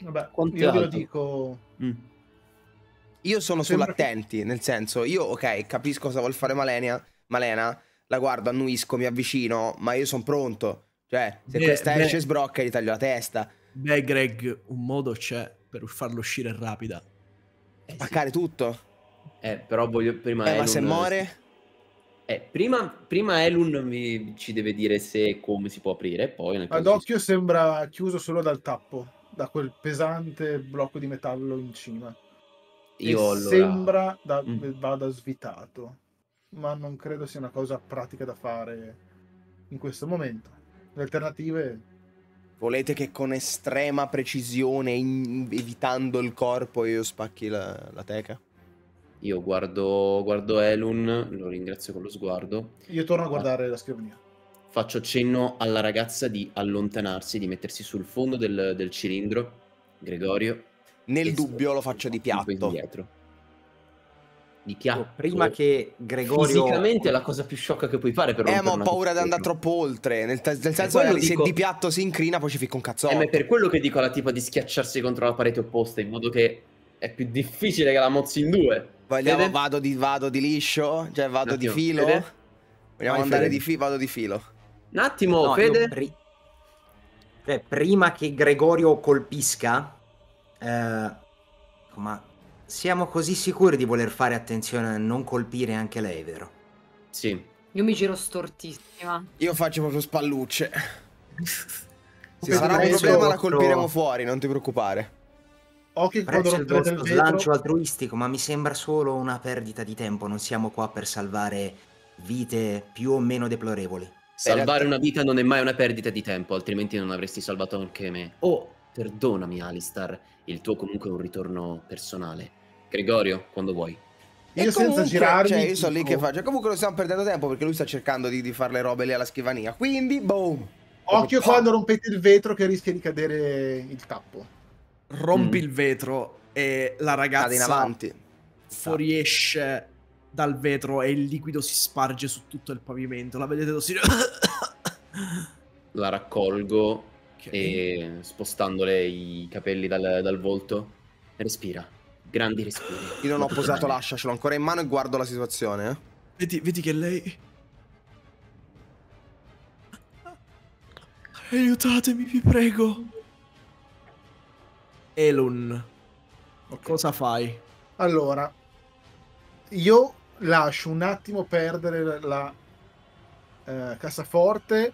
Vabbè, Quanto è io ve lo dico. Mm. Io sono Sembra sull'attenti, nel senso, io ok, capisco cosa vuol fare Malenia, Malena, la guardo, annuisco, mi avvicino, ma io sono pronto. Cioè, se Beh, questa beh. esce sbrocca, gli taglio la testa. Beh, Greg, un modo c'è per farlo uscire rapida. Eh, sì. Spaccare tutto. Eh, però voglio prima Eh, ma se muore? Eh, prima, prima Elun mi- ci deve dire se e come si può aprire, poi Ad occhio sembra chiuso solo dal tappo, da quel pesante blocco di metallo in cima. io e allora... sembra da- Mm. vada svitato, ma non credo sia una cosa pratica da fare in questo momento. Le alternative Volete che con estrema precisione, in- evitando il corpo, io spacchi la, la teca? Io guardo, guardo Elun, lo ringrazio con lo sguardo, io torno a guardare la scrivania. faccio cenno alla ragazza di allontanarsi, di mettersi sul fondo del, del cilindro, Gregorio. Nel dubbio lo faccio di piatto. indietro. Di piatto. Prima che Gregorio... Fisicamente è la cosa più sciocca che puoi fare per Eh, ma ho paura di andare troppo oltre. Nel, nel senso, magari dico- se di piatto si incrina, poi ci ficca un cazzotto. Eh, ma è per quello che dico alla tipa di schiacciarsi contro la parete opposta, in modo che è più difficile che la mozzi in due. Vogliamo, Fede? vado, di, vado di liscio? Cioè, vado di filo? Fede? Vogliamo Vai, andare Fede. di filo? Vado di filo. Un attimo, No, Fede. pri- cioè, prima che Gregorio colpisca, eh, ma siamo così sicuri di voler fare attenzione a non colpire anche lei, vero? Sì. Io mi giro stortissima. Io faccio proprio spallucce. Se sarà un problema, la colpiremo fuori, non ti preoccupare. Occhio che il vostro vetro, slancio altruistico, ma mi sembra solo una perdita di tempo. Non siamo qua per salvare vite più o meno deplorevoli. Salvare una vita non è mai una perdita di tempo, altrimenti non avresti salvato anche me. Oh, perdonami, Alistar. Il tuo comunque è un ritorno personale. Gregorio, quando vuoi. E io senza comunque, girarmi... Cioè, io sono lì che faccio. Comunque non stiamo perdendo tempo perché lui sta cercando di, di fare le robe lì alla scrivania. Quindi, boom. Occhio quando rompete il vetro che rischia di cadere il tappo. Rompi Mm. il vetro e la Cade in ragazza avanti. fuoriesce dal vetro e il liquido si sparge su tutto il pavimento. La vedete così. La raccolgo Ok. e spostandole i capelli dal, dal volto. Respira. Grandi respiri. Io non ho posato l'ascia, ce l'ho ancora in mano e guardo la situazione. eh. Vedi, vedi che lei. Aiutatemi, vi prego. Elun, cosa fai? Allora, io lascio un attimo perdere la, la, eh, cassaforte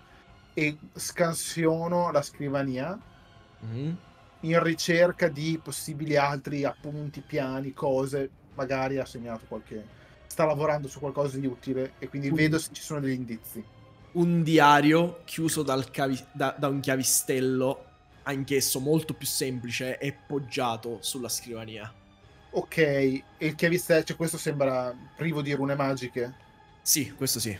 e scansiono la scrivania Mm? in ricerca di possibili altri appunti, piani, cose. Magari ha segnato qualche. Sta lavorando su qualcosa di utile e quindi Un- vedo se ci sono degli indizi. Un diario chiuso dal cavi- da, da un chiavistello anch'esso molto più semplice, è poggiato sulla scrivania. Ok, e il chiavistello, cioè questo sembra privo di rune magiche. Sì, questo sì.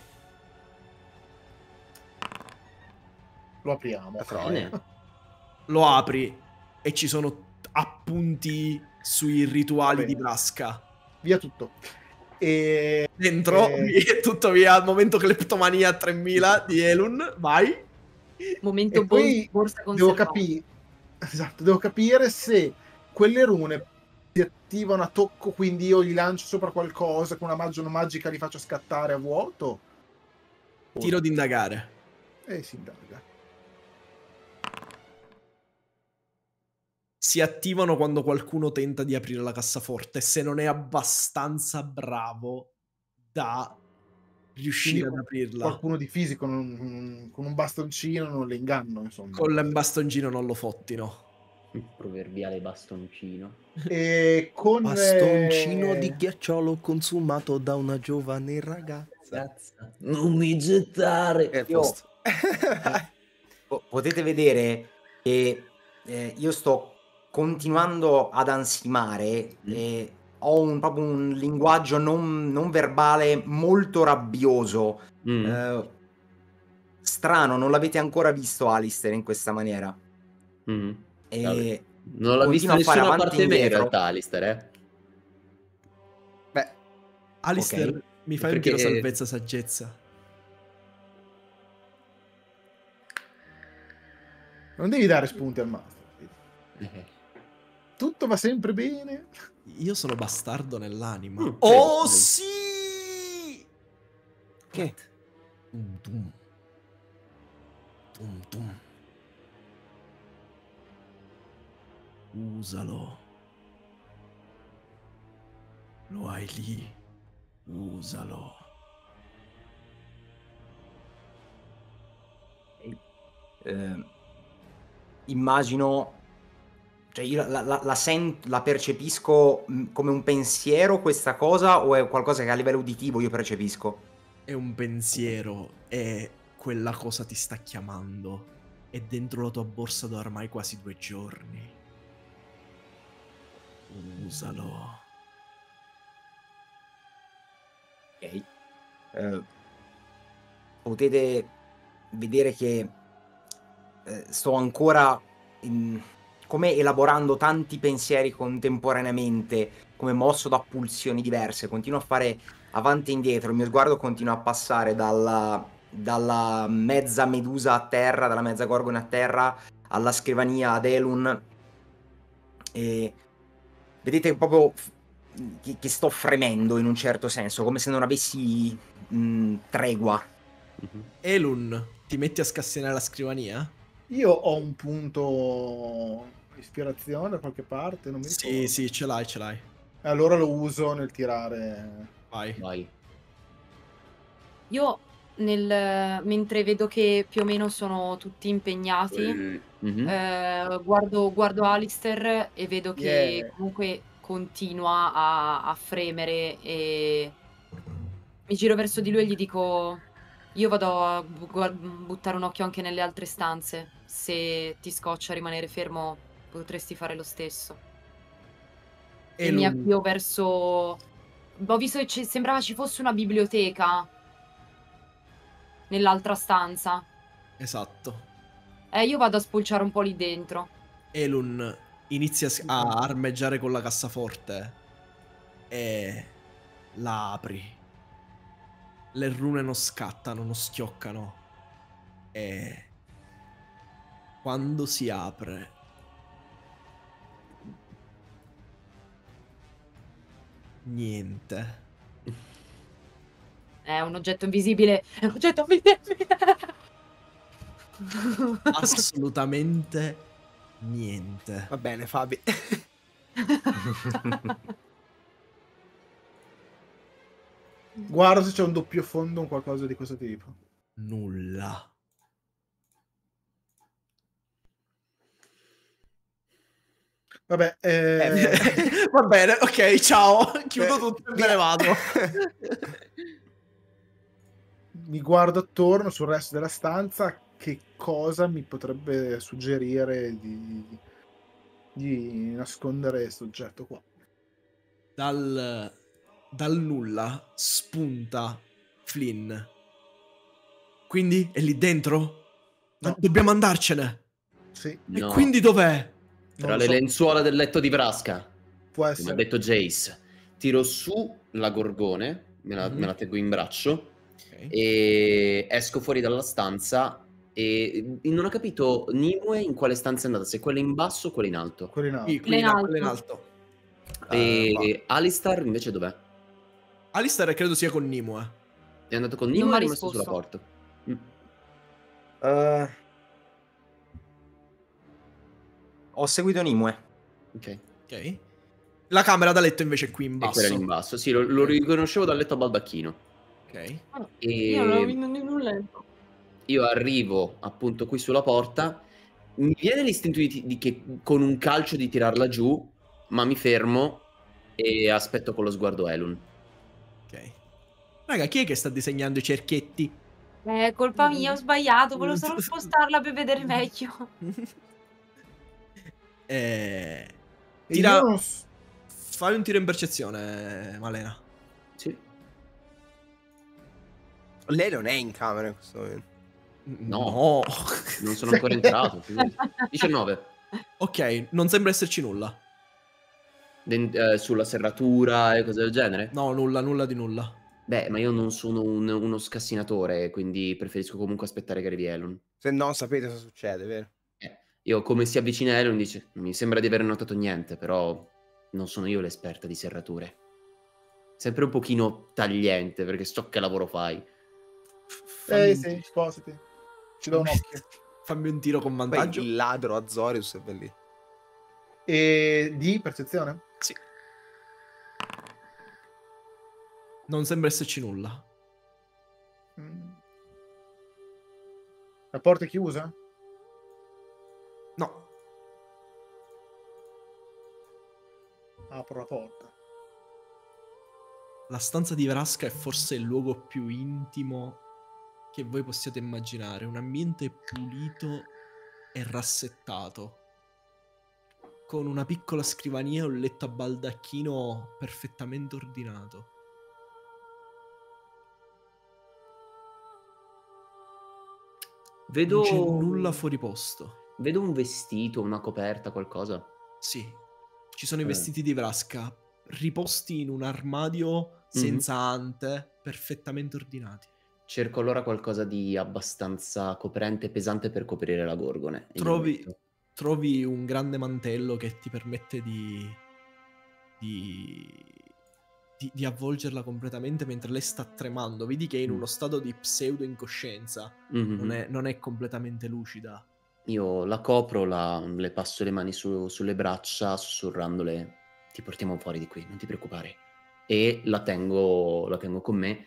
Lo apriamo. Bene. Lo apri e ci sono appunti sui rituali Va di bene. Brasca. Via tutto. E Dentro, Eh. via- tutto via al momento cleptomania 3000 di Elun, vai. Momento poi bor- borsa devo capire esatto, devo capire se quelle rune si attivano a tocco, quindi io gli lancio sopra qualcosa con una magia magica li faccio scattare a vuoto. Tiro di indagare. E si indaga. Si attivano quando qualcuno tenta di aprire la cassaforte, se non è abbastanza bravo da riuscire Quindi ad aprirla. Qualcuno di fisico non- con un bastoncino non le inganno, insomma. Con il bastoncino non lo fottino. Il proverbiale bastoncino. E con Bastoncino eh, di ghiacciolo consumato da una giovane ragazza. Non mi gettare. Il Io- potete vedere che eh, io sto continuando ad ansimare Mm. e ho un, proprio un linguaggio non, non verbale molto rabbioso. Mm. Eh, strano, non l'avete ancora visto Alistair in questa maniera. Mm. E. Non l'ha fare nessuna parte me in realtà, Alistair, eh. Beh, Alistair, Ok. mi fai Perché- un tiro salvezza saggezza. Non devi dare spunti al master. Eh. Tutto va sempre bene. Io sono bastardo nell'anima. Mm, oh sì. sì! Che? Tum, tum. Tum, tum. Usalo. Lo hai lì. Usalo. eh, immagino, cioè io la, la- la sent- la percepisco mh, come un pensiero questa cosa o è qualcosa che a livello uditivo io percepisco? È un pensiero e quella cosa ti sta chiamando. È dentro la tua borsa da ormai quasi due giorni. Usalo. Ok. Eh, potete vedere che eh, sto ancora in- come elaborando tanti pensieri contemporaneamente, come mosso da pulsioni diverse. Continuo a fare avanti e indietro. Il mio sguardo continua a passare dalla, dalla mezza medusa a terra, dalla mezza gorgone a terra, alla scrivania ad Elun. E vedete proprio che, che sto fremendo in un certo senso, come se non avessi mh, tregua. Mhm. Elun, ti metti a scassinare la scrivania? Io ho un punto ispirazione da qualche parte, non mi ricordo. Sì, sì, ce l'hai, ce l'hai. Allora lo uso nel tirare. Vai. Vai. Io nel- mentre vedo che più o meno sono tutti impegnati, Mhm. eh, guardo, guardo Alistair e vedo che Yeah. comunque continua a, a fremere e mi giro verso di lui e gli dico io vado a buttare un occhio anche nelle altre stanze. Se ti scoccia rimanere fermo potresti fare lo stesso. E mi Elun, avvio verso... Ho visto che ci- sembrava ci fosse una biblioteca nell'altra stanza. esatto. Eh, io vado a spulciare un po' lì dentro. Elun inizia a a armeggiare con la cassaforte e la apri. Le rune non scattano, non schioccano. E quando si apre niente. È un oggetto invisibile. È un oggetto invisibile. Assolutamente niente. va bene, Fabi. Guarda se c'è un doppio fondo o qualcosa di questo tipo. Nulla. Vabbè, eh, Va bene, ok, ciao. Chiudo Eh, tutto e me ne vado. mi guardo attorno sul resto della stanza, che cosa mi potrebbe suggerire di, di nascondere questo oggetto qua. Dal, dal nulla spunta Flynn. Quindi è lì dentro? No. Dobbiamo andarcene. Sì, E No, quindi dov'è? Tra le so, lenzuola del letto di Vrasca, può come ha essere. detto Jace. Tiro su la gorgone, me la, Mhm. me la tengo in braccio Ok. e esco fuori dalla stanza e non ho capito Nimue in quale stanza è andata, se quella in basso o quella in alto. Quello in alto. Sì, quella in alto, quella in alto. alto. E Alistar invece dov'è? Alistair credo sia con Nimue. È andato con Nimue o è rimasto sulla porta? Mm. Eh, ho seguito Nimue. Ok, Ok. La camera da letto invece è qui in basso. quella in basso. Sì, lo, lo riconoscevo dal letto a baldacchino. Ok. E Io non un letto. io arrivo appunto qui sulla porta. Mi viene l'istinto di, di che con un calcio di tirarla giù, ma mi fermo e aspetto con lo sguardo Elun. Ok. Raga, chi è che sta disegnando i cerchietti? È colpa mia, ho sbagliato, volevo solo spostarla per vedere meglio. eh... E Tira- io non s- Fai un tiro in percezione, Malena. Sì. Lei non è in camera in questo momento. No. Non sono ancora entrato. figurati. 19. ok, non sembra esserci nulla. Den- eh, sulla serratura e cose del genere? No, nulla, nulla di nulla. Beh, ma io non sono un- uno scassinatore, quindi preferisco comunque aspettare che arrivi Elon. Se no sapete cosa succede, vero? Io come si avvicina Elon dice, non mi sembra di aver notato niente, però non sono io l'esperta di serrature. Sempre un pochino tagliente, perché so che lavoro fai. Fammi, Eh sì, sposati. Ci do un occhio. fammi un tiro con Poi vantaggio. il ladro Azorius è bellissimo. E di percezione? Sì. Non sembra esserci nulla. Mm. La porta è chiusa? Apro la porta. La stanza di Vrasca è forse il luogo più intimo che voi possiate immaginare. Un ambiente pulito e rassettato. Con una piccola scrivania e un letto a baldacchino perfettamente ordinato. Vedo... Non c'è nulla fuori posto. Vedo un vestito, una coperta, qualcosa. Sì, ci sono i Eh. vestiti di Vrasca riposti in un armadio senza ante, perfettamente ordinati. Cerco allora qualcosa di abbastanza coprente e pesante per coprire la gorgone. Trovi, trovi un grande mantello che ti permette di, di, di- di avvolgerla completamente mentre lei sta tremando. Vedi che è in Mm. uno stato di pseudo incoscienza, Mhm. non, è, non è completamente lucida. Io la copro, la- le passo le mani su- sulle braccia, sussurrandole: Ti portiamo fuori di qui, non ti preoccupare. E la tengo, la tengo con me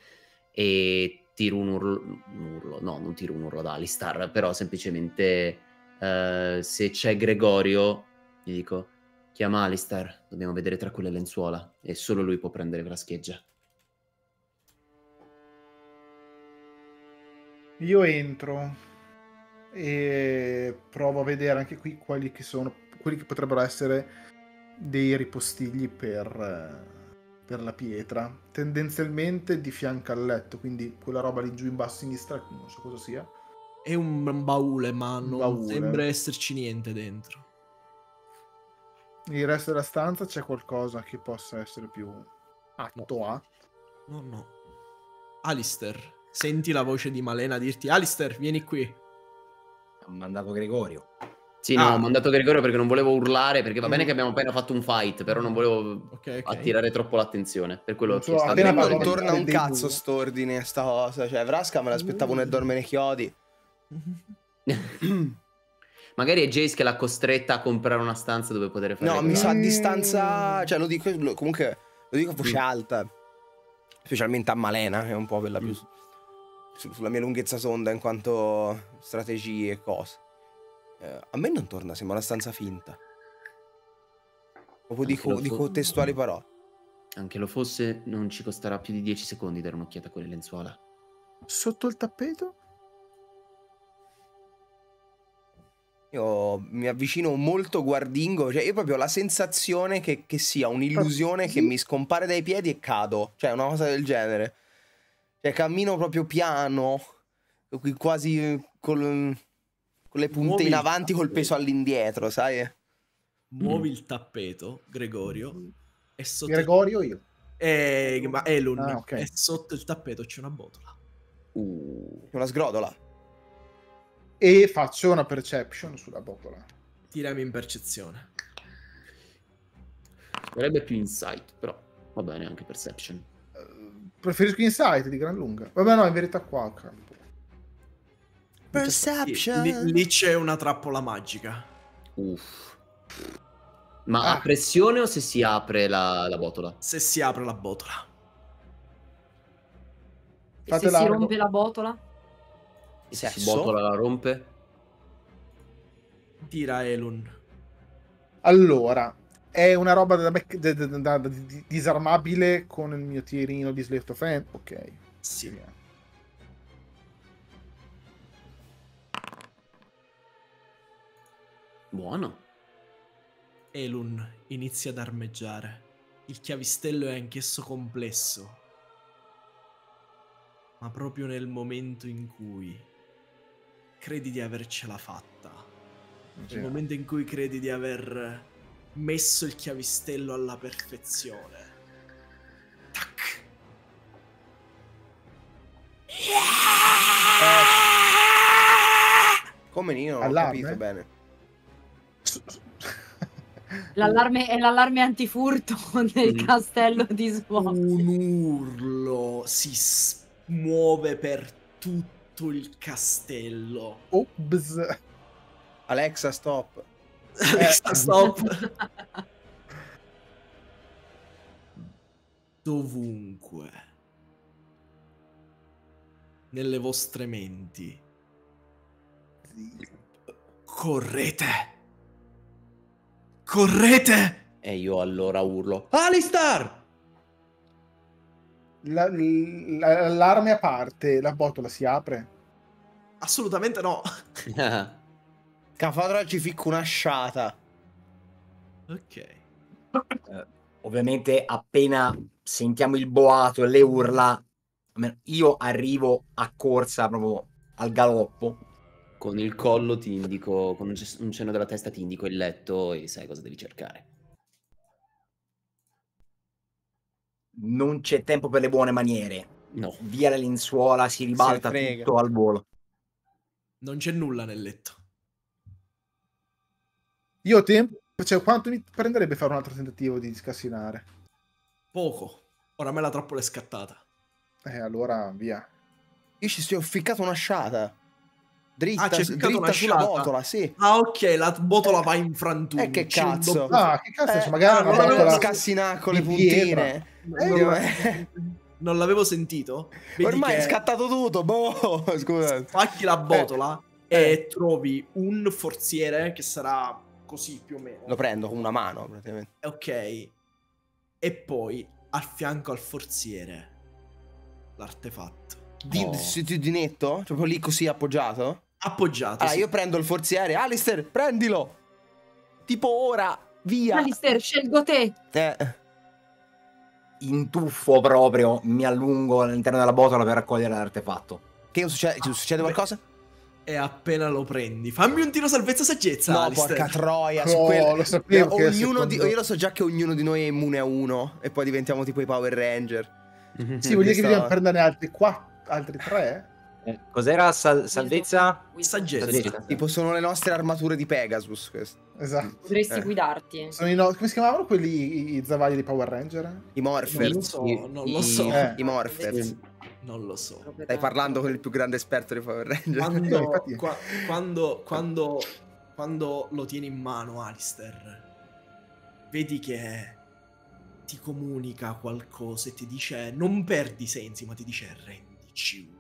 e tiro un urlo, un urlo, no, non tiro un urlo ad Alistar, però semplicemente eh, se c'è Gregorio, gli dico: Chiama Alistar, dobbiamo vedere tra quelle lenzuola e solo lui può prendere Frascheggia. Io entro e provo a vedere anche qui quali che sono quelli che potrebbero essere dei ripostigli per, eh, per la pietra. Tendenzialmente di fianco al letto, quindi quella roba lì giù in basso a sinistra, non so cosa sia. È un baule, ma non baule. sembra esserci niente dentro. Il resto della stanza c'è qualcosa che possa essere più atto a. No, no. Alistair, senti la voce di Malena dirti: Alistair, vieni qui. Ha mandato Gregorio. Sì, no, Ah. ho mandato Gregorio perché non volevo urlare, perché va bene Mm. che abbiamo appena fatto un fight, però non volevo Ok, ok. attirare troppo l'attenzione. Per quello che appena parlo torna un cazzo st'ordine, sta cosa. Cioè, Vrasca me l'aspettavo nel dorme nei chiodi. Magari è Jace che l'ha costretta a comprare una stanza dove poter fare No, mi sa a Mm. distanza. Cioè, lo dico lo- comunque. Lo dico a voce Mm. alta. Specialmente a Malena, che è un po' quella più. su- sulla mia lunghezza sonda in quanto strategie e cose. Eh, a me non torna, sembra una stanza finta. Proprio dico, dico testuali parole. Anche lo fosse, non ci costerà più di 10 secondi dare un'occhiata a quelle lenzuola. Sotto il tappeto? Io mi avvicino molto guardingo, cioè io proprio ho la sensazione che, che sia un'illusione che mi scompare dai piedi e cado, cioè una cosa del genere. Cioè cammino proprio piano, qui quasi col- con le punte Muovi in avanti col peso all'indietro, sai? Muovi il tappeto, Gregorio, e sotto, Gregorio io. eh, ma Elun, Ah, ok. e sotto il tappeto c'è una botola. Uh, Una sgrodola. E faccio una perception sulla botola. Tirami in percezione. sarebbe più insight, però va bene anche perception. Preferisco insight di gran lunga. Vabbè, no, in verità qua campo. Sì, lì, lì c'è una trappola magica. Uff. Ma Ah. a pressione o se si apre la, la botola? Se si apre la botola. E Fate se si largo. rompe la botola? E se si Sesso? botola la rompe? Tira Elun. Allora, è una roba da, bec- da- da- da- da- di- disarmabile con il mio tirino di Slate of Hand. Ok. Sì. Buono. Elun inizia ad armeggiare. Il chiavistello è anch'esso complesso. Ma proprio nel momento in cui credi di avercela fatta, nel momento in cui credi di aver messo il chiavistello alla perfezione, tac! Come Nino, non ho Allarme? capito bene. L'allarme è l'allarme antifurto del Mm. castello di Swamp. Un urlo si muove per tutto il castello. Ops. Alexa, stop. Alexa, stop. Dovunque. Nelle vostre menti. Correte. Correte. E io allora urlo. Alistar! La- la- l'allarme a parte, la botola si apre. Assolutamente no. Cafadra ci ficco una sciata. Ok. Ovviamente appena sentiamo il boato e le urla, io arrivo a corsa proprio al galoppo. Con il collo ti indico, con un cenno della testa ti indico il letto e sai cosa devi cercare. Non c'è tempo per le buone maniere. No. Via la lenzuola, si ribalta tutto al volo. Non c'è nulla nel letto. Io ho tempo. Cioè, quanto mi prenderebbe fare un altro tentativo di scassinare? Poco. Oramai la trappola è scattata. Eh, allora via. Io ci sto ficcato una sciata. Dritta, Ah, dritta sulla botola, sì. Ah, ok, la botola va in frantumi. Eh, che cazzo. Ah, che cazzo Eh, c'è? Magari ah, una non l'avevo botola Scassinare con le di pietra. puntine. Eh, Non l'avevo sentito. Vedi Ormai che è scattato tutto. Boh, scusa. spacchi la botola Eh. e trovi un forziere che sarà così più o meno. Lo prendo con una mano, praticamente. Ok. E poi a fianco al forziere l'artefatto. Di, Oh. di- di netto? Cioè, proprio lì così appoggiato? Appoggiato. Allora, sì. io prendo il forziere. Alistair, prendilo. Tipo ora. Via. Alistair, scelgo te. Eh, Intuffo proprio, mi allungo all'interno della botola per raccogliere l'artefatto. che succede? Ah, succede qualcosa? E appena lo prendi, fammi un tiro salvezza saggezza. No, Alistair. porca troia. su Oh, quel- lo sapevo Eh, ognuno di- secondo- Io lo so già che ognuno di noi è immune a uno. E poi diventiamo tipo i Power Ranger. Sì, vuol dire che dobbiamo prenderne altri quattro, altri tre? Eh, cos'era sal- salvezza? Saggezza. Saggezza. Tipo sono le nostre armature di Pegasus. queste. Esatto. Dovresti Eh. guidarti. Sono i no- come si chiamavano quelli i, i zavagli di Power Ranger? I Non lo Morphers. so, I- non lo so. Eh. I Morphers. Non lo so. Stai parlando con il più grande esperto di Power Ranger. Quando, infatti- qua- quando, quando, quando lo tieni in mano, Alistair, vedi che ti comunica qualcosa e ti dice: Non perdi sensi, ma ti dice: Rendici uno.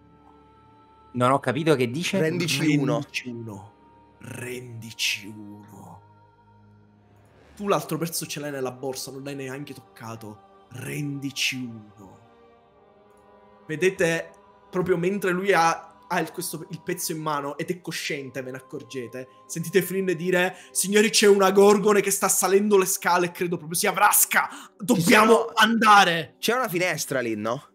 Non ho capito che dice. Rendici uno. Rendici uno. Rendici uno. Tu l'altro pezzo ce l'hai nella borsa, non l'hai neanche toccato. Rendici uno. Vedete, proprio mentre lui ha ha il, questo- il pezzo in mano ed è cosciente, ve ne accorgete. Sentite Flynn dire: Signori, c'è una gorgone che sta salendo le scale e credo proprio sia Vrasca. Dobbiamo siamo- andare. C'è una finestra lì, no?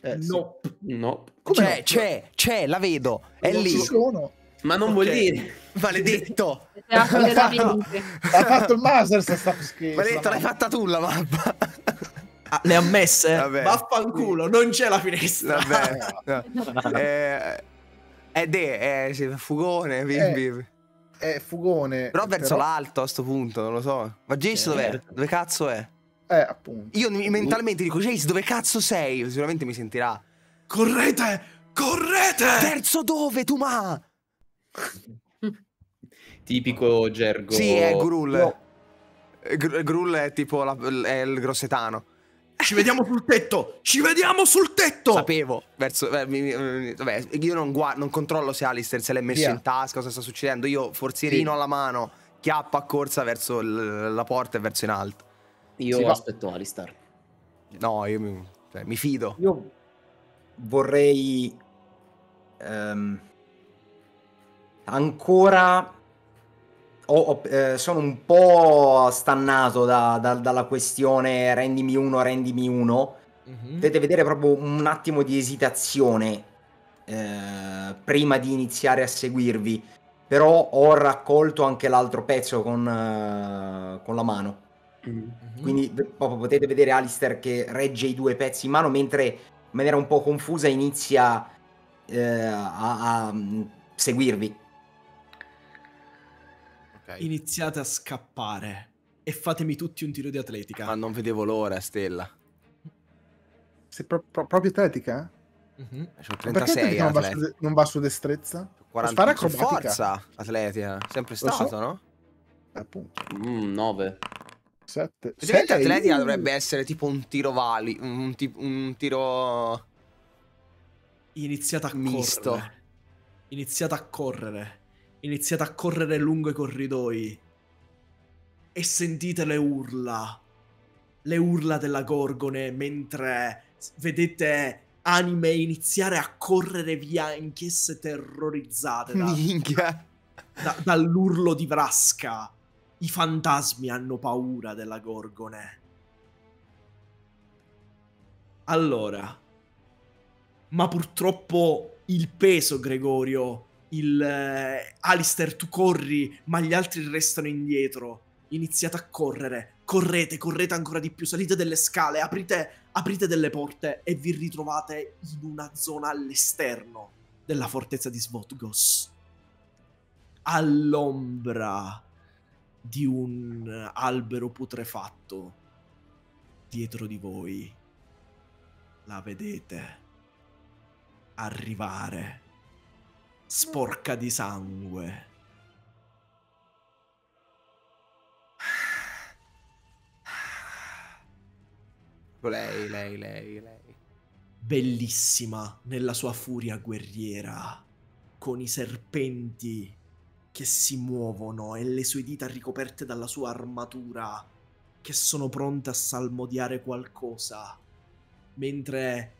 Eh, sì. No. No. Come c'è, no? c'è, c'è, la vedo. È Non lì. ci sono. Ma non Ok. vuol dire. Maledetto. L'ha fatto-. Ha fatto il Masters sta scherzo. Maledetto, l'hai fatta tu la mappa. Ah, le ha messe? Vabbè. Vaffanculo, non c'è la finestra. Vabbè. no. Eh, è de, è sì, fugone, bim, Eh, bim. È fugone. Però verso l'alto a sto punto, non lo so. Ma Jace dov'è? Certo. Dove cazzo è? Eh, appunto. Io mentalmente dico, Jace, dove cazzo sei? Sicuramente mi sentirà. Correte! Correte! Verso dove, tu ma? Tipico gergo. Sì, è Grul. No. Eh, Gr- Grul è tipo la- è il grossetano. Ci vediamo sul tetto! Ci vediamo sul tetto! Sapevo. Verso, eh, mi- mi- vabbè, io non, non controllo se Alistair se l'è messo Via. in tasca, cosa sta succedendo. Io forsierino Sì. alla mano, chiappa a corsa verso la porta e verso in alto. Io va. aspetto Alistar. No, io mi, cioè, mi fido. Io vorrei ehm, ancora. Ho- ho- eh, sono un po' stannato da- da- dalla questione rendimi uno, rendimi uno. Mhm. Potete vedere proprio un attimo di esitazione eh, prima di iniziare a seguirvi. Però ho raccolto anche l'altro pezzo con, eh, con la mano. Mhm. Quindi potete vedere Alistair che regge i due pezzi in mano mentre in maniera un po' confusa inizia eh, a, a, mm, seguirvi. Ok. Iniziate a scappare e fatemi tutti un tiro di atletica. Ma non vedevo l'ora, Stella. Sei pro- pro- proprio atletica? eh? Mhm. Perché 36 atletica non va, su, non va su destrezza? 40 Spara su acrobatica. forza atletica, sempre Lo so. stato, no? Eh, appunto. Mm, 9. 7. Praticamente atletica dovrebbe essere tipo un tiro vali, un, ti- un tiro Iniziate a Misto. correre. Iniziate a correre. Iniziate a correre lungo i corridoi. E sentite le urla. Le urla della Gorgone mentre vedete anime iniziare a correre via anch'esse terrorizzate da- da- dall'urlo di Vrasca. I fantasmi hanno paura della Gorgone. Allora, ma purtroppo il peso, Gregorio, il eh, Alistair, tu corri, ma gli altri restano indietro. Iniziate a correre, correte, correte ancora di più, salite delle scale, aprite, aprite delle porte e vi ritrovate in una zona all'esterno della fortezza di Svotgos. All'ombra di un albero putrefatto dietro di voi. La vedete arrivare sporca di sangue. Lei, lei, lei, lei. bellissima nella sua furia guerriera, con i serpenti che si muovono e le sue dita ricoperte dalla sua armatura che sono pronte a salmodiare qualcosa, mentre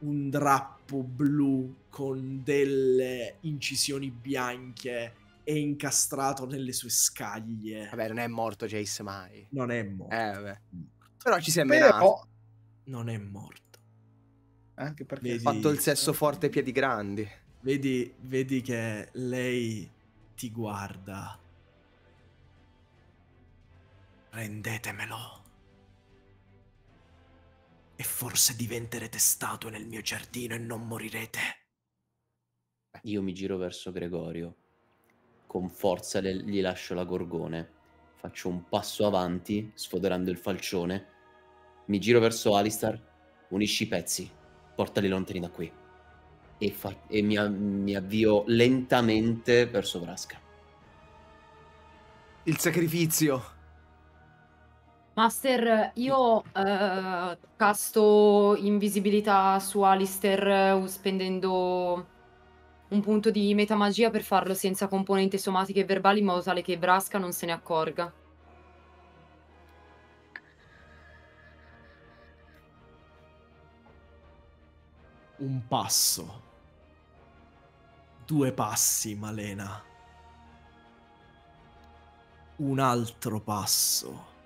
un drappo blu con delle incisioni bianche è incastrato nelle sue scaglie. Vabbè, non è morto Jace mai. Non è morto. Eh, vabbè. Però ci si è menato. Non è morto. anche perché Ha fatto il sesso forte ai piedi grandi. Vedi, vedi che lei ti guarda. Rendetemelo. E forse diventerete statue nel mio giardino e non morirete. Io mi giro verso Gregorio. Con forza le- gli lascio la gorgone. Faccio un passo avanti, sfoderando il falcione. Mi giro verso Alistar. Unisci i pezzi. Portali lontani da qui. E, fa- e mi, a- mi avvio lentamente verso Vrasca. Il sacrificio. Master, io eh, casto invisibilità su Alistair eh, spendendo un punto di metamagia per farlo senza componenti somatiche e verbali in modo tale che Brasca non se ne accorga. Un passo. Due passi, Malena. Un altro passo.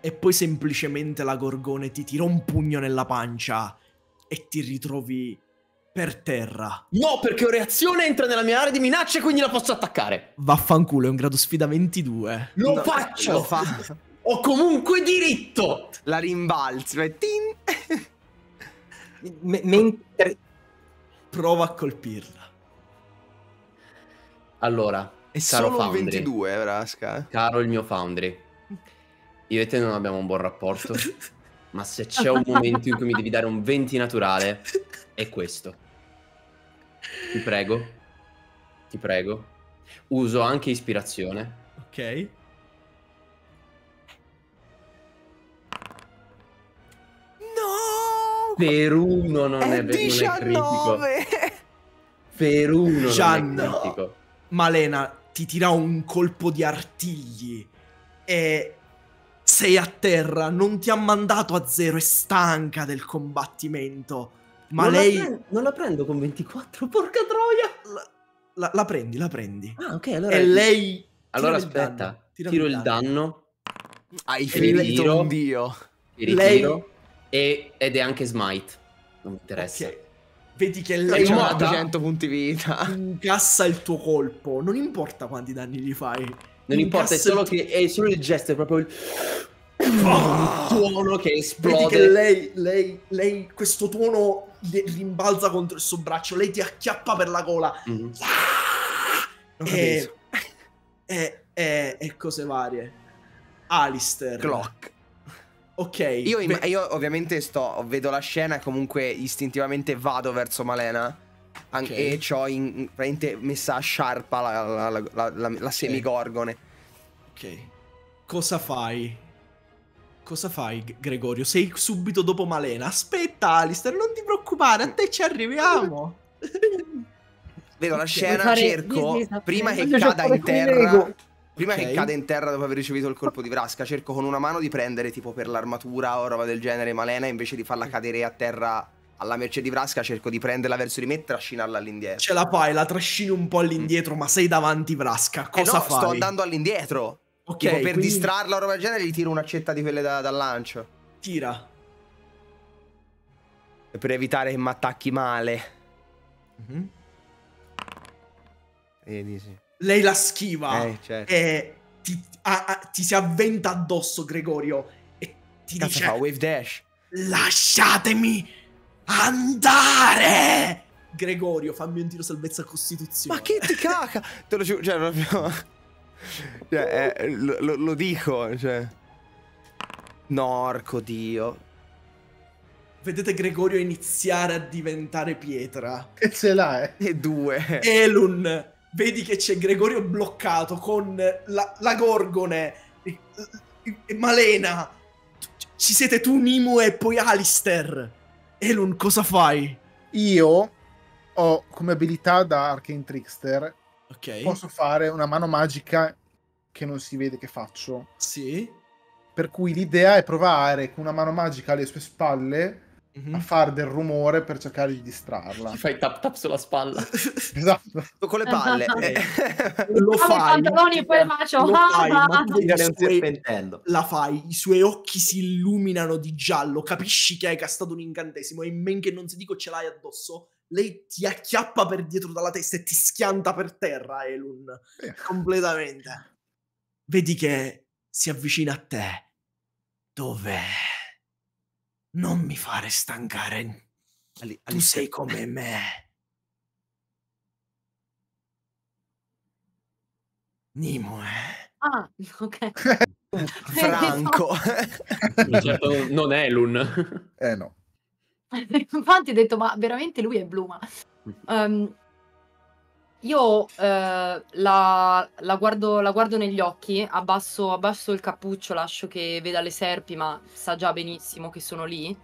E poi semplicemente la Gorgone ti tira un pugno nella pancia e ti ritrovi per terra. No, perché ho reazione entra nella mia area di minaccia e quindi la posso attaccare. Vaffanculo, è un grado sfida 22. Lo No, faccio! Lo fa. Ho comunque diritto! La rimbalzi. vai, tin. Me- mentre... Prova a colpirla. Allora, È caro solo un Foundry, 22, Vrasca. caro il mio Foundry, io e te non abbiamo un buon rapporto, ma se c'è un momento in cui mi devi dare un 20 naturale, è questo. Ti prego, ti prego. Uso anche ispirazione. Ok. No! Per uno non è, È non è critico. 19! Per uno Gian. non è critico. Malena ti tira un colpo di artigli e sei a terra, non ti ha mandato a zero, è stanca del combattimento. Ma non lei... La prendo, non la prendo con 24, porca troia! La, la- la prendi, la prendi. Ah, ok, allora... E lei... Allora il aspetta, danno, tiro il il danno. danno, Hai finito ritiro. un dio. Lei- ritiro, e, ed è anche smite. Non mi interessa. Ok. Vedi che Lei morta? 200 punti vita. incassa il tuo colpo. Non importa quanti danni gli fai. Non importa, è il solo, tuo- che, è solo il gesto, è proprio il... un tuono che Vedi esplode. che lei, lei, lei, questo tuono rimbalza contro il suo braccio. Lei ti acchiappa per la gola. Mhm. Ho E, e, e, e cose varie. Alistair. Clock. Ok. Io, im- beh, io ovviamente sto, vedo la scena e comunque istintivamente vado verso Malena. An- Ok. E c'ho in, in- praticamente messa a sciarpa la, la, la, la- la- la semigorgone. ok. Cosa fai? Cosa fai, Gregorio? Sei subito dopo Malena. Aspetta, Alistair, non ti preoccupare, a te ci arriviamo. Vedo la scena, cerco business prima che cada in terra. Prima che Ok. cade in terra dopo aver ricevuto il colpo di Vrasca, cerco con una mano di prendere tipo per l'armatura o roba del genere Malena, invece di farla cadere a terra alla merce di Vrasca, cerco di prenderla verso di me e trascinarla all'indietro. Ce la fai, la trascini un po' all'indietro, ma sei davanti, Vrasca. Eh Cosa no, fai? sto andando all'indietro. Ok, tipo per quindi distrarla o roba del genere gli tiro un'accetta di quelle da- dal lancio. Tira. E per evitare che mi attacchi male. Mhm. Vedi, sì. Lei la schiva Eh, certo. e ti, a- a- ti si avventa addosso, Gregorio, e ti Cazzo dice... fa wave dash. Lasciatemi andare! Gregorio, fammi un tiro salvezza costituzione. Ma che ti caca? Te lo giuro, cioè proprio... Cioè, eh, lo, lo- lo dico, cioè... Norco dio. Vedete Gregorio iniziare a diventare pietra. E ce l'ha, eh. E due. Elun, vedi che c'è Gregorio bloccato con la, la Gorgone e, e- e Malena. Ci siete tu, Nimu e poi Alistair. Elun, cosa fai? Io ho come abilità da Arcane Trickster, Ok. posso fare una mano magica che non si vede che faccio. Sì. Per cui l'idea è provare con una mano magica alle sue spalle Mhm. a fare del rumore per cercare di distrarla. Ti fai tap tap sulla spalla. Esatto. Con le palle. Eh. Lo fai. pantaloni e poi il macio. Lo fai, ma suoi- serpentello. la fai, i suoi occhi si illuminano di giallo, capisci che hai castato un incantesimo e in men che non si dico ce l'hai addosso, lei ti acchiappa per dietro dalla testa e ti schianta per terra, Elun, Eh. completamente. Vedi che si avvicina a te. Dov'è? Non mi fare stancare. Ali- Tu sei come me. Nimue. Ah, ok. Franco. certo, non è Lun. Eh no. Infatti ho detto, ma veramente lui è Bluma. Ehm, io eh, la, la guardo, la guardo negli occhi, abbasso, abbasso il cappuccio, lascio che veda le serpi, ma sa già benissimo che sono lì.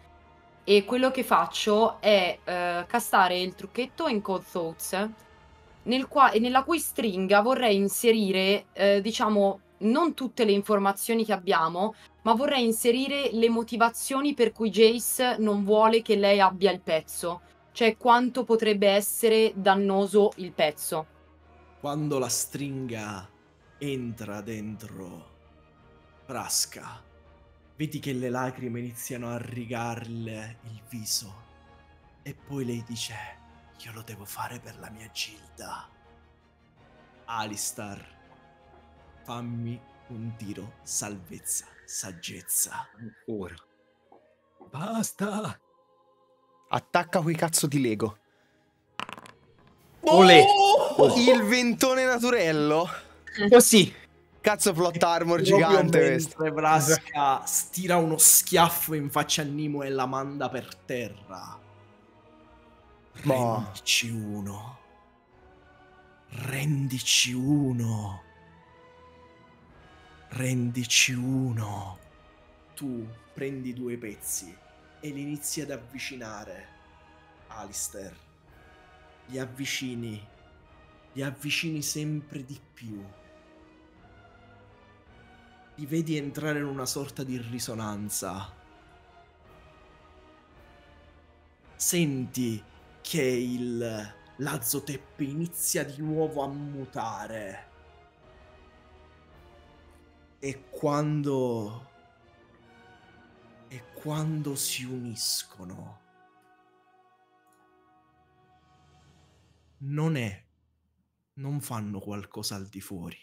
E quello che faccio è eh, castare il trucchetto in Cold Thoughts, nel qua- nella cui stringa vorrei inserire, eh, diciamo, non tutte le informazioni che abbiamo, ma vorrei inserire le motivazioni per cui Jace non vuole che lei abbia il pezzo. Cioè quanto potrebbe essere dannoso il pezzo. Quando la stringa entra dentro Praska, vedi che le lacrime iniziano a rigarle il viso. E poi lei dice: Io lo devo fare per la mia gilda. Alistar, fammi un tiro salvezza, saggezza. Ancora. Basta. Attacca quei cazzo di Lego. Olè. Il ventone naturello. Così. Cazzo plot armor gigante questo. mentre Vraska stira uno schiaffo in faccia a Nimo e la manda per terra. Ma- Rendici uno. Rendici uno. Rendici uno. Tu prendi due pezzi e li inizi ad avvicinare. Alistair. Li avvicini. Li avvicini sempre di più. Li vedi entrare in una sorta di risonanza. Senti che il Lazzoteppe inizia di nuovo a mutare. E quando... E quando si uniscono... Non è... Non fanno qualcosa al di fuori.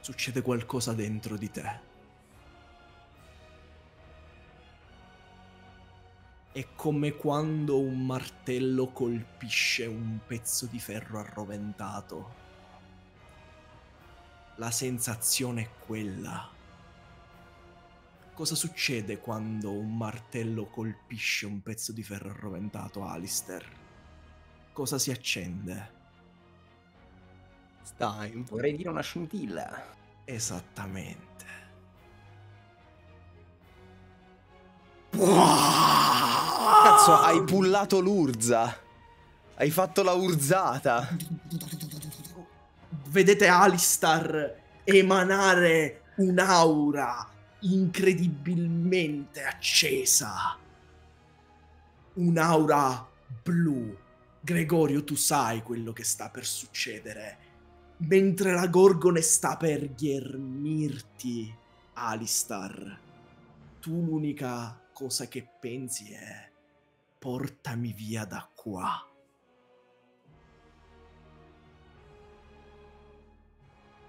Succede qualcosa dentro di te. È come quando un martello colpisce un pezzo di ferro arroventato. La sensazione è quella. Cosa succede quando un martello colpisce un pezzo di ferro arroventato, Alistair? Cosa si accende? Stai. Vorrei dire una scintilla. Esattamente. Cazzo, hai pullato l'urza. Hai fatto la urzata. Vedete Alistar emanare un'aura incredibilmente accesa. Un'aura blu. Gregorio, tu sai quello che sta per succedere. Mentre la Gorgone sta per ghermirti, Alistar, tu l'unica cosa che pensi è portami via da qua.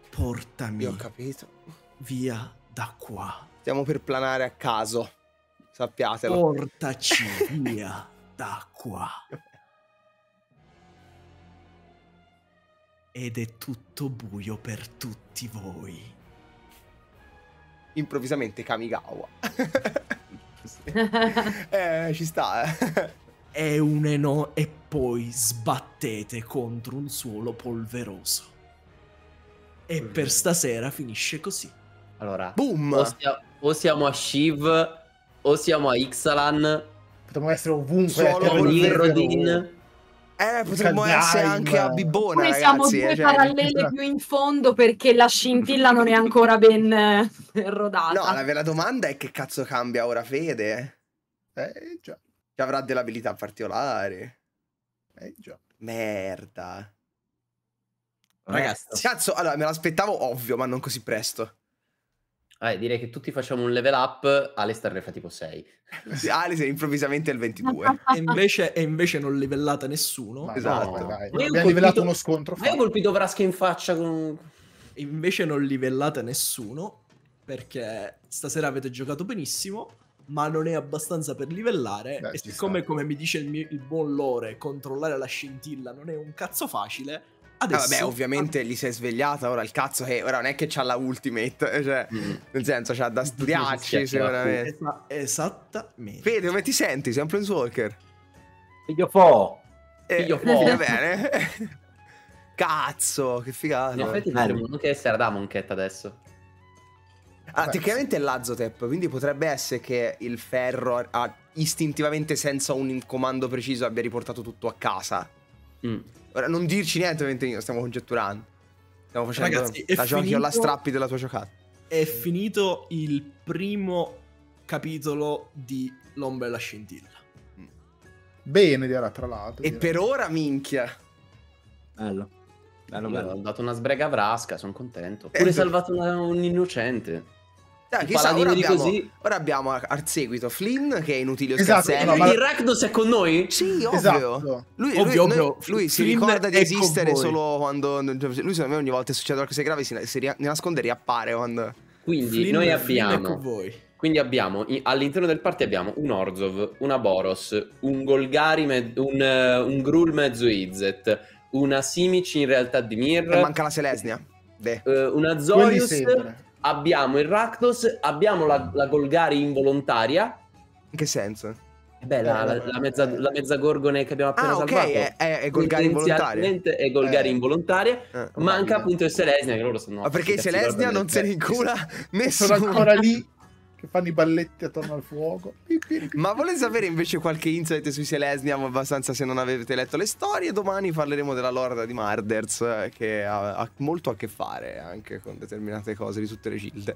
Portami Io ho capito. via da qua. Stiamo per planare a caso. Sappiatelo. Portaci via da qua. Ed è tutto buio per tutti voi. Improvvisamente Kamigawa. eh, ci sta, eh. È un eno e poi sbattete contro un suolo polveroso. E per stasera finisce così. Allora, Boom! o, sia- o siamo a Shiv, o siamo a Ixalan, Potremmo essere ovunque. Solo terra Eh, potremmo Caldaim. essere anche a Bibona, Noi siamo due eh, cioè- parallele più in fondo perché la scintilla non è ancora ben eh, rodata. No, la vera domanda è che cazzo cambia ora Fede? Eh già, Che avrà delle abilità particolari. eh già. Merda. Ragazzi, Cazzo, allora me l'aspettavo ovvio, ma non così presto. Eh, direi che tutti facciamo un level up, Alistar ne fa tipo 6. Sì, Alice è improvvisamente il 22. E invece, e invece non livellate nessuno. Ma Esatto. no, dai, abbiamo colpito- uno scontro. Ma io ho colpito Vraska in faccia con... Invece non livellate nessuno perché stasera avete giocato benissimo, ma non è abbastanza per livellare. Beh, e siccome, sta. come mi dice il, mio- il buon Lore, controllare la scintilla non è un cazzo facile, Ah, adesso... vabbè, ovviamente gli sei svegliata. Ora il cazzo che ora non è che c'ha la ultimate, cioè, Mm. nel senso, c'ha da studiarci sicuramente. Esa- esattamente. Fede, come ti senti? Sei un Planeswalker? Figlio fo. Eh, Figlio fuoco. va bene. Cazzo, che In figata. effetti bello. potremmo anche essere ad Amonkhet adesso. Ah, Beh, tecnicamente è Lazotep, quindi potrebbe essere che il ferro ha istintivamente senza un comando preciso abbia riportato tutto a casa. Mm. Ora non dirci niente mentre io stiamo congetturando. Stiamo facendo Ragazzi, la giochi con la finito- strappi della tua giocata. È finito il primo capitolo di L'ombra e la scintilla. Bene dirà tra l'altro. E per ora, minchia. Bello. Bello, bello. Ho dato una sbrega a Vrasca, sono contento. Ho Eh, pure salvato una- un innocente. Dai, chissà, ora abbiamo, così. ora abbiamo al seguito Flynn che è inutilio Esatto, no, ma- Il Rakdos è con noi? Sì, ovvio. Esatto. Lui, Ovvio, lui- ovvio. lui si ricorda di esistere solo quando. Lui, secondo me, ogni volta che succede qualcosa di grave si, si ria- nasconde e riappare quando. Quindi Flynn- noi abbiamo... Quindi abbiamo all'interno del party abbiamo un Orzov, una Boros, un Golgari, me- un, un Grul mezzo Izzet, una Simic in realtà di Mir, E manca la Selesnia. Beh. eh, una Zorius, sempre. Abbiamo il Rakdos, abbiamo la, la Golgari involontaria. In che senso? E Beh, la, la- la mezza, la mezza Gorgone che abbiamo appena Ah, ok, salvato. è, è, è Golgari involontaria. È Golgari Eh. involontaria. Eh, Manca appunto il Selesnia, che loro sono. Ma perché Selesnia non se ne incula Sono nessuno. ancora lì che fanno i balletti attorno al fuoco. Ma volete sapere invece qualche insight sui Selesnia? Abbastanza se non avete letto le storie. Domani parleremo della Lorda di Marders, eh, che ha, ha molto a che fare anche con determinate cose di tutte le gilde.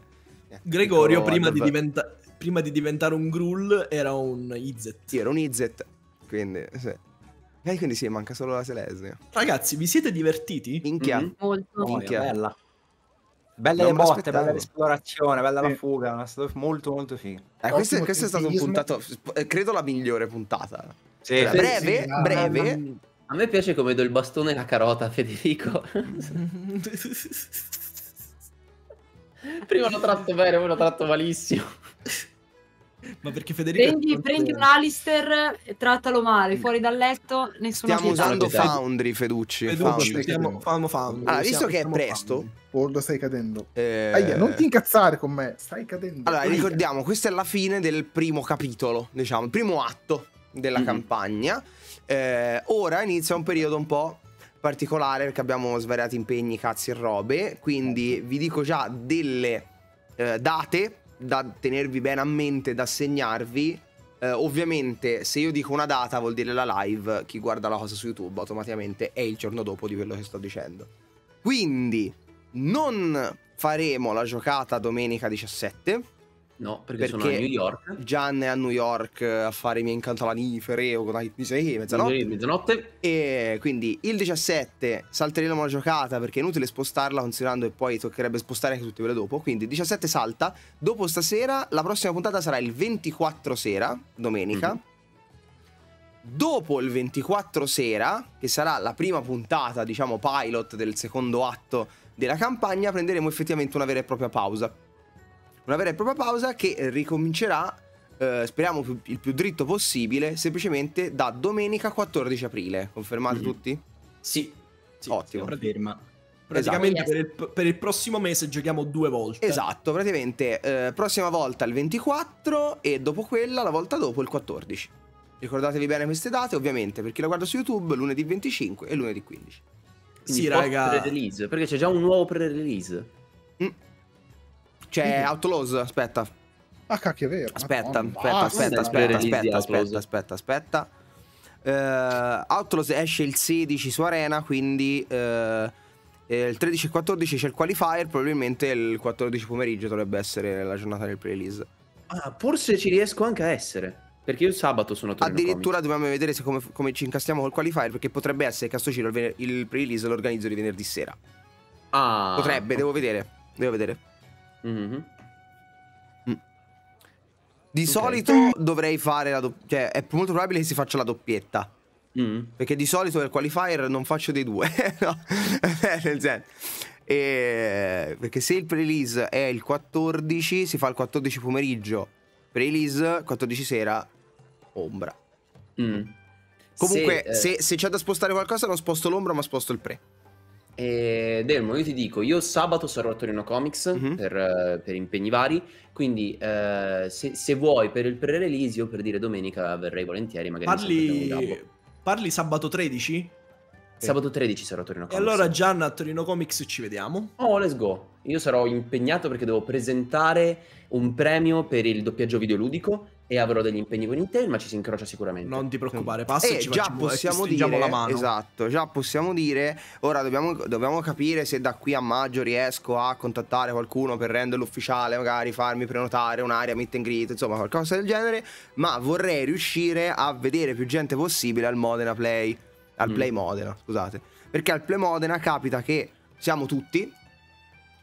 Eh, Gregorio, prima di, diventa- prima di diventare un Gruul, era un Izzet. Sì, era un Izzet. Quindi, sì. E quindi sì, manca solo la Selesnia. Ragazzi, vi siete divertiti? Minchia. Mhm. Molto. Oh, Minchia. bella. Belle Non le botte, bella l'esplorazione, bella la Sì. fuga. È stato molto, molto figo. Eh, questo, questo è stato un puntato, eh, credo la migliore puntata. Sì, Cioè, sì, breve, sì, ah, breve. A me piace come do il bastone e la carota a Federico. Prima lo tratto bene, poi lo tratto malissimo. Ma perché Federico... Prendi, prendi un Alistair e trattalo male, fuori dal letto, nessuno Stiamo pietà. usando. Foundry, Feducci. Feducci, Foundry. stiamo, famo Foundry, Allora, visto stiamo- che è stiamo presto, Foundry. Stai cadendo. eh, Aia, non ti incazzare con me, stai cadendo. Allora, Aia. ricordiamo, questa è la fine del primo capitolo, diciamo, il primo atto della Mhm. campagna. Eh, ora inizia un periodo un po' particolare perché abbiamo svariati impegni, cazzi e robe. Quindi vi dico già delle eh, date da tenervi bene a mente, da segnarvi. Eh, ovviamente, se io dico una data, vuol dire la live. Chi guarda la cosa su YouTube automaticamente è il giorno dopo di quello che sto dicendo. Quindi, non faremo la giocata domenica 17. No, perché, sono a Perché- New York. Gian è a New York a fare i miei incantalanifere o con mi sei mezzanotte. Mezzanotte. E quindi il 17 salteremo la giocata perché è inutile spostarla considerando che poi toccherebbe spostare anche tutte quelle dopo. Quindi il 17 salta. Dopo stasera la prossima puntata sarà il 24 sera, domenica. Mhm. Dopo il 24 sera, che sarà la prima puntata, diciamo, pilot del secondo atto della campagna, prenderemo effettivamente una vera e propria pausa. Una vera e propria pausa che ricomincerà, eh, speriamo più- il più dritto possibile, semplicemente da domenica 14 aprile. Confermate Mhm. tutti? Sì. Sì, Ottimo. prati- Firma. Praticamente Esatto. per, il, per il prossimo mese giochiamo due volte. Esatto, praticamente eh, prossima volta il 24 e dopo quella la volta dopo il 14. Ricordatevi bene queste date, ovviamente, per chi la guarda su YouTube, lunedì 25 e lunedì 15. Quindi Sì, raga. pre-release, perché c'è già un nuovo pre-release. C'è Mhm. Outlaws, aspetta. Ah, cacchio, è vero. Aspetta, Madonna, aspetta, aspetta, aspetta, aspetta, Outlaws? aspetta, aspetta, aspetta. Eh, Outlaws esce il 16 su Arena, quindi eh, il 13 e 14 c'è il qualifier, probabilmente il 14 pomeriggio dovrebbe essere la giornata del pre-release. Ah, forse ci riesco anche a essere. Perché io il sabato sono a Torino Addirittura dobbiamo vedere se come, come ci incastriamo col qualifier, perché potrebbe essere che a sto giro il, il pre-release lo organizzo di venerdì sera. Comics. Ah. Potrebbe, devo vedere. Devo vedere. Mhm. Di Ok. solito dovrei fare la doppietta. Cioè, è molto probabile che si faccia la doppietta. Mm. Perché di solito nel qualifier non faccio dei due. no, nel senso. E- perché se il pre-release è il 14, si fa il 14 pomeriggio. Pre-release, 14 sera, ombra. Mm. Comunque, Se, se, eh, se c'è da spostare qualcosa, non sposto l'ombra, ma sposto il pre. Eh, Delmo, io ti dico, io sabato sarò a Torino Comics Mhm. per, per impegni vari, quindi eh, se, se vuoi per il pre-release, io per dire domenica verrei volentieri, magari Parli, parli sabato 13? Sabato 13 sarò a Torino E Comics. allora Gian a Torino Comics ci vediamo. Oh, let's go. Io sarò impegnato perché devo presentare un premio per il doppiaggio videoludico e avrò degli impegni con Intel, ma ci si incrocia sicuramente. Non ti preoccupare, passa e Eh, ci già facciamo, e ti possiamo dire, la mano. esatto, già possiamo dire, ora dobbiamo, dobbiamo capire se da qui a maggio riesco a contattare qualcuno per renderlo ufficiale, magari farmi prenotare un'area meet and greet, insomma qualcosa del genere, ma vorrei riuscire a vedere più gente possibile al Modena Play, al Mm. Play Modena, scusate, perché al Play Modena capita che siamo tutti,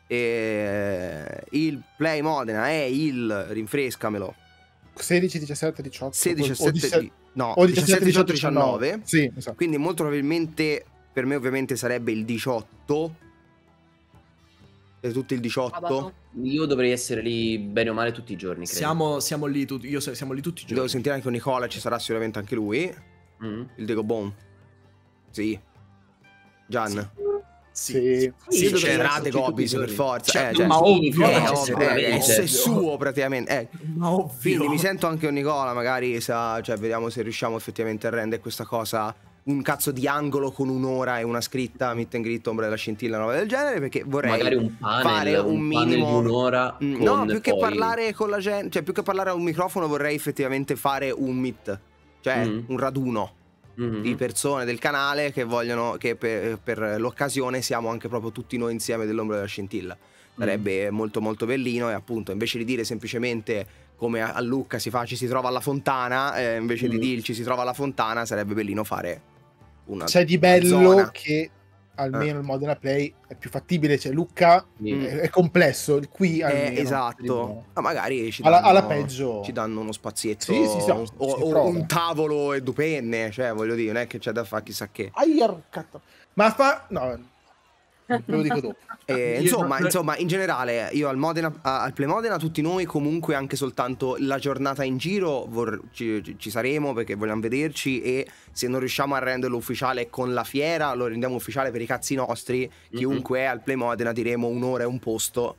e il Play Modena è il, rinfrescamelo, 16, 17, 18. 16, o 17, 17, no, o 17, 18, 19. Sì, esatto. Quindi molto probabilmente per me ovviamente sarebbe il 18. E tutto il 18. Sabato. Io dovrei essere lì bene o male tutti i giorni, credo. Siamo, siamo lì tutti, io siamo lì tutti i Devo giorni. sentire anche Nicola, ci sarà sicuramente anche lui. Mm. Il Dego Bon. Sì. Gian. Sì. Sì, Sì, Rate tutti i Gobbis per forza. Cioè, eh, cioè, ma sì, ovvio, eh, no, ovvio, sicuramente. è suo praticamente. Eh, Ma ovvio. quindi mi sento anche con Nicola, magari sa, cioè, vediamo se riusciamo effettivamente a rendere questa cosa un cazzo di angolo con un'ora e una scritta meet and greet ombra della scintilla nuova del genere perché vorrei Magari un panel, fare un, un panel minimo di un'ora Mm, no più che poi- parlare con la gente cioè più che parlare a un microfono vorrei effettivamente fare un meet cioè Mm. un raduno Mhm. di persone del canale che vogliono che per, per l'occasione siamo anche proprio tutti noi insieme dell'ombra della scintilla sarebbe molto molto bellino e appunto invece di dire semplicemente come a Lucca si fa ci si trova alla fontana eh, invece di Mm. dirci si trova alla fontana sarebbe bellino fare una C'è di una bello zona. che almeno il Modena Play è più fattibile. Cioè, Lucca. Mm. è, è complesso. Qui Eh, almeno. esatto ma magari ci Alla, danno, alla peggio. ci danno uno spazietto Sì, sì, sì, o, o un tavolo e due penne cioè voglio dire non è che c'è da fare chissà che Aiar, cazzo. Ma fa. No, ve lo dico dopo. Eh, insomma, non- insomma, in generale, io al, Modena, al Play Modena, tutti noi, comunque anche soltanto la giornata in giro vor- ci, ci- saremo perché vogliamo vederci e se non riusciamo a renderlo ufficiale con la fiera, lo rendiamo ufficiale per i cazzi nostri. Chiunque è al Play Modena diremo un'ora e un posto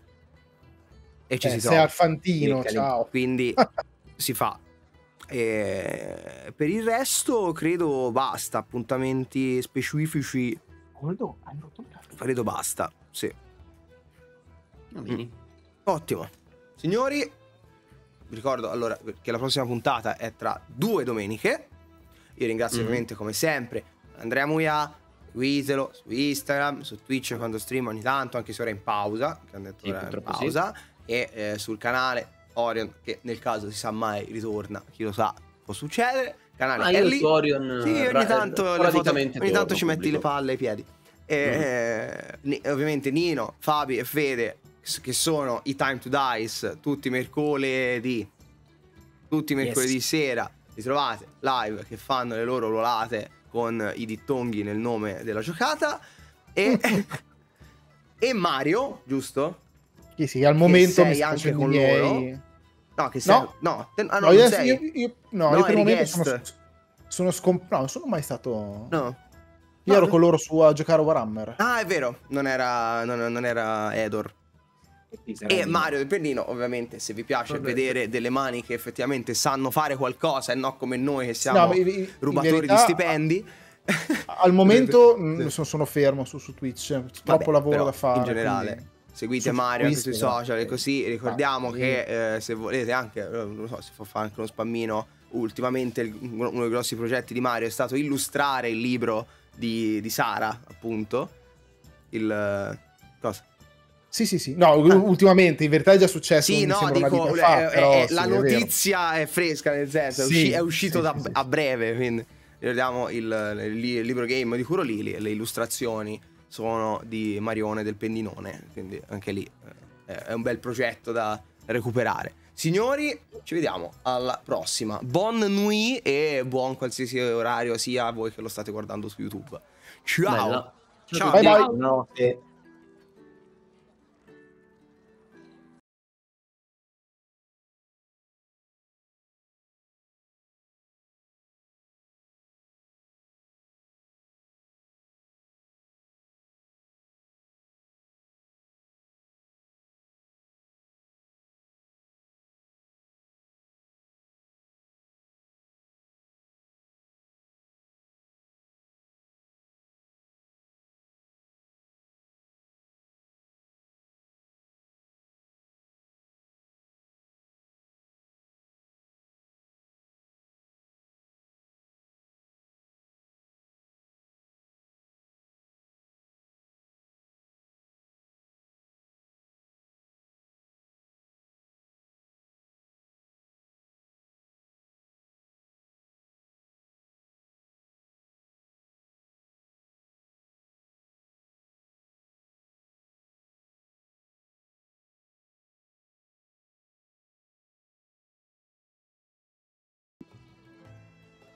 e ci Eh, si sei trova. al Fantino, ciao. Quindi si fa. E per il resto credo basta, appuntamenti specifici, Goldo, hai rotto il cazzo. Credo basta, sì. Bene. Ottimo. Signori, vi ricordo allora che la prossima puntata è tra due domeniche. Io ringrazio Mhm. ovviamente come sempre Andrea Muia, seguitelo su Instagram, su Twitch quando stream ogni tanto, anche se ora è in pausa, che hanno detto Sì, ora è in pausa, e eh, sul canale Orion che nel caso si sa mai ritorna, chi lo sa, può succedere. Canale Ah, io su Orion Sì, ogni ra- tanto, foto- ogni tanto ci metti le palle ai piedi. Eh, Ni- ovviamente Nino, Fabi e Fede, che sono i Time to Dice, tutti mercoledì, tutti mercoledì Yes. sera, li trovate live che fanno le loro ruolate con i dittonghi nel nome della giocata. E, e Mario, giusto? Sì, sì, al momento sei mi anche con miei... loro? No, che sei... No. No, te- ah, no, No, io, sei. io, io- no, No, io per il momento sono, sono scom- No, non sono mai stato... No. Io No, ero con loro su a giocare a Warhammer. Ah, è vero, non era, non, non era Edor. E Mario del Pennino, ovviamente, se vi piace Vabbè. vedere delle mani che effettivamente sanno fare qualcosa e non come noi che siamo No, in- rubatori verità, di stipendi. Al momento Sì. mm, sono, sono fermo su, su Twitch, c'è Vabbè, troppo lavoro da fare. In generale, quindi- seguite su Mario anche sui Instagram. social e così. Ricordiamo Ah, che eh, se volete anche, eh, non so, può fare anche uno spammino. Ultimamente il- uno dei grossi progetti di Mario è stato illustrare il libro di, di Sara, appunto. Il... Cosa? Sì, sì, sì. No, u- ultimamente in verità è già successo. Ah. Sì, no, dico, fa, eh, però eh, sì, la è notizia è, fresca, nel senso, è, Sì, usci- è uscito sì, da- a breve, quindi ricordiamo il, il il libro game di Kuro Lili le illustrazioni sono di Marione del Pendinone, quindi anche lì eh, è un bel progetto da recuperare. Signori, ci vediamo alla prossima. Buon nuit e buon qualsiasi orario sia a voi che lo state guardando su YouTube. Ciao! Bella. Ciao! Bye bye. Buonanotte.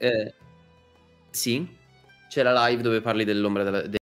Eh, sì, c'è la live dove parli dell'ombra della,